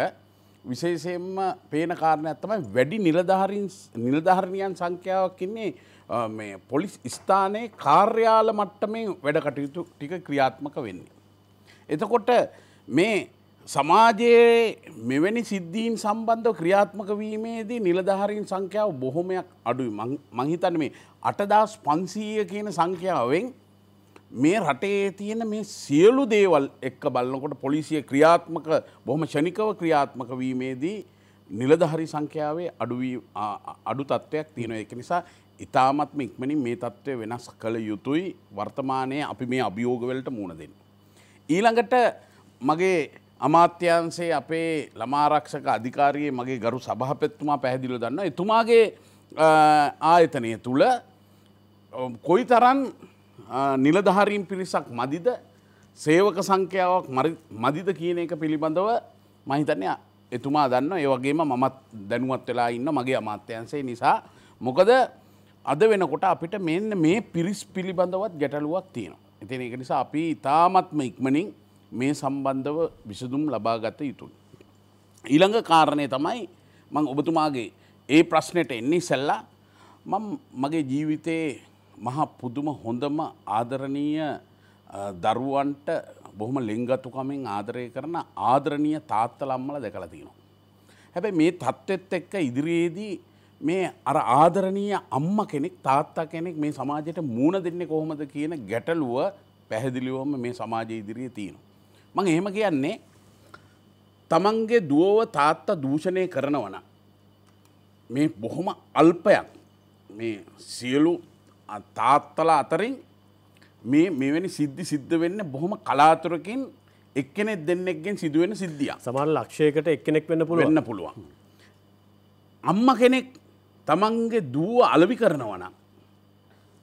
විශේෂයෙන්ම පේන කාරණයක් තමයි වැඩි නිලධාරණයන් සංඛ්‍යාවක් ඉන්නේ මේ පොලිස් ස්ථානයේ කාර්යාල මට්ටමේ වැඩ කටයුතු ටික ක්‍රියාත්මක වෙන්නේ. එතකොට මේ සමාජයේ මෙවැනි සිද්ධීන් සම්බන්ධ ක්‍රියාත්මක වීමේදී නිලධහරින් සංඛ්‍යාව බොහොමයක් අඩුයි මංහිතන මේ අටදස් පන්සීය කියන සංඛ්‍යාවෙන් මේ රටේ තියෙන මේ සියලු දේවල් එක්ක බලන්නකොට පොලිසිය ක්‍රියාත්මක බොහොම ෂණිකව ක්‍රියාත්මක වීමේදී නිලධහරි සංඛ්‍යාවේ අඩුවී අඩු තත්ත්වයක් තියෙන එක නිසා ඉතාමත්ම ඉක්මනින් මේ තත්ත්වය වෙනස් කළ යුතුයි. වර්තමානය අපි මේ අභියෝගවලට මුණ දෙන්න. ඊළඟට මගේ අමාත්‍යන්සේ අපේ ළමාරක්ෂක අධිකාරයේ මගේ ගරු සභහපැත්තුමා පැහැදිල දන්න එතුමාගේ ආයතනය තුළ කොයි තරන් නිලධහරීම් පිරිසක් මදිද සේවක සංඛ්‍යාවක් මදිද කියන එක පිළිබඳව මහිතනය එතුමා දන්න ඒවගේම මමත් දැනුවත් වෙලා ඉන්න මගේ අමාත්‍යන්සේ නිසා. මොකද අද වෙනකොට අපිට මෙන්න මේ පිරිස් පිළිබඳවත් ගැටලුවක් තියෙනවා. එතින එක නිසා අපි ඉතාමත්ම ඉක්මනින් මේ සම්බන්ධව විසදුම් ලබාගත යුතුයි. ඊළඟ කාරණය තමයි මං ඔබතුමාගේ ඒ ප්‍රශ්නයට එන්නේ සැල්ලා මං මගේ ජීවිතයේ මහා පුදුම හොඳම ආදරණීය දරුවන්ට බොහොම ලෙංගතුකමින් ආදරය කරන ආදරණීය තාත්තලම්මල දැකලා තියෙනවා. හැබැයි මේ තත්ත්වෙත් එක්ක ඉදිරියේදී මේ අර ආදරණීය අම්ම කෙනෙක් තාත්තා කෙනෙක් මේ සමාජයට මූුණ දෙන්නේ කොහොමද කියන ගැටලුව පැහැදිලිවම මේ සමාජය ඉදිරියේ තියෙනවා. මං එහෙම කියන්නේ තමන්ගේ දුවව තාත්තා දූෂණය කරනවන. මේ බොහොම අල්පයක් මේ සියලු තාත්තලා අතරින් මේ මෙවැනි සිද්ධි සිද්ධ වෙන්න බොහොම කලාතුරකින් එක්කෙනෙක් දෙන්නෙක්ගෙන් සිදුවෙන සිද්ධිය සමන් ලක්ෂයකට එක්කෙනෙක් වෙන්න පුළුව වෙන්න පුළුවන්. අම්ම කෙනෙක් තමන්ගේ දුව අලවි කරනවන.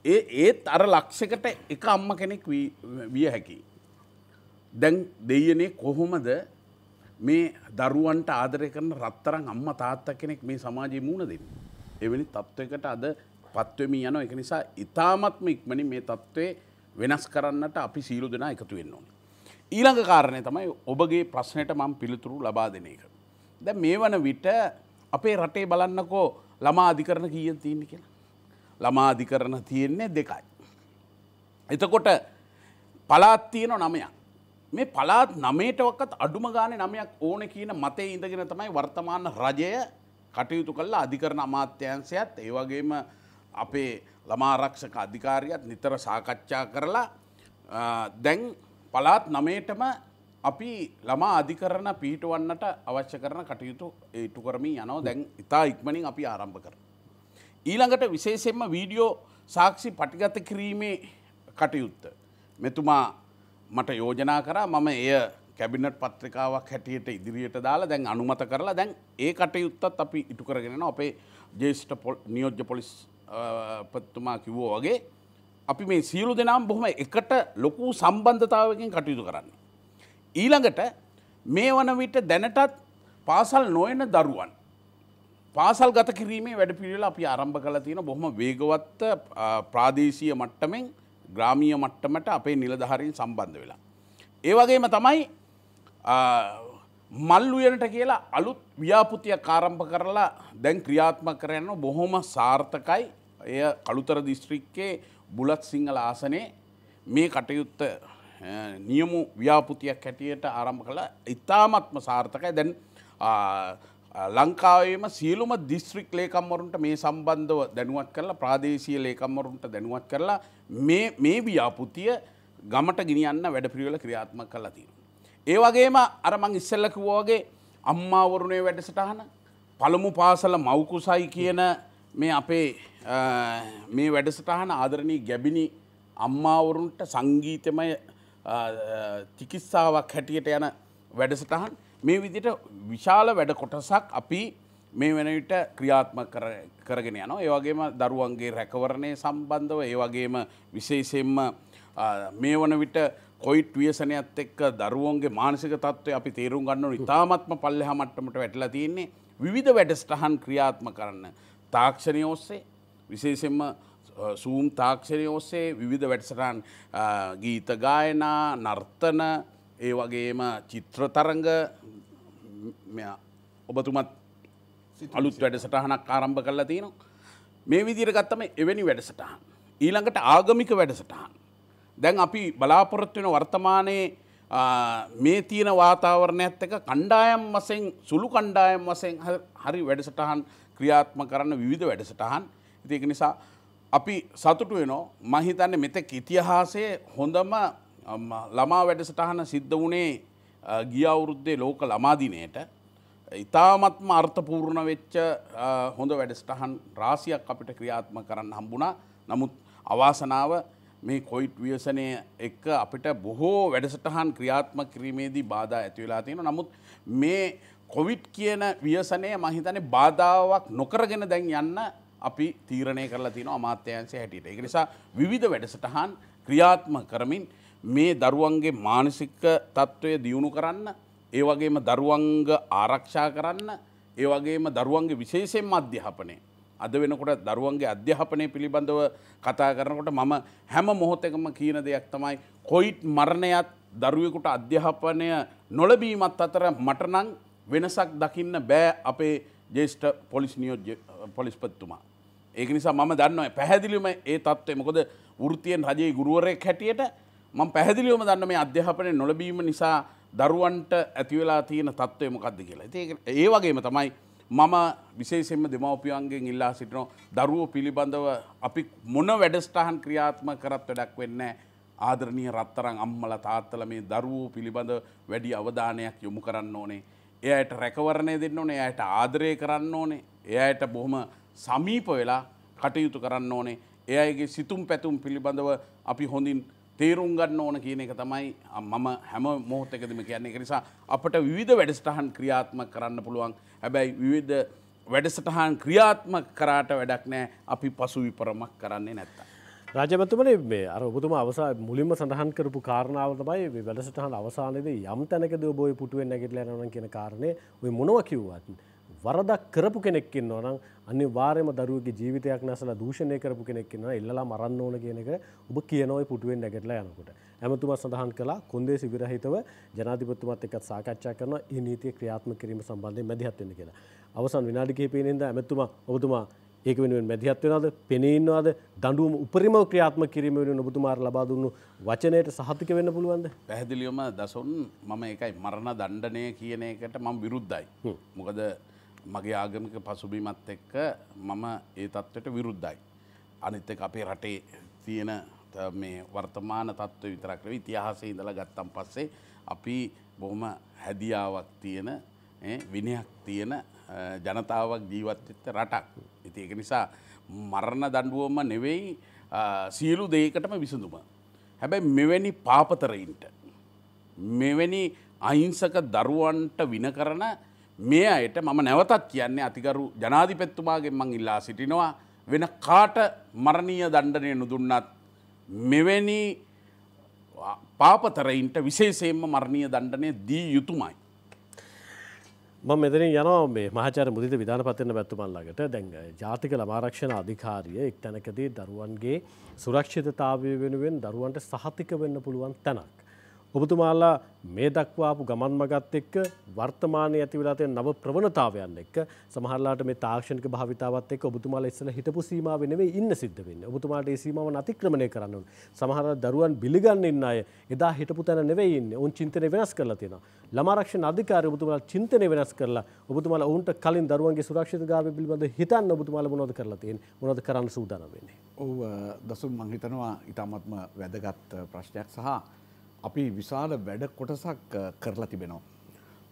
ඒ ඒත් අර ලක්ෂකට එක අම්ම කෙනෙක් විය හැකි. දැන් දෙයනේ කොහොමද මේ දරුවන්ට ආදරය කරන රත්තරන් අම්ම තාත්ත කෙනෙක් මේ සමාජයේ මුණ දෙන්න. එවැනි තත්ත්වයකට අද පත්වමි යන එක නිසා ඉතාමත්ම ඉක්මනි මේ තත්ත්වය වෙනස් කරන්නට අපි සීලු දෙනා එකතු වෙන්න ඕනි. ඊළඟ කාරණය තමයි ඔබගේ ප්‍රශ්නයට මං පිළිතුරු ලබා දෙන එක. ද මේ වන විට අපේ රටේ බලන්නකෝ ළමා අධිකරන කිය තියන්න කියලා. ළමා අධිකරන තියෙන්නේ දෙකයි. එතකොට පලාත් තියෙන නමයක්. මේ පලාත් නමේටවක්කත් අඩුම ගාන නමයක් ඕන කියන මතේ ඉඳගෙන තමයි වර්තමාන රජය කටයුතු කල්ලා අධිකරන අමාත්‍යන්සයත් ඒවගේම අපේ ළමාරක්ෂක අධිකාරියත් නිතර සාකච්ඡා කරලා දැන් පලාත් නමේටම අපි ළමා අධිකරණ පිහිටුවන්නට අවශ්‍ය කරන කටයුතු ඒටු කරමින් යනෝ දැන් ඉතා ඉක්මනින් අපි ආරම්භ කර. ඊළඟට විශේෂෙන්ම වීඩියෝ සාක්ෂි පටිගත කිරීමේ කටයුත්ත. මෙතුමා මට යෝජනා කරා මම එය කැබිනට් පත්‍රිකාවක් හැටියට ඉදිරියට දාලා දැන් අනුමත කරලා දැන් ඒ කටයුත්තත් අපි ඉටු කරගෙන අපේ ජේෂ්ඨ නියෝජ්‍ය පොලිස් පත්තුමා කිව්වෝ වගේ අපි මේ සියලු දෙනම් බොහොම එකට ලොකු සම්බන්ධතාවකින් කටයුතු කරන්න. ඊළඟට මේ වන විට දැනටත් පාසල් නොයන දරුවන්. පාසල් ගත කිරීමේ වැඩ පිළිවෙල අපි ආරම්භ කළ තියෙන බොහොම වේගවත්ත ප්‍රාදේශීය මට්ටමෙන් ග්‍රාමීය මට්ටමට අපේ නිලධහරින් සම්බන්ධ වෙලා. ඒ වගේම තමයි මල් උයනට කියලා අලුත් ව්‍යාපෘතිය කාරම්භ කරලා දැන් ක්‍රියාත්ම කරන්න බොහොම සාර්ථකයි එය කළුතර දිස්ත්‍රික්කේ බුලත් සිංහල ආසනයේ මේ කටයුත්ත නියමු ව්‍යාපෘතියක් හැටියට ආරම්භ කළ ඉතාමත්ම සාර්ථකයි දැන් ලංකාවේම සියලුම දිස්ත්‍රික් ලේකම්වරුන්ට මේ සම්බන්ධව දැනුවත් කරලා ප්‍රාදේශීය ලේකම්වරුන්ට දැනුවත් කරලා මේ ව්‍යාපෘතිය ගමට ගිනියන්න වැඩ පිළිවෙල ක්‍රියාත්ම කළා තියෙනවා. ඒ වගේම අර මං ඉස්සෙල්ල කිව්වා වගේ අම්මාවරුණේ වැඩසටහන පළමු පාසල මව්කුසයි කියන මේ අපේ මේ වැඩසටහන ආදරණී ගැබිනි අම්මාවරුන්ට සංගීතමය චිකිත්සාවක් හැටියට යන වැඩසටහන්. මේ විදිට විශාල වැඩ කොටසක් අපි මේ වෙන විට ක්‍රියාත්ම කරගෙන යනවා. ඒවගේම දරුවන්ගේ රැකවරණය සම්බන්ධව ඒ වගේම විශේෂයෙන්ම මේ වන විට කොයිට් වියසනයත් එක්ක දරුවන්ගේ මානසික තත්ත්වය අපි තේරුම් ගන්න ඉතාමත්ම පල්ලෙහ මට්ටමට වැටලා තියෙන්නේ විවිධ වැඩස්ටහන් ක්‍රියාත්ම කරන්න. තාක්ෂණය ඔස්සේ විශේෂෙන්ම සූම් තාක්ෂණය ඔස්සේ විවිධ වැඩසටහන් ගීත ගායනා නර්තන ඒ වගේම චිත්‍රතරංග ඔබතුමත් අලුත් වැඩසටහනක් ආරම්භ කරලා තියෙනවා. මේ විදිර ගත්තම එවැනි වැඩසටහන්. ඊළඟට ආගමික වැඩසටහන්. දැන් අපි බලාපොරොත්තු වෙන වර්තමානයේ මේ තියෙන වාතාවරණයත් එක කණ්ඩායම් වසෙන් සුළු කණ්ඩායම් වසෙන් හරි වැඩසටහන් ක්‍රියාත්ම කරන්න විවිධ වැඩසටහන් ඉතික නිසා අපි සතුටු වෙනෝ මහිතන්න මෙතෙක් ඉතිහාසයේ හොඳම ළමා වැඩසටහන සිද්ධ වුණේ ගිය අවුරුද්දේ ලෝක ළමාදිනයට ඉතාමත්ම අර්ථපූර්ණ වෙච්ච හොඳ වැඩස්ටහන් රාසියක් අපිට ක්‍රියාත්ම කරන්න හම්බුණා. නමුත් අවාසනාව මේ කොයිට් ව්‍යසනය එක්ක අපිට බොහෝ වැඩසටහන් ක්‍රියාත්ම කිරීමේදී බාධා ඇතිවෙලා තියෙන නමුත් මේ කොවිට් කියන ව්‍යසනය මහිතන බාධාවක් නොකරගෙන දැන් යන්න අපි තීරණය කරලා තින අමාත්‍යයන්සේ හැටියට එක නිසා විවිධ වැඩසටහන් ක්‍රියාත්ම කරමින් මේ දරුවන්ගේ මානසික තත්ත්වය දියුණු කරන්න ඒ වගේම දරුවංග ආරක්ෂා කරන්න ඒ වගේම දරුවන්ගේ විශේෂයෙන් අධ්‍යාපනය අද වෙනකොට දරුවන්ගේ අධ්‍යාපනය පිළිබඳව කතා කරනකොට මම හැම මොහොතකම කියන දෙයක් තමයි කොයිට් මරණයත් දරුවෙකුට අධ්‍යාපනය නොලබීමත් අතර මටනං වෙනසක් දකින්න බෑ අපේ ජේෂ්ඨ පොලිස් නියෝජ්‍ය පොලිස්පත්තුමා. ඒක නිසා මම දන්න පැහැදිලිම ඒ තත්ත්වය මොකොද වෘතියෙන් රජයේ ගුරුවරයෙක් හැටියට මම පැහැදිලිවම දන්න මේ අධ්‍යාපනය නොලබීම නිසා දරුවන්ට ඇතිවෙලා තියෙන තත්ත්වය මොකක්ද කියලා. ඒ වගේම තමයි මම විශේෂෙන්ම දෙමවපියන්ගෙන් ඉල්ලා සිටිනෝ දරුවෝ පිළිබඳව අපි මොන වැඩස්ටහන් ක්‍රියාත්ම කරත් වැඩක් වෙන්න ආදරණීය රත්තරං අම්මල තාත්තල මේ දරුවෝ පිළිබඳ වැඩි අවධානයක් යොමු කරන්න ඕනේ. එයට රැකවරණය දෙන්න ඕනේ එයට ආදරය කරන්න ඕනේ එයට බොහොම සමීප වෙලා කටයුතු කරන්න ඕනේ. එයගේ සිතුම් පැතුම් පිළිබඳව අපි හොඳින් තේරුම් ගන්න ඕන කියන එක තමයි මම හැම මොහොතකදම කියන්නේ. එක නිසා අපට විවිධ වැඩස්ටහන් ක්‍රියාත්ම කරන්න පුළුවන්. හැබැයි විවිධ වැඩසටහන් ක්‍රියාත්ම කරාට වැඩක් නෑ. අපි පසු විපරමක් කරන්නේ නැත්ත. රජමතුමන මේ අර ඔබතුම අවසා මුලින්ම සඳහන් කරපු කාරණාව තමයි වැඩසටහන් අවසානයේද යම් තැනකද ඔබ පුටුවෙන් නැගිටලා යනවා කියන කාරණේ ඔය මොනවා කිව්වත් වරදක් කරපු කෙනෙක් ඉන්නවා නම් අනිවාර්යයෙන්ම දරුවෙකුගේ ජීවිතයක් නැසලා දූෂණය කරපු කෙනෙක් ඉන්නවා එල්ලලා මරන්න ඕන කියන එක ඔබ කියනවා පුටුවෙන් නැගිටලා යනකොට. ඇමතුමා සඳහන් කළා කොන්දේසි විරහිතව ජනාධිපතිතුමත් එක්ක සාකච්ඡා කරනවා මේ නීතිය ක්‍රියාත්මක කිරීම සම්බන්ධයෙන් මැදිහත් වෙන්න කියලා. අවසන් විනාඩි කිහිපයකින් ඉඳන් ඇමතුමා ඔබතුමා ඒක වෙනුවෙන් මැදිහත් වෙනවද පෙනී ඉන්නවද දඬුවම උපරිම ක්‍රියාත්මක කිරීම වෙනුවෙන් ඔබතුමාට ලබා දුන්නු වචනයට සහතික වෙන්න පුළුවන්ද? පැහැදිලිවම දසොන් මම ඒකයි මරණ දණ්ඩනය කියන එකට මම විරුද්ධයි. මොකද මගේ ආගමික පසුබිමත් එක්ක මම ඒ තත්ත්වයට විරුද්ධයි. අනිත් එක අපේ රටේ තියෙන මේ වර්තමාන තත්ත්ව විතරක්ව ඉතිහාසය ඉඳලා ගත්තම් පස්සේ අපි බොහොම හැදියාවක් තියෙන විනයක් තියෙන ජනතාවක් ජීවත්ත රටක්. ඉති ඒක නිසා මරණ දඩුවම නෙවෙයි සියලු දේකටම විසඳුම. හැබැයි මෙවැනි පාපතරයින්ට මෙවැනි අහිංසක දරුවන්ට වින කරන මේ අයට මම නැවතත් කියන්නේ අතිකරු ජනාධිපැත්තුමාගෙන් මං ඉල්ලා සිටිනවා වෙන කාට මරණීය දණ්ඩනය නොදුන්නත් මෙවැනි පාපතරයින්ට විශේෂයෙන්ම මරණීය දණ්ඩනය දී යුතුමයි. ම මෙතන යනවා මේ මහචර මුදිත විධාන පත්වන්න පැත්තුමල්ලකට දැන්ග ජාතික ළමාරක්ෂණ අධිකාරිය එක් තැනකදී දරුවන්ගේ සුරක්ෂිතතාවය වෙනුවෙන් දරුවන්ට සහතික වෙන්න පුළුවන් තැනක්. ඔබතුමාල්ලා මේ දක්වාපු ගමන් මගත් එක්ක වර්තමානය ඇති වෙලාතය නව ප්‍රවණතාවයන් එක්ක සමහරලාට මේ තාක්ෂණක භාවිතාවත් එක්ක ඔබතුමාල ඉස්සල හිටපු සීමාව නෙවෙයි ඉන්න සිද්ධ වෙන්නේ. ඔබතුමාට ඒ සීමාව අතික්‍රමණය කරන්න ඕන. සමහර දරුවන් බිලිගන්න ඉන්න අය එදා හිටපු තැන නෙවෙයි ඉන්නේ. උන් චින්තනය වෙනස් කරලා තියෙනවා. ළමාරක්ෂණ අධිකාරී ඔබතුමාලා චින්තනය වෙනස් කරලා ඔබතුමාලා ඔවුන්ට කලින් දරුවන්ගේ සුරක්ෂිතතාවය පිළිබඳව හිතන්න ඔබතුමාලා මොනවද කරලා තියෙන්නේ? මොනවද කරන්න සූදානම් වෙන්නේ? ඔව් දසුන් මං හිතනවා ඉතාමත්ම වැදගත් ප්‍රශ්නයක් සහ අපි විශාල වැඩ කොටසක් කරලා තිබෙනවා.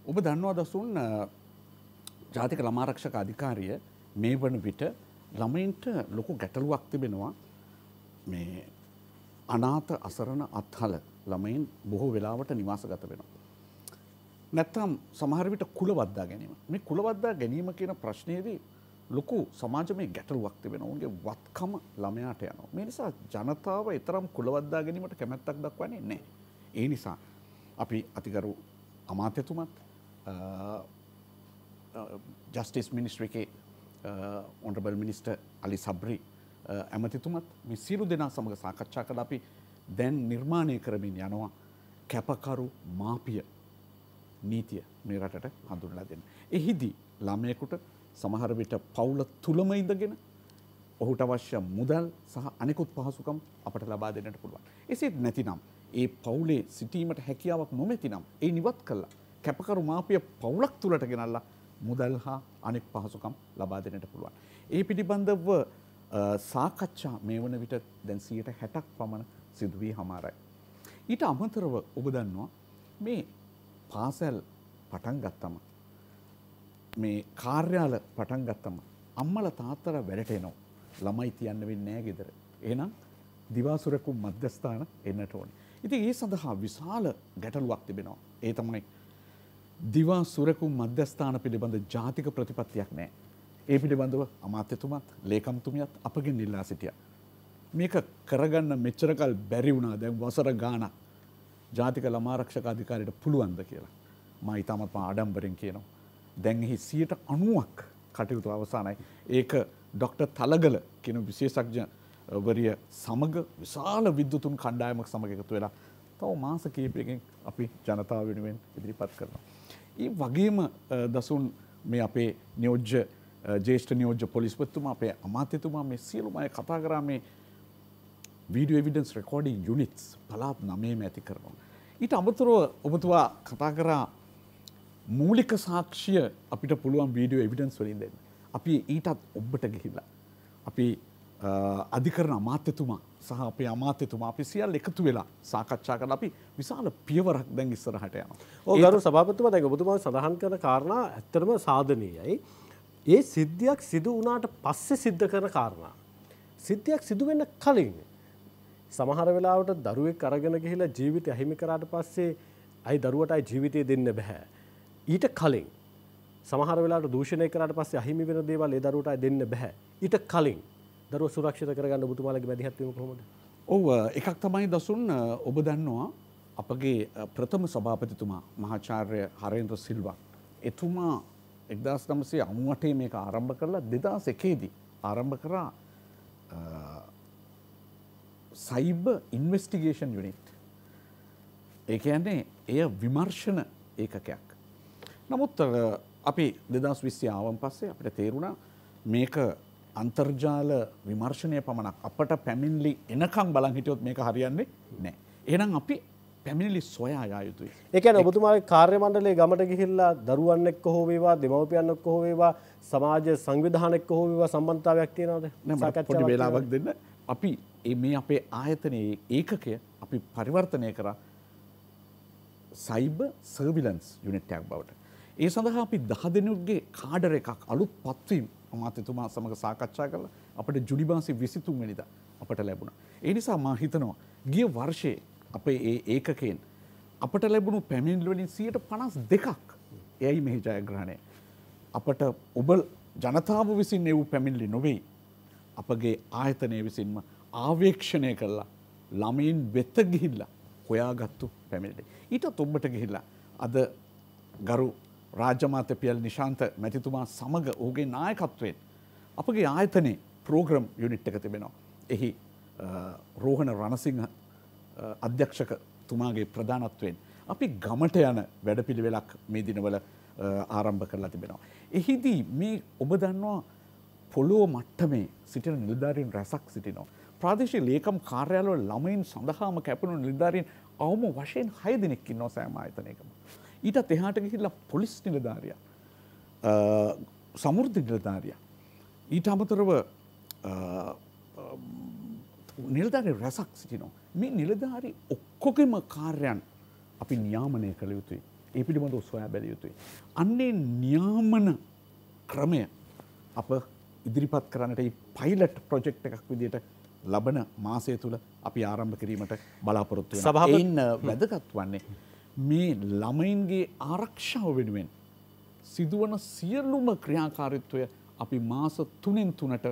ඔබ දන්නවා දසුන් ජාතික ළමාරක්ෂක අධිකාරිය මේ වන විට ළමයින්ට ලොකු ගැටලුවක් තිබෙනවා මේ අනාත අසරණ අත්හල ළමයින් බොහෝ වෙලාවට නිවාසගත වෙනවා. නැත්තම් සමහරවිට කුලවද්දා ගැනීම මේ කුලවද්දා ගැනීම කියන ප්‍රශ්නයේදී ලොකු සමාජමය ගැටලුවක් තිබෙන ඔවුන්ගේ වත්කම ළමයාට යනවා. මේ නිසා ජනතාව එතරම් කුලවද්දා ගැනීමට කැමැත්තක් දක්වන්නේ නැහැ. ඒ නිසා අපි අතිගරු අමාත්‍යතුමත් ජස්ටිස් මිනිස්ට්‍රිකේ ඔන්ටබල් මිනිස්ට අලි සබ්‍රි ඇමතිතුමත් මේ සිරු දෙනා සමඟ සාකච්ඡා කළ අපි දැන් නිර්මාණය කරමින් යනවා කැපකරු මාපිය නීතිය මේ රටට හඳුන්ලා දෙන්න. එහිදී ළමයකුට සමහර විට පවුල තුළම ඉඳගෙන ඔහුට අවශ්‍ය මුදල් සහ අනෙකුත් පහසුකම් අපට ලබා දෙන්නට පුළුවන්. එසේත් නැතිනම් ඒ පවුලේ සිටීමට හැකියාවක් නොමැතිනම් ඒ නිවත් කල්ලා කැපකරු මාපිය පවුලක් තුළට ගෙනල්ලා මුදල් හා අනෙක් පහසුකම් ලබා දෙන්නට පුළුවන්. ඒ පිළිබඳව සාකච්ඡා මේ වන විට දැන්සියට හැටක් පමණ සිදුවී හමාරයි. ඊට අමතරව ඔබ දන්නවා මේ පාසැල් පටන් ගත්තම මේ කාර්යාල පටන් ගත්තම අම්මල තාත්තර වැඩට එනවා ළමයි තියන්න වෙන්නේ නෑ ගෙදර. එහෙනම් දිවාසුරකුම් මධ්‍යස්ථාන එන්නට ඕනේ. ඉතින් ඒ සඳහා විශාල ගැටලුවක් තිබෙනවා. ඒ තමයි දිවා සුරකුම් මධ්‍යස්ථාන පිළිබඳ ජාතික ප්‍රතිපත්තියක් නෑ. ඒ පිළිබඳව අමාත්‍යතුමත් ලේකම්තුමියත් අපගෙන් ඉල්ලා සිටිය. මේක කරගන්න මෙච්චරකල් බැරි වුණා දැන් වසර ගානක් ජාතික ළමාරක්ෂක අධිකාරයට පුළුවන්ද කියලා. මා ඉතාමත්ම ආඩම්බරෙන් කියනවා. දැන්හි සියට අනුවක් කටයුතු අවසානයි. ඒක ඩොක්ට තලගල කියන විශේෂක්ජ වරිය සමග විශාල විද්දුතුන් කණ්ඩායමක් සමග එකතු වෙලා තව මාස කීපයකින් අපි ජනතාව වෙනුවෙන් ඉදිරිපත් කරනවා. ඒ වගේම දසුන් මේ අපේ නියෝජ්‍ය ජේෂ්ඨ නියෝජ්‍ය පොලිස්පත්තුමා අපේ අමාත්‍යතුමා මේ සියලුමය කතා කරා මේ වීඩියෝ එවිඩන්ස් රෙකෝඩින් යුනිටස් පලාත් නමේම ඇති කරනවා. ඊට අමතුරුව ඔබතුවා කතා කරා මූලික සාක්ෂිය අපිට පුළුවන් වීඩියෝ එවිඩන්ස් වලින් දෙන්න. අපි ඊටත් ඔබ්බට ගිහිල්ලා. අපි අධිකරන අමාත්‍යතුමා සහ අපේ අමාත්‍යතුමා අපි සියල් එකතු වෙලා සාකච්ඡා කළ අපි විශාල පියවරක් දැන් ඉස්සරහට යනවා. ඕ ගරු සභාපතිතුමා දැන් ඔබතුමා සඳහන් කරන කාරණා ඇත්තටම සාධනීයයි. ඒ සිද්ධියක් සිදු වුණාට පස්සේ සිද්ධ කරන කාරණා. සිද්ධියක් සිදු වෙන්න කලින් සමහර වෙලාවට දරුවෙක් අරගෙන ගිහිලා ජීවිතය අහිමි කරාට පස්සේ අයි දරුවට අයි ජීවිතය දෙන්න බෑ. ඊට කලින් සමහර වෙලාට දූෂණය කරට පස්සේ අහිමි වෙන දේවල් ඒ දරුවට අයි දෙන්න බෑ. ඊට කලින් දරුව සුරක්ෂිත කරගන්න ඔබතුමාලගේ මැදිහත්වීම කොහොමද? ඔව් එකක් තමයි දසුන් ඔබ දන්නවා අපගේ ප්‍රථම සභාපතිතුමා මහාචාර්ය හරේන්ද්‍ර සිල්වා. එතුමා එක්දස් නමසේ අමුවටේ මේක ආරම්භ කරලා දෙදස් එකේදී ආරම්භ කරා සයිබ ඉන්වස්ටිගේෂන් යුනිට්. ඒ කියන්නේ එය විමර්ශන ඒකකයක්. නමුත් අපි දෙදස් විස්සි ආවන් පස්සේ අපට තේරුණා මේක අන්තර්ජාල විමර්ශනය පමණක් අපට පැමිණිලි එනකං බලන් හිටියොත් මේක හරියන්නේ නෑ. එනම් අපි පැමිණිලි සොයා යුතුයි. ඒකන ඔබතුමාගේ කාර්ය මණ්ඩලේ ගමට ගිහිල්ලා දරුවන් එක්ක හෝ වේවා දෙමව්පියන් එක්ක හෝ වේවා සමාජ සංවිධාන එක්ක හෝ වේවා සම්බන්ධතාවයක් තියෙනවද? පොඩි වේලාවක් දෙන්න. අපි මේ අපේ ආයතනයේ ඒකකය අපි පරිවර්තනය කරා සයිබ සර්විලන්ස් යුනිට්ටයක් බවට. ඒ සඳහා අපි දහ දෙනුගේ කාඩර එකක් අලුත් පත්වීම් අමාත්‍යතුමා සමඟ සාකච්ඡා කරලා අපට ජුඩිබාසි විසිතුන් වෙනිදා අපට ලැබුණ. ඒ නිසා මා හිතනවා ගිය වර්ෂයේ අපේ ඒ ඒකකයෙන් අපට ලැබුණු පැමිණිල්වලින් සියට පනස් දෙකක් එයයි මෙහි ජයග්‍රහණය. අපට ඔබ ජනතාව විසින් එව් පැමිණිලි නොවෙයි. අපගේ ආයතනය විසින්ම ආවේක්ෂණය කරලා ළමයින් වෙත්ත ගිහිල්ලා හොයාගත්තු පැමිණිලි. ඊටත් ඔබට ගිහිල්ලා අද ගරු රාජමාත පියල් නිශාන්ත මැතිතුමා සමඟ ඔහුගේ නායකත්වයෙන් අපගේ ආයතනයේ ප්‍රෝග්‍රම් යුනිට් එක තිබෙනවා. එහි රෝහණ රණසිංහ අධ්‍යක්ෂක තුමාගේ ප්‍රධානත්වයෙන්. අපි ගමට යන වැඩපිළිවෙලක් මේ දිනවල ආරම්භ කරලා තිබෙනවා. එහිදී මේ ඔබ දන්නවා පොලෝ මට්ටමේ සිටින නිලධාරීන් රැසක් සිටිනවා. ප්‍රාදේශී ලේකම් කාර්යාලවල ළමයින් සඳහාම කැපුණු නිලධාරීන් අවම වශයෙන් හය දෙනෙක් ඉන්නවා සෑම ආයතනයකම. ඊටත් එහාට ගිහිල්ලා පොලිස් නිලධාරියා සමෘද්ධ නිලධාරියා ඊට අමතරව නිලධාරි රැසක් සිටිනවා. මේ නිලධාරි ඔක්කොගෙම කාර්යන් අපි නියාමනය කළ යුතුයි. ඒ පිළිබඳ සොයා බැලිය යුතුයි. අන්නේ නියාමන ක්‍රමය අප ඉදිරිපත් කරන්නට පයිලට් ප්‍රොජෙක්් එකක් විදිට ලබන මාසය තුළ අපි ආරම්භ කිරීමට බලාපොරොත්තු සභහන්න වැදගත් වන්නේ. මේ ළමයින්ගේ ආරක්ෂාව වෙනුවෙන් සිදුවන සියල්ලුම ක්‍රියාකාරිත්වය අපි මාස තුනෙන් තුනට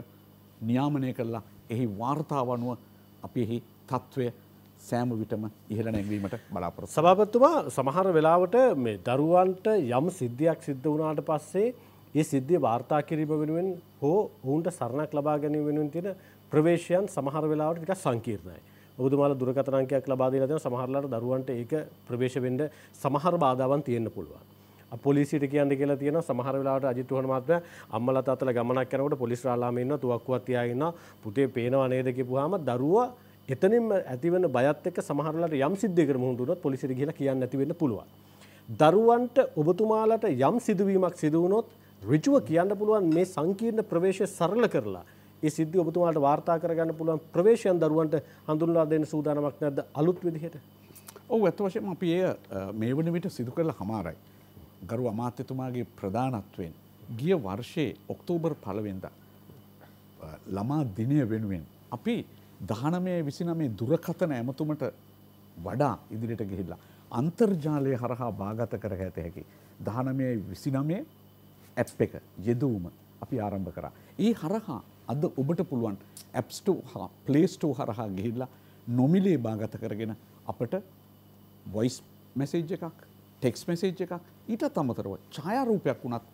නියාමනය කරලා එහි වාර්තාවනුව අපි එහි තත්ත්වය සෑම විටම ඉහළ නැංවීමට බලාපොරොත්. සභාපත්තුමා සමහර වෙලාවට මේ දරුවන්ට යම් සිද්ධියක් සිද්ධ වනාට පස්සේ ඒ සිද්ධිය වාර්තා කිරීම වෙනුවෙන් හෝ ඔවුන්ට සරණක් ලබා ගැනීම වෙනුවෙන් තියෙන ප්‍රවේශයන් සමහර වෙලාවට ටිකක් සංකීර්ණයි. ඔබතුමාලා දුරකථනංකයක් ලබා දීලා තියෙන සමහරලාට දරුවන්ට ඒක ප්‍රවේශ වෙන්න සමහර බාධාවන් තියෙන්න පුළුවන්. පොලිසිට කියන්න කියලා තියෙන සමහර වෙලාවට අජිත් වහන මහත්මයා අම්මලා තාත්තලා ගමනක් යනකොට පොලිස් රාලාම ඉන්නවා තුවක්කුවක් තියාගෙන ඉන්නවා පුතේ පේනව නේද කියපුවාම දරුවා එතනින්ම ඇතිවන බයත් එක්ක සමහරලාට යම් සිද්ධයකට මුහුණ දුනොත් පොලිසියට ගිහලා කියන්න නැති වෙන්න පුළුවන්. දරුවන්ට ඔබතුමාලට යම් සිදුවීමක් සිදු වුණොත් ඍජුව කියන්න පුළුවන් මේ සංකීර්ණ ප්‍රවේශය සරල කරලා ඒ සිද්ධිය ඔබතුමාලට වාර්තා කරගන්න පුළුවන් ප්‍රවේශයන් දරුවන්ට හඳුන්වා දෙන්න සූදානමක් නැද්ද අලුත් විදිහට? ඔව් ඇත්ත වශයෙන්ම අපි එය මේ වන විට සිදු කරලා හමාරයි. ගරු අමාත්‍යතුමාගේ ප්‍රධානත්වයෙන් ගිය වර්ෂයේ ඔක්තෝබර් පලවෙන්ද ළමා දිනය වෙනුවෙන් අපි දහනමය විසිනමේ දුරකතන ඇමතුමට වඩා ඉදිරිට ගිහිල්ලා අන්තර්ජාලය හරහා භාගත කර ඇත හැකි දහනමය විසිනමේ ඇප් එක යෙදවූම අපි ආරම්භ කරා. ඒ හරහා අද ඔබට පුළුවන් ඇප්ස්ට පලේස්ටෝ හරහා ගිහිල්ලා නොමිලේ භාගත කරගෙන අපට වොයිස් මැසේජ් එකක් ටෙක්ස් මැසේජ් එකක් ඊට අමතරව ඡායාරූපයක් වුණත්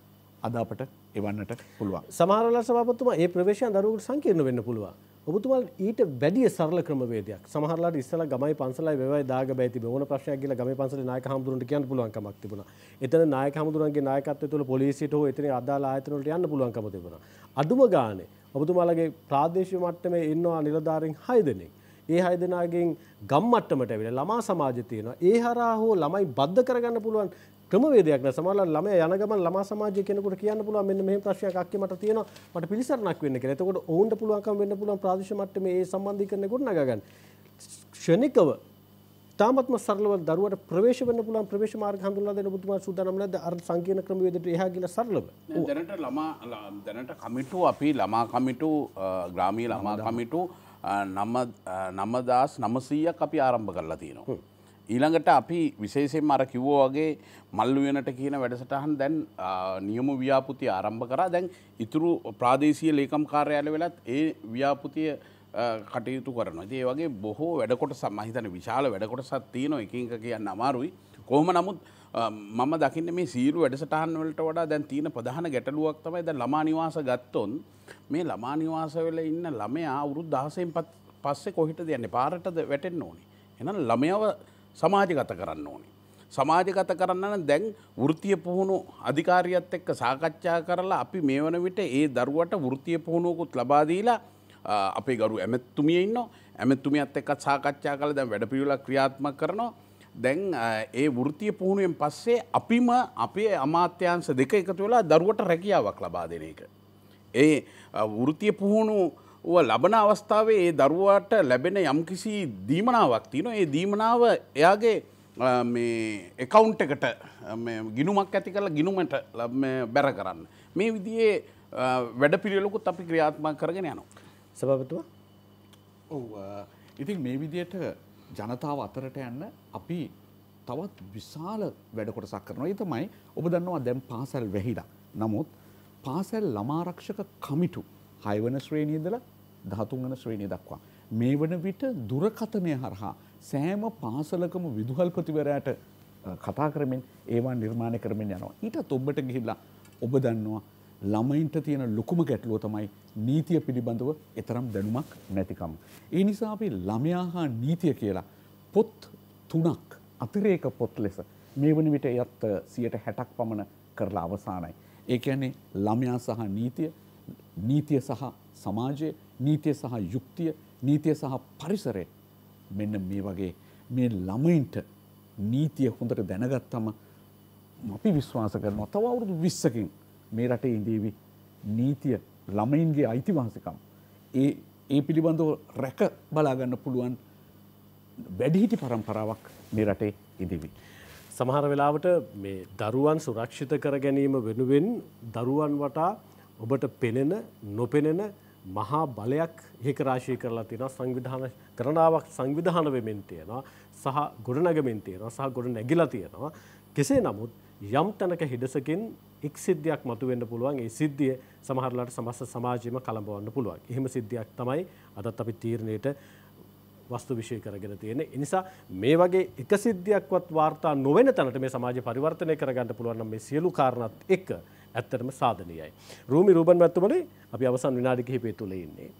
අද අපට එවන්නට පුළුවන්. සමහරල සභාපතුමා ඒ ප්‍රවේශයන් දරුවකට සංකීර්ණ වෙන්න පුළුවන්. ඔබතුමල් ඊට වැඩිය සරල ක්‍රමවේදයක් සමහරලාට ඉස්සලා ගමයි පන්සලයි වෙවයි දාග බැති ඕන ප්‍රශ්නයක් කියලා ගමේ පන්සලේ නායක හමුදුරන්ට කියන්න පුළුවන්කමක් තිබුණා. එතන නායක හමුදුරන්ගේ නායකත්වය තුළ පොලිසියට හෝ එතන අදාළ ආයතන වලට යන්න පුළුවන්කම තිබුණා. අඩුම ගානේ ඔබතුමාලගේ ප්‍රාදේශීය මට්ටමේ ඉන්නවා නිලධාරීන් 6 දෙනෙක්. ඒ හය දෙනාගෙන් ගම්මට්ටමට ඇවිල්ලා ළමා සමාජය තියෙනවා. ඒ හරහා හෝ ළමයි බද්ධ කරගන්න පුළුවන් ක්‍රමවේදයක් නෑ. සමහරවල් ළමයා යන ගමන් ළමා සමාජය කෙනෙකුට කියන්න පුළුවන් මෙන්න මෙහෙම ප්‍රශ්නයක් අක්කේ මට තියෙනවා. මට පිළිසරණක් වෙන්න කියලා. එතකොට ඔවුන්ට පුළුවන්කම වෙන්න පුළුවන් ප්‍රාදේශීය මට්ටමේ ඒ සම්බන්ධීකරණය ගොඩනගා ගන්න. ක්ෂණිකව තාමත්ම සරලව දරුවට ප්‍රවේශ වෙන්න පුළුවන් ප්‍රවේශ මාර්ග හඳුන්වා දෙන්න ඔබතුමා සූදානම් නැද්ද? අර සංකීර්ණ ක්‍රමවේදයට එහා ගිහලා සරලව. දැනට ළමා දැනට කමිටු අපි ළමා කමිටු ග්‍රාමීය ළමා කමිටු නම්මදස් නමසීයක් අපි ආරම්භ කරලා තියෙනවා. ඊළඟට අපි විශේෂෙන් අර කිව්වෝ වගේ මල්ලුවනට කියන වැඩසටහන් දැන් නියම ව්‍යාපෘතිය ආරම්භ කරා. දැන් ඉතුරු ප්‍රාදේශීය ලේකම් කාර්යාල වෙලත් ඒ ව්‍යාපෘතිය කටයුතු කරන ඒ වගේ බොහෝ වැඩකොට සමහිතන විශාල වැඩකොට සත් තියන එකක කියන්න අමාරුයි. කොහොම නමුත් මම දකින්න මේ සීරු වැඩසටහන් වලට වඩා දැන් තියෙන ප්‍රධාන ගැටලුවක් තමයි ද ළමා නිවාස ගත්තොන් මේ ළමා නිවාසවෙල ඉන්න ළමයා අවුරුදු දහසයෙන් පස්සේ කොහිට දෙයන්නේ පාරටද වැටෙන්න ඕනි. එනම් ළමයව සමාජගත කරන්න ඕනි. සමාජගත කරන්න දැන් වෘතිය පුහුණු අධිකාරියත් එක්ක සාකච්ඡා කරලා අපි මේ වන විට ඒ දරුවට වෘතිය පුහුණුවකුත් ලබාදීලා අපේ ගරු ඇමැත්තුමිය ඉන්න ඇමැත්තුමියත් එක්කත් සාකච්ඡා කළ දැන් වැඩපිළිවෙල ක්‍රියාත්ම කරනවා දැන් ඒ වෘතිය පුහුණුවෙන් පස්සේ අපිම අපේ අමාත්‍යංශ දෙක එකතු වෙලා දරුවට රැකියාවක් ලබා දෙන එක. ඒ වෘතිය පුහුණු ලබන අවස්ථාවේ ඒ දරුවාට ලැබෙන යම්කිසි දීමනාවක් තියන ඒ දීමනාව එයාගේ එකවුන්් එකට ගිනුමක් ඇති කරලා ගිනුමට බැර කරන්න. මේ විදියේ වැඩ පිළියලොකුත් අපි ක්‍රියාත්මක් කරගෙන යනවා. සභපතුව ඔව ඉතින් මේ විදියට ජනතාව අතරට යන්න අපි තවත් විශාල වැඩ කොටසක් කරනවා. ඒ තමයි ඔබ දන්නවා දැන් පාසල් වැහිලා. නමුත් පාසල් ළමාරක්ෂක කමිටු 6 වන ශ්‍රේණිය ඉඳලා 13 වන ශ්‍රේණිය දක්වා මේ වන විට දුරකථනය හරහා සෑම පාසලකම විදුහල්පතිවරයාට අ, කතා කරමින් ඒවා නිර්මාණය කරමින් යනවා. ඊටත් ඔබට ගිහිල්ලා ඔබ දන්නවා ළමයින්ට තියෙන ලොකුම ගැටලුව තමයි නීතිය පිළිබඳව එතරම් දැනුමක් නැතිකම. ඒ නිසා අපි ළමයා හා නීතිය කියලා පොත් තුනක් අතිරේක පොත් ලෙස මේ වන විට එයත් සියට හැටක් පමණ කරලා අවසානයි. ඒ කියන්නේ ළමයා සහ නීතිය නීතිය සහ සමාජය නීතිය සහ යුක්තිය නීතිය සහ පරිසරය මෙන්න මේ වගේ මේ ළමයින්ට නීතිය හොඳට දැනගත්තම අපි විශ්වාස කරනවා තව අවුරුදු විස්සකින් මේ රටේ ඉඳීවි. නීතිය ළමයින්ගේ අයිතිවාසිකම්. ඒ ඒ පිළිබඳව රැක බලාගන්න පුළුවන් වැඩිහිටි පරම්පරාවක් මේ රටේ ඉදිවි. සමහර වෙලාවට මේ දරුවන් සුරක්ෂිත කර ගැනීම වෙනුවෙන් දරුවන් වටා ඔබට පෙනෙන නොපෙනෙන මහා බලයක් ඒකරාශී කරලා තියෙනවා. සංවිධාන කරනාවක් සංවිධාන වෙමින් තියෙනවා. සහ ගොඩනැගමින් තියෙනවා. සහ ගොඩ නැගිලා තියෙනවා. කෙසේ නමුත් යම් තැනක හිඩසකින් එක් සිද්ධියක් මතුවෙන්න පුළුවන් ඒ සිද්ධිය සමහරලාට සමස්ත සමාජයම කළඹවන්න පුළුවන්. එහෙම සිද්ධියක් තමයි අදත් අපි තීරණයට වස්තු විශය කරගෙන තියෙන නිසා මේ වගේ එක සිද්ධියක්වත් වාර්තා නොවෙන තැනට මේ සමාජ පරිවර්තනය කරගන්න පුළුවන් නම් මේ සියලු කාරණත් එක්ක ඇත්තටම සාධනීයයි. රූමි රූබන් මැතිතුමනි අපි අවසන් විනාඩි කිහිපය තුල ඉන්නේ.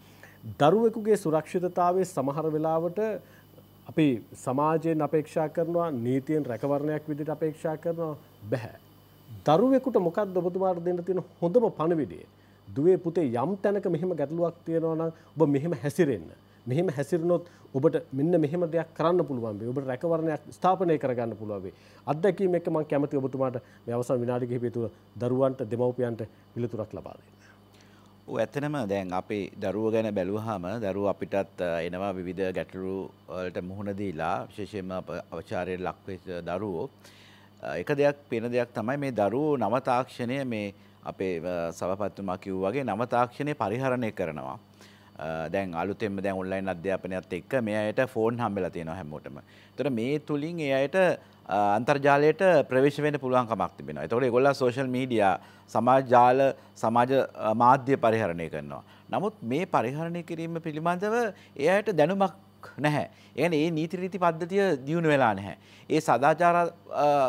දරුවෙකුගේ සුරක්ෂිතතාවයේ සමහර වෙලාවට අපි සමාජයෙන් අපේක්ෂා කරනවා නීතියෙන් රැකවරණයක් විදිහට අපේක්ෂා කරනවා බැහැ. දරුවෙකුට මොකක්ද ඔබතුමාට දෙන්න තියෙන හොඳම පණවිඩය? දුවේ පුතේ යම් තැනක මෙහෙම ගැටලුවක් තියෙනවා නම් ඔබ මෙහෙම හැසිරෙන්න. මෙහෙම හැසිරනොත් ඔබට මෙන්න මෙහෙම දෙයක් කරන්න පුළුවන් වේ. ඔබට රැකවරණයක් ස්ථාපනය කරගන්න පුළුවන් වේ. අත්දැකීම් එක්ක මම කැමති ඔබතුමාට මේ අවසන් විනාඩි කිහිපය තුළ දරුවන්ට දෙමව්පියන්ට පිළිතුරක් ලබා දෙන්න. ඔව් ඇත්තනම දැන් අපේ දරුව ගැන බැලුවාම දරුව අපිටත් අ, එනවා විවිධ ගැටලු වලට මුහුණ දීලා විශේෂයෙන්ම අප අවචාරයට ලක් වෙච්ච දරුවෝ අ, එක දෙයක් පේන දෙයක් තමයි මේ දරුවෝ නව තාක්ෂණය මේ අපේ අ, සභාපතිතුමා කිව්වා වගේ නව තාක්ෂණය පරිහරණය කරනවා. අ, දැන් අලුතෙන්ම දැන් ඔන්ලයින් අධ්‍යාපනයත් එක්ක මේ අයට ෆෝන් හම්බෙලා තියෙනවා හැමෝටම. ඒතර මේ තුලින් ඒ අයට අ, අන්තර්ජාලයට ප්‍රවේශ වෙන්න පුළුවන්කමක් තිබෙනවා. ඒතකොට ඒගොල්ලෝ සෝෂල් මීඩියා සමාජ ජාල සමාජ අ, මාධ්‍ය පරිහරණය කරනවා. නමුත් මේ පරිහරණය කිරීම පිළිබඳව ඒ අයට දැනුමක් නැහැ. එන ඒ නීති රීති පද්ධතිය දියුණු වෙලා නැහැ. ඒ සදාචාර අ,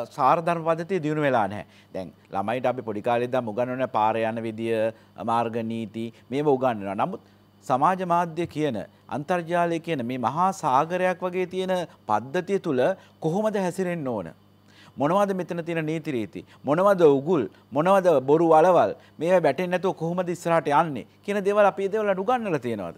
සාරධර්ම පද්ධතිය දියුණු වෙලා නැහැ. දැන් ළමයිට අපි පොඩි කාලේ ඉඳන් උගන්වන පාර යන විදිය, මාර්ග නීති මේව උගන්වනවා. නමුත් සමාජ මාධ්‍ය කියන අන්තර්ජාලය කියන මේ මහා සාගරයක් වගේ තියෙන පද්ධතිය තුළ කොහොමද හැසිරෙන්න ඕන. මොනවද මෙතන තියෙන නීති රීති මොනවද උගුල් මොනවද බොරු වලවල් මේ වැටෙන්නේ නැතුව කොහොමද ඉස්සරහට යන්නේ කියන දේවල් අපි ඒ දේවල් උගන්වලා තියෙනවද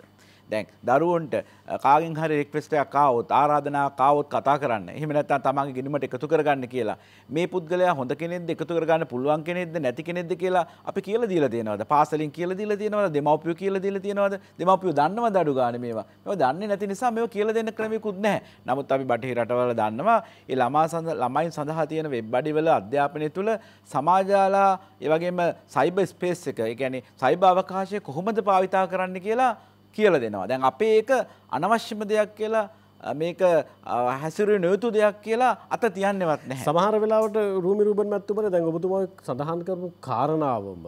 දැන් දරුවන්ට අ, කාගෙන් හරි රික්වෙස්ට් එකක් ආවොත් ආරාධනාවක් ආවොත් කතා කරන්න. එහෙම නැත්නම් තමන්ගේ ගිණුමට එකතු කරගන්න කියලා. මේ පුද්ගලයා හොඳ කෙනෙක්ද එකතු කරගන්න පුළුවන් කෙනෙක්ද නැති කෙනෙක්ද කියලා අපි කියලා දීලා තියෙනවද? පාසලෙන් කියලා දීලා තියෙනවද? දෙමව්පියෝ කියලා දීලා තියෙනවද? දෙමව්පියෝ දන්නවද අඩු ගානේ මේවා? මේවා දන්නේ නැති නිසා මේවා කියලා දෙන්න ක්‍රමයකුත් නැහැ. නමුත් අපි බටහිර රටවල දන්නවා ඒ ළමා සඳ ළමයින් සඳහා තියෙන වෙබ් අඩිවල අධ්‍යාපනය තුළ සමාජාලා ඒ වගේම සයිබර් ස්පේස් එක, ඒ කියන්නේ සයිබර් අවකාශය කොහොමද භාවිතා කරන්න කියලා කියලා දෙනවා. දැන් අපේ ඒක අනවශ්‍යම දෙයක් කියලා අ, මේක අ, හැසිරුවේ නොයුතු දෙයක් කියලා අත තියන්නේවත් නැහැ. සමහර වෙලාවට රූමි රූබන් මැත්තුමන දැන් ඔබතුමා සඳහන් කරපු කාරණාවම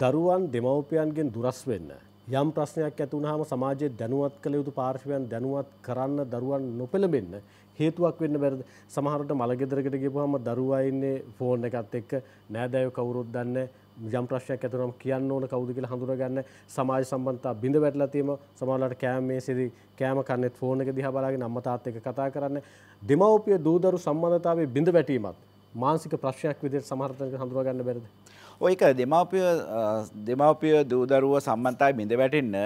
දරුවන් දෙමව්පියන්ගෙන් දුරස් වෙන්න. යම් ප්‍රශ්නයක් ඇති වුණාම සමාජයේ දැනුවත් කළ යුතු පාර්ශවයන් දැනුවත් කරන්න දරුවන් නොපෙළඹෙන්න හේතුවක් වෙන්න බැරිද සමහරට මළගෙදරකට ගිහුවාම දරුවා ඉන්නේ ෆෝන් එකත් එක්ක නෑදෑයෝ කවුරුත් දන්නේ යම් ප්‍රශ්නයක් ඇති වුණාම කියන්න ඕන කවුද කියලා හඳුනගන්න සමාජ සම්බන්ධතා බිඳ වැටලා තියෙනවා සමහරවිට කෑම මේසෙදි කෑම කන්නෙත් ෆෝන් එක දිහා බලාගෙන අම්මා තාත්තා එක්ක කතා කරන්නේ. දෙමව්පිය දූ දරු සම්බන්ධතාවයේ බිඳ වැටීමත් මානසික ප්‍රශ්නයක් විදිහට සමහර තැනක හඳුනා ගන්න බැරිද? ඔයක දෙමව්පිය අ, දෙමව්පිය දූදරුව සම්බන්ධතාවය බිඳ වැටෙන්න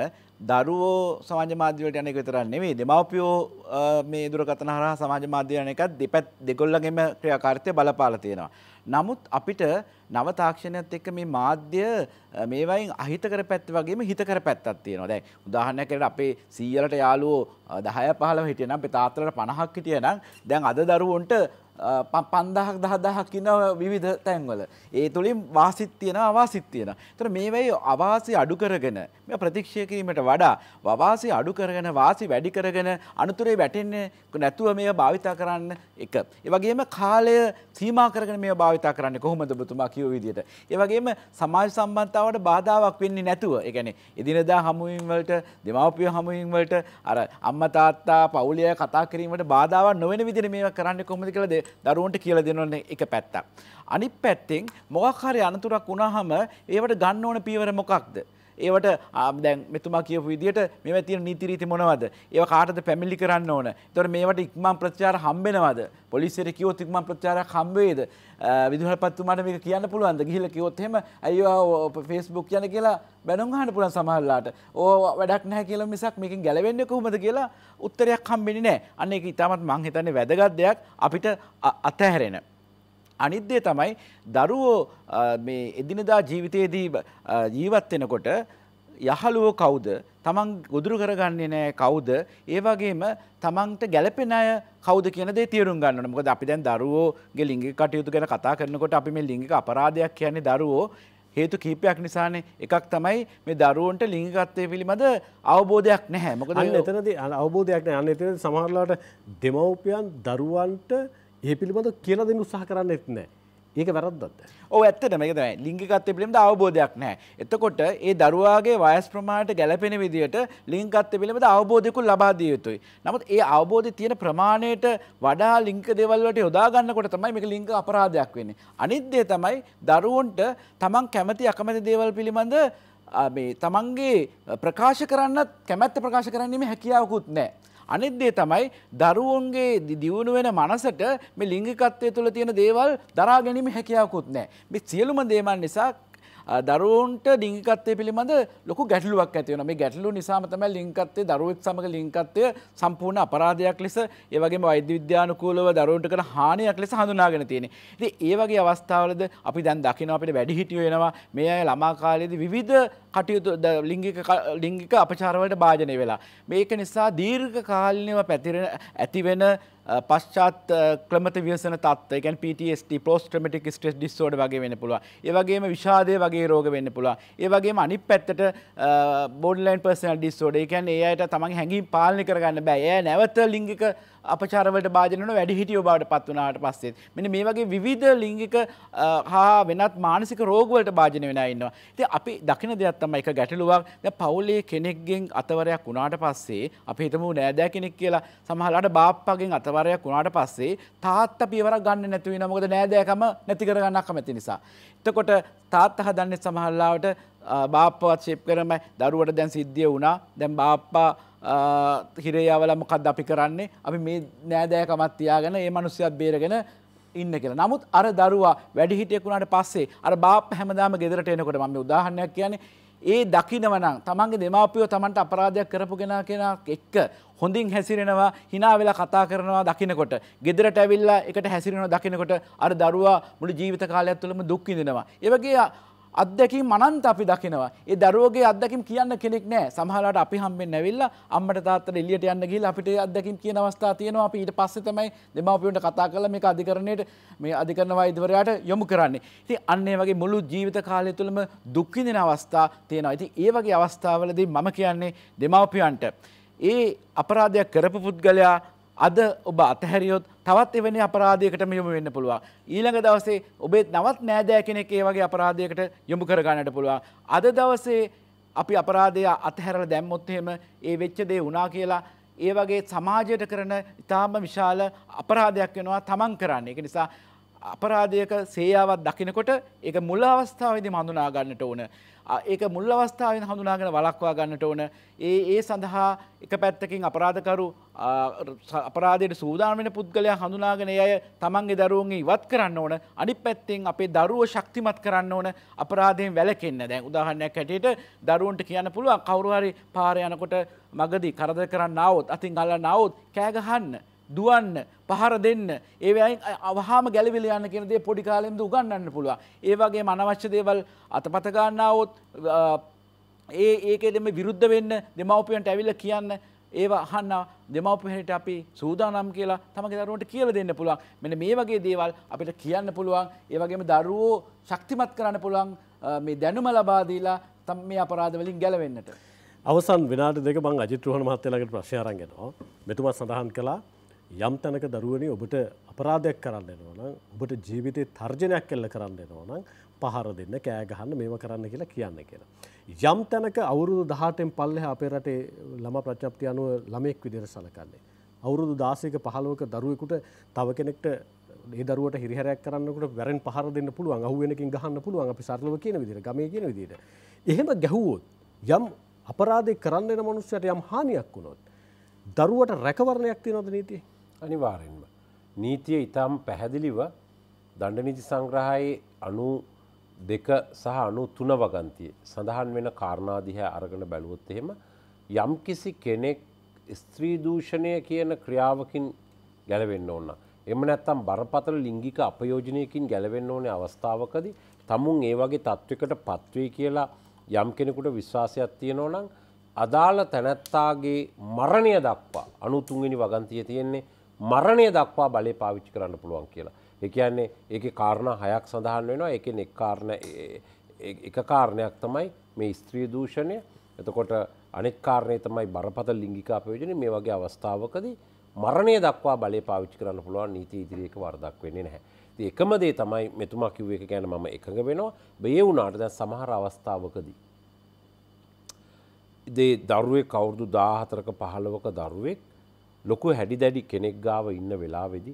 දරුවෝ සමාජ මාධ්‍ය වලට යන එක විතරක් නෙවෙයි දෙමව්පියෝ අ, මේ දුරකථන හරහා සමාජ මාධ්‍ය යන එකත් දෙපැත් දෙකොල්ලගෙම ක්‍රියාකාරීත්වය බලපාලා තියෙනවා. නමුත් අපිට නව තාක්ෂණයත් එක්ක මේ මාධ්‍ය අ, මේවයින් අහිතකර පැත්ත වගේම හිතකර පැත්තක් තියෙනවා. දැන් උදාහරණයක් ඇරලා අපේ සීයලට යාළුවෝ අ, 10 15 හිටියනම් අපේ තාත්තලට 50ක් හිටියනම් දැන් අද දරුවන්ට පන්දහක් දහදහක් ඉන්න විවිධ තැන්වල. ඒ තුළින් වාසිත් තියෙන අවාසිත් තියෙන. තර මේවයි අවාසි අඩු කරගෙන මේ ප්‍රතික්ෂය කිරීමට වඩා වවාසි අඩු කරගෙන වාසි වැඩි කරගෙන අනතුරේ වැටෙන්නේ නැතුව මේ භාවිතා කරන්න එක. ඒවගේම කාලය සීමා කරගෙන මේ භාවිතා කරන්න කොහොමද බතුමා කිව විදියට. ඒවගේම සමාජ සම්බන්ධාවට බාධාවක් වෙන්නේ නැතුව එකන එදිනදා හමුවීම්වලට දෙමවපිය හමුවීම්වලට අර අම්ම තාත්තා පවුලිය කතා කිරීමට බාධාව නොවන විදිර මේ කරන්න කොමති කළද දරුවන්ට කියල දෙනවන්න එක පැත්තා. අනිත් පැත්තෙන් මොකක්හරි අනතුරක් වුණහම ඒවට ගන්න ඕන පීවර මොකක්ද. ඒවට ආදැන් මෙතුමා කියපු විදිට මෙ තිය නීතිරීති මොනවද? ඒ කාටද පැමිලි කරන්න ඕන? තොර මේට ඉක්මන් ප්‍රචාර හම්බෙනවද? පොලිසිර කිවොත් ඉක්මන් ප්‍රචාර හම්බේද විදුහල් පත්තුමාට මේක කියන්න පුළුවන්ද? ගිහිල කිවොත්හෙම අයවා ෆෙස්බුක් යන කියලා බැනුම්හන්න පුළන් සමහල්ලාට ඕ වැඩක් නැහැ කියල මිසක් මේකින් ගැලවෙන්න කොහොමද කියලා උත්තරයක් හම්බෙනි නෑ අන්න එක ඉතාමත් මංහිතන්නේ වැදගත් දෙයක් අපිට අතහැරෙන. අනිද්දේ තමයි දරුවෝ මේ එදිනදා ජීවිතයේදී ජීවත් වෙනකොට යහළුවෝ කවුද තමන් ගොදුරු කරගන්නේ නෑ කවුද ඒ වගේම තමන්ට ගැලපෙන අය කවුද කියන දේ තේරුම් ගන්න ඕනේ. මොකද අපි දැන් දරුවෝගේ ලිංගික කටයුතු ගැන කතා කරනකොට අපි මේ ලිංගික අපරාධයක් කියන්නේ දරුවෝ හේතු කීපයක් නිසානේ එකක් තමයි මේ දරුවන්ට ලිංගිකත්වය පිළිබඳ අවබෝධයක් නැහැ. මොකද අන්න එතනදී අවබෝධයක් නැහැ. අන්න එතනදී සමහරලාට දෙමව්පියන් දරුවන්ට ඒ පිළිබඳ කියලා දෙන්න උත්සාහ කරන්නෙත් නැහැ. ඒක වැරද්දක්ද? ඔව් ඇත්තට මේක තමයි ලිංගිකත්වය පිළිබඳ අවබෝධයක් නැහැ. එතකොට ඒ දරුවාගේ වයස් ප්‍රමාණයට ගැළපෙන විදිහට ලිංගිකත්වය පිළිබඳ අවබෝධයකුත් ලබා දිය යුතුයි. නමුත් ඒ අවබෝධය තියෙන ප්‍රමාණයට වඩා ලිංගික දේවල් වලට යොදා ගන්නකොට තමයි මේක ලිංග අපරාධයක් වෙන්නේ. අනිත් දේ තමයි දරුවන්ට තමන් කැමති අකමැති දේවල් පිළිබඳ මේ තමන්ගේ ප්‍රකාශ කරන්නත් කැමැත්ත ප්‍රකාශ කරන්නීමේ හැකියාවකුත් නැහැ. අනිද්දේ තමයි දරුවන්ගේ දියුණු වෙන මනසට මේ ලිංගිකත්වය තුළ තියෙන දේවල් දරා ගැනීම හැකියාවකුත් නෑ මේ සියලුම දේමන් නිසා දරුවන්ට ලිංගිකත්වය පිළිබඳ ලොකු ගැටලුවක් ඇති වෙනවා. මේ ගැටලුව නිසාම තමයි ලිංගිකත්වය දරුවෙක් සමග ලිංගිකත්වය සම්පූර්ණ අපරාධයක් ලෙස ඒ වගේම වෛද්‍ය විද්‍යානුකූලව දරුවන්ට කරන හානියක් ලෙස හඳුනාගෙන තියෙන්නේ. ඉතින් ඒ වගේ අවස්ථාවලද අපි දැන් දකිනවා අපිට වැඩිහිටියෝ වෙනවා මේ අය ළමා කාලේදී විවිධ කටයුතු ලිංගික ලිංගික අපචාරවලට භාජනය වෙලා. මේක නිසා දීර්ඝ කාලිනව පැතිරෙන ඇතිවෙන පශ්චාත් ක්‍රමත වියසන තත්ව එකන් PTSD පෝස්ට්‍රමටික් ස්ට්‍රෙස් ඩිස්සෝඩ වගේ වෙන්න පුළුව ඒවගේම විශාදය වගේ රෝග වෙන්න පුළුව ඒවගේ අනි පැත්තට බෝඩලන් පර්සනල් ඩිස්සෝඩ එකන් ඒයට තමන් හැඟින් පාලනි කරගන්න බෑ. නැවත ලිංගික අපචාරවලට භාජනන වැඩි හිටියෝ බවට පත් වනාට පස්සෙත්. මෙන මේ වගේ විවිධ ලිංගික හා වෙනත් මානසික රෝගවලට භාජන වෙන ඉන්නවා. ති අපි දකින දෙයක්ත්තම එක ගැටලුවක්. ද පවුලේ කෙනෙක්ගෙන් අතවරයක් වුණාට පස්සේ අපි හිතමු නෑදෑ කෙනෙක් කියලා. සමහලට බාප්පගෙන් අතවරයක් වුණාට පස්සේ තාත්ත පියවර ගන්න නැතුව නමුද නෑදෑකම නැති කරගන්නක් කමැති නිසා. එතකොට තාත්ත හදන්නෙත් සමහල්ලාවට බාප්පවත් ශේප් කරම දරුවට දැන් සිද්ධිය වුණා. දැන් බාප්පා හිරයාවල මොකක්ද අපි කරන්නේ අපි මේ නෑදෑකමත් තියාගෙන ඒ මනුස්සයත් බේරගෙන ඉන්න කියලා. නමුත් අර දරුවා වැඩි හිටියෙකුණාට පස්සේ අර බාප් හැමදාම ගෙදරට එනකොට මම උදාහරණයක් කියන්නේ ඒ දකිනවනම් තමන්ගේ දෙමාපියෝ තමන්ට අපරාධයක් කරපු කෙනා කෙනා එක්ක හොඳින් හැසිරෙනවා හිනා වෙලා කතා කරනවා දකිනකොට ගෙදරට ඇවිල්ලා එකට හැසිරෙනවා දකිනකොට අර දරුවා මුළු ජීවිත කාලයක් තුළම දුක් විඳිනවා. ඒ වගේ අත්දැකීම් මනන්ත අපි දකිනවා. ඒ දරුවගේ අත්දැකීම් කියන්න කෙනෙක් නෑ. සමහරවිට අපි හම්බෙන්න ඇවිල්ලා අම්මට තාත්තට එළියට යන්න ගිහලා අපිට අත්දැකීම් කියන අවස්ථා තියෙනවා. අපි ඊට පස්සේ තමයි දෙමාපියන්ට කතා කරලා මේක අධිකරණයට මේ අධිකරණ වෛද්‍යවරයාට යොමු කරන්නේ. ඉතින් අන්න ඒ වගේ මුළු ජීවිත කාලය තුළම දුක් විඳින අවස්ථා තියෙනවා. ඉතින් ඒ වගේ අවස්ථාවලදී මම කියන්නේ දෙමාපියන්ට ඒ අපරාධයක් කරපු පුද්ගලයා අද ඔබ අතහැරියොත් තවත් එවැනි අපරාධයකට යොමු වෙන්න පුළුවන්. ඊළඟ දවසේ ඔබේ නවත් නෑදෑ කෙනෙක් ඒ වගේ අපරාධයකට යොමු කරගන්නට පුළුවන්. අද දවසේ අපි අපරාධය අතහැරල දැම්මොත් එහෙම ඒ වෙච්ච දේ වුණා කියලා ඒ වගේ සමාජයට කරන ඉතාම විශාල අපරාධයක් වෙනවා තමන් කරන්න. එක නිසා අපරාධයක සේයාවත් දකිනකොට ඒක මුල අවස්ථාවේදී හඳුනා ගන්නට ඕන. ඒක මුල් අවස්ථාවෙන් හඳුනාගෙන වලක්වා ගන්නට ඕන. ඒ ඒ සඳහා එක පැත්තකින් අපරාධකරු අපරාධයට සූදානම් වෙන පුද්ගලයා හඳුනාගෙන ඒ අය තමන්ගේ දරුවන්ගේ ඉවත් කරන්න ඕන. අනිත් පැත්තෙන් අපේ දරුවෝ ශක්තිමත් කරන්න ඕන අපරාධයෙන් වැළකෙන්න. දැන් උදාහරණයක් හැටියට දරුවන්ට කියන්න පුළුවන් කවුරු හරි පාරේ යනකොට මගදී කරදර කරන්න ආවොත් අතින් අල්ලන්න ආවොත් කෑ ගහන්න. දුවන්න පහර දෙන්න ඒවයි අවහාම ගැලවිල යන්න කියන දේ පොඩි කාලෙම්ද උගන්නන්න පුළුවන්. ඒ වගේ මනවශ්‍ය දේවල් අතපත ගන්නාවොත් ඒ ඒකෙදම විරුද්ධ වෙන්න දෙමව්පියන්ට ඇවිල්ලා කියන්න ඒවා අහන්න දෙමවපිහට අපි සූදානම් කියලා තමගේ දරුවට කියල දෙන්න පුළුවන් මෙන මේ වගේ දේවල් අපිට කියන්න පුළුවන් ඒවගේම දරුවෝ ශක්තිමත් කරන්න පුළුවන් මේ දැනුම ලබාදීලා තම් මේ අපරාධවලින් ගැලවෙන්නට. අවසන් විනාට දෙක බං අජිත්‍රහණ මහත්තලකට ප්‍රශ්ාරන්ගෙනවා මෙතුමත් සඳහන් කලා යම් තැනක දරුවනි ඔබට අපරාධයක් කරන්න එනවනම් ඔබට ජීවිතය තර්ජනයක් කෙල්ල කරන්න එනවනම් පහර දෙන්න කෑගහන්න මේම කරන්න කියලා කියන්න කියලා. යම් තැනක අවුරුදු දහටෙන් පල්ලෙ අපේ රටේ ළම ප්‍රච්චප්ති අනුව ළමෙක් විදිර සලකන්නේ. අවුරුදු දාසයක පහලෝක දරුවෙකුට තව කෙනෙක්ට ඒ දරුවට හිරිහරයක් කරන්නකට වැරෙන් පහර දෙන්න පුළුවන් අහුවෙනකින් ගහන්න පුළුවන් අපි සරලව කියන විදිර ගමේ කියන විදිට. එහෙම ගැහුවෝත් යම් අපරාධය කරන්න එන මනුස්සයට යම් හානියක් වුණොත්. දරුවට රැකවරණයක් තියනොද නීතිය අනිවාරෙන්ම. නීතිය ඉතාම් පැහැදිලිව දණ්ඩනිති සංග්‍රහයේ අනු දෙක සහ අනු තුන වගන්තිය සඳහන් වෙන කාරණාදිහැ අරගෙන බැලුවොත් එහෙම යම් කිසි කෙනෙක් ස්ත්‍රීදූෂණය කියන ක්‍රියාවකින් ගැලවෙන්න ඕන්න. එම නැත්තම් බරපතල ලිංගික අපයෝජනයකින් ගැලවෙන්න ඕනේ අවස්ථාවකදී තමුන් ඒ වගේ තත්ත්වකට පත්වේ කියලා යම් කෙනෙකුට විශ්වාසයක් තියෙනවනම් අදාළ තැනැත්තාගේ මරණය දක්වා අනුතුන්ගනි වගන්තිය තියෙන්නේ මරණය දක්වා බලය පාවිච්චි කරන්න පුළුවන් කියලා. එකන්නේ ඒක කාරණ හයක් සඳහන් වෙනවා එක එක් කාරණ එක කාරණයක් තමයි මේ ස්ත්‍රී දූෂණය එතකොට අනෙක් කාරණය තමයි බරපත ලිංගිකා ප්‍රයෝජන මේ වගේ අවස්ථාවකදී මරණය දක්වා බලය පාවිච්චි කරන්න පුළුවන් නීති ඉදිරියක වර්දක් වෙන්නේ නැහැ. එකම දේ තමයි මෙතුමා කිව්ව එක ගැන මම එකඟ වෙනවා බේ වුණාට දැන් සමහර අවස්ථාවකදී දේ දරුවේ කවුරුදු දාහතරක පහළවක දරුවෙක් ලොකු හැඩි දැඩි කෙනෙක් ගාව ඉන්න වෙලාවෙදි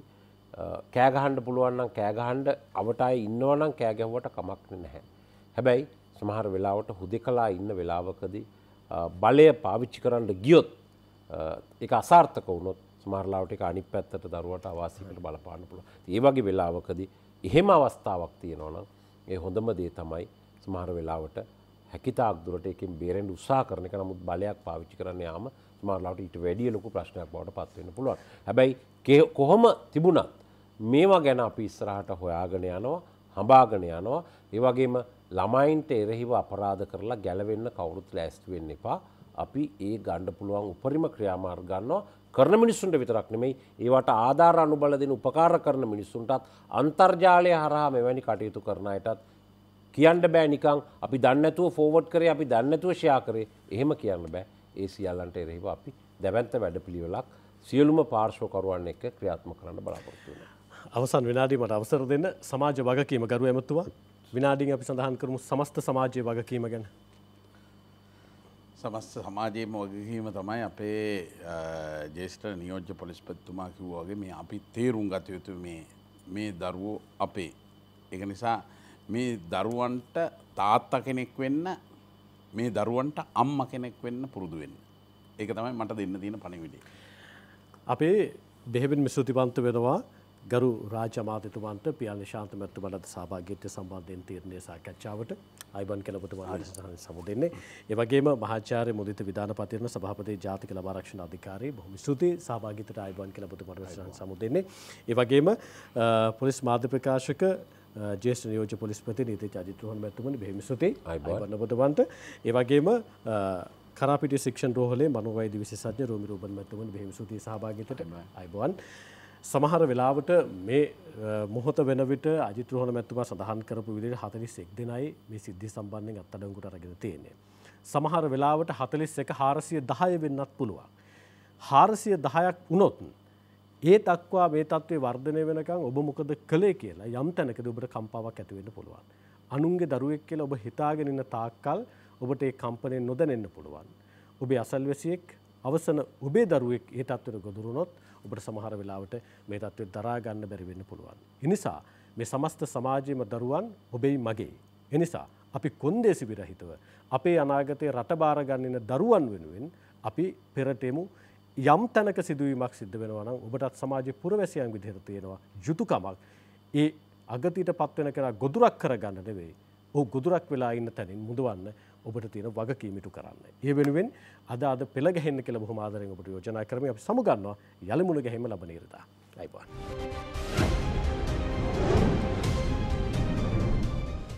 කෑගහන්ඩ පුළුවන්නම් කෑගහන්ඩ අවටයි ඉන්නවනම් කෑගැහුවට කමක් නැහැ. හැබැයි සමහර වෙලාවට හුදෙ කලා ඉන්න වෙලාවකදී බලය පාවිච්චි කරන්න ගියොත් එක අසාර්ථක වුණොත් ස්මාරලාවට එක අනි පැත්තට දරුවට අවාසිකට බලපාන්න පුළුව ඒ වගේ වෙලාවකදී එහෙම අවස්ථාවක් තියෙනවනම් ඒ හොඳම දේ තමයි ස්මාර වෙලාවට හැකිතාක් දුරට එකින් බේරෙන්ට උත්සා කරන එක නමුත් බලයක් පාවිච්චි කරන්න යාම ස්මාරලාට ඊට වැඩිය ලොකු ප්‍රශ්නයක් බවට පත්වන්න පුළුවන්. හැබැයි කොහොම තිබුණත් මේවා ගැන අපි ඉස්සරහට හොයාගෙන යනවා හඹාගෙන යනවා. ඒවගේම ළමයින්ට එරෙහිව අපරාධ කරලා ගැලවෙන්න කවුරුත් ලෑස්තුවෙන්න එපා. අපි ඒ ගණ්ඩ පුළුවන් උපරිම ක්‍රියාමාර් ගන්නවා. කරන මිනිස්සුන්ට විතරක් නෙමෙයි ඒවට ආධාර අනුබල දෙන උපකාර කරන මිනිස්සුන්ටත් අන්තර්ජාලය හරහා මෙවැනි කටයුතු කරන අයටත් කියන්න බෑ නිකං අපි දන්නතුව ෆෝවඩ් කරේ අපි දන්නතුව ෂයා කරේ. එහෙම කියන්න බෑ. ඒ සියල්ලන්ට එරෙහිව අපි දැවන්ත වැඩ පිළිවෙලක් සියලුම පාර්ශ්වකරුවන් එක්ක ක්‍රියාත්ම කරන්න බලාපොරොත්තුවන. අවසන් විනාඩීමට අවසර දෙන්න සමාජ වගකීම ගරු ඇමතුවා විනාඩින් අපි සඳහන් කරමු සමස්ත සමාජය වගකීම ගැන. සමස්ත සමාජයේම වගකීම තමයි අපේ ජේෂ්ට නියෝජ්‍ය පොලිස්පත්තුමා කිව්වාගේ මේ අපි තේරුම් ගත යුතු මේ දරුවෝ අපේ. එක නිසා මේ දරුවන්ට තාත්ත කෙනෙක් වෙන්න මේ දරුවන්ට අම්ම කෙනෙක් වෙන්න පුරුදු වෙන්න. ඒක තමයි මට දෙන්න තියෙන පණිවිඩේ. අපේ බෙහෙබින් මිසෘතිපන්ත වෙනවා ගරු රාජමාතතුමන්ට පියල් ශාන්ත මැත්තු බලද සභාගත්‍ය සම්බන්ධයෙන් තීරණය සාකච්ඡාවට අයිබන් කලපතුම ආශසහන සමුදන්නේ ඒවගේම මහාචාරය මුදිත විධාන පතිරන සභහපති ජාතික ලබාරක්ෂණ අධිකාරී බොහම ස්තුති සභාගතට අයිබන් කලපතුමට සහන් සමුදන්නේ ඒවගේම පොලිස් මාධ්‍ය ප්‍රකාශක ජේෂ නියෝජ පොලිස්පති නීති චිත්‍රහන් මැතුමනි බෙහිමි සුති අයිබන්නබතුවන්ට ඒවගේම කරපිට ශික්ෂන් රෝහලේ මනුවයි විශේෂඥ රෝමි රූපන් මැතුමනි බෙහිමි සුති සහභාගතට අයිබවන් සමහර වෙලාවට මේ මොහොත වෙන විට අජිත්‍රහණ මැත්තුම සඳහන් කරපු විදිහට හතලිස් එක් දෙනයි මේ සිද්ධි සම්බන්ධයෙන් අත්තඩංගුට අරගෙන තියෙන්නේ. සමහර වෙලාවට හතලිස් එක හාරසිය දහය වෙන්නත් පුළුවන්. හාරසිය දහයක් වුණොත් ඒ තක්වා මේ තත්වේ වර්ධනය වෙනකං ඔබ මොකද කළේ කියලා යම් තැනකද ඔබට කම්පාවක් ඇතිවෙන්න පුළුවන්. අනුන්ගේ දරුවෙක් කියලා ඔබ හිතාගෙනන්න තාක්කල් ඔබට ඒ කම්පනය නොදැනෙන්න පුළුවන්. ඔබේ අසල්වැසියෙක් අවසන ඔබේ දරුවෙක් ඒ තත්වට ගොදුරුණොත් ඔබට සමහර වෙලාවට මේ තත්ත්වය දරාගන්න බැරිවෙන්න පුළුවන්. එනිසා මේ සමස්ත සමාජයම දරුවන් ඔබෙයි මගේ. එනිසා අපි කොන්දේසි විරහිතව අපේ අනාගතය රටභාරගන්නන දරුවන් වෙනුවෙන් අපි පෙරටෙමු යම් තැනක සිදුවීමක් සිද්ධ වෙනවනම් ඔබටත් සමාජය පුරවැසියන් විදිහර තියෙනවා යුතුකමක් ඒ අගතිට පත්වෙන කෙන ගොදුරක් කරගන්න නෙවෙයි ඕ ගොදුරක් වෙලා ඉන්න තැනින් මුදවන්න ඔබට තියෙන වගකීමිටු කරන්න. ඒ වෙනුවෙන් අද අද පෙළගැහෙන්න කියලා බොහොම ආදරෙන් ඔබට යෝජනා කරමි අපි සමුගන්නවා යලිමුණ ගැහිම ලබන ඉරිදා. අයිබෝන්.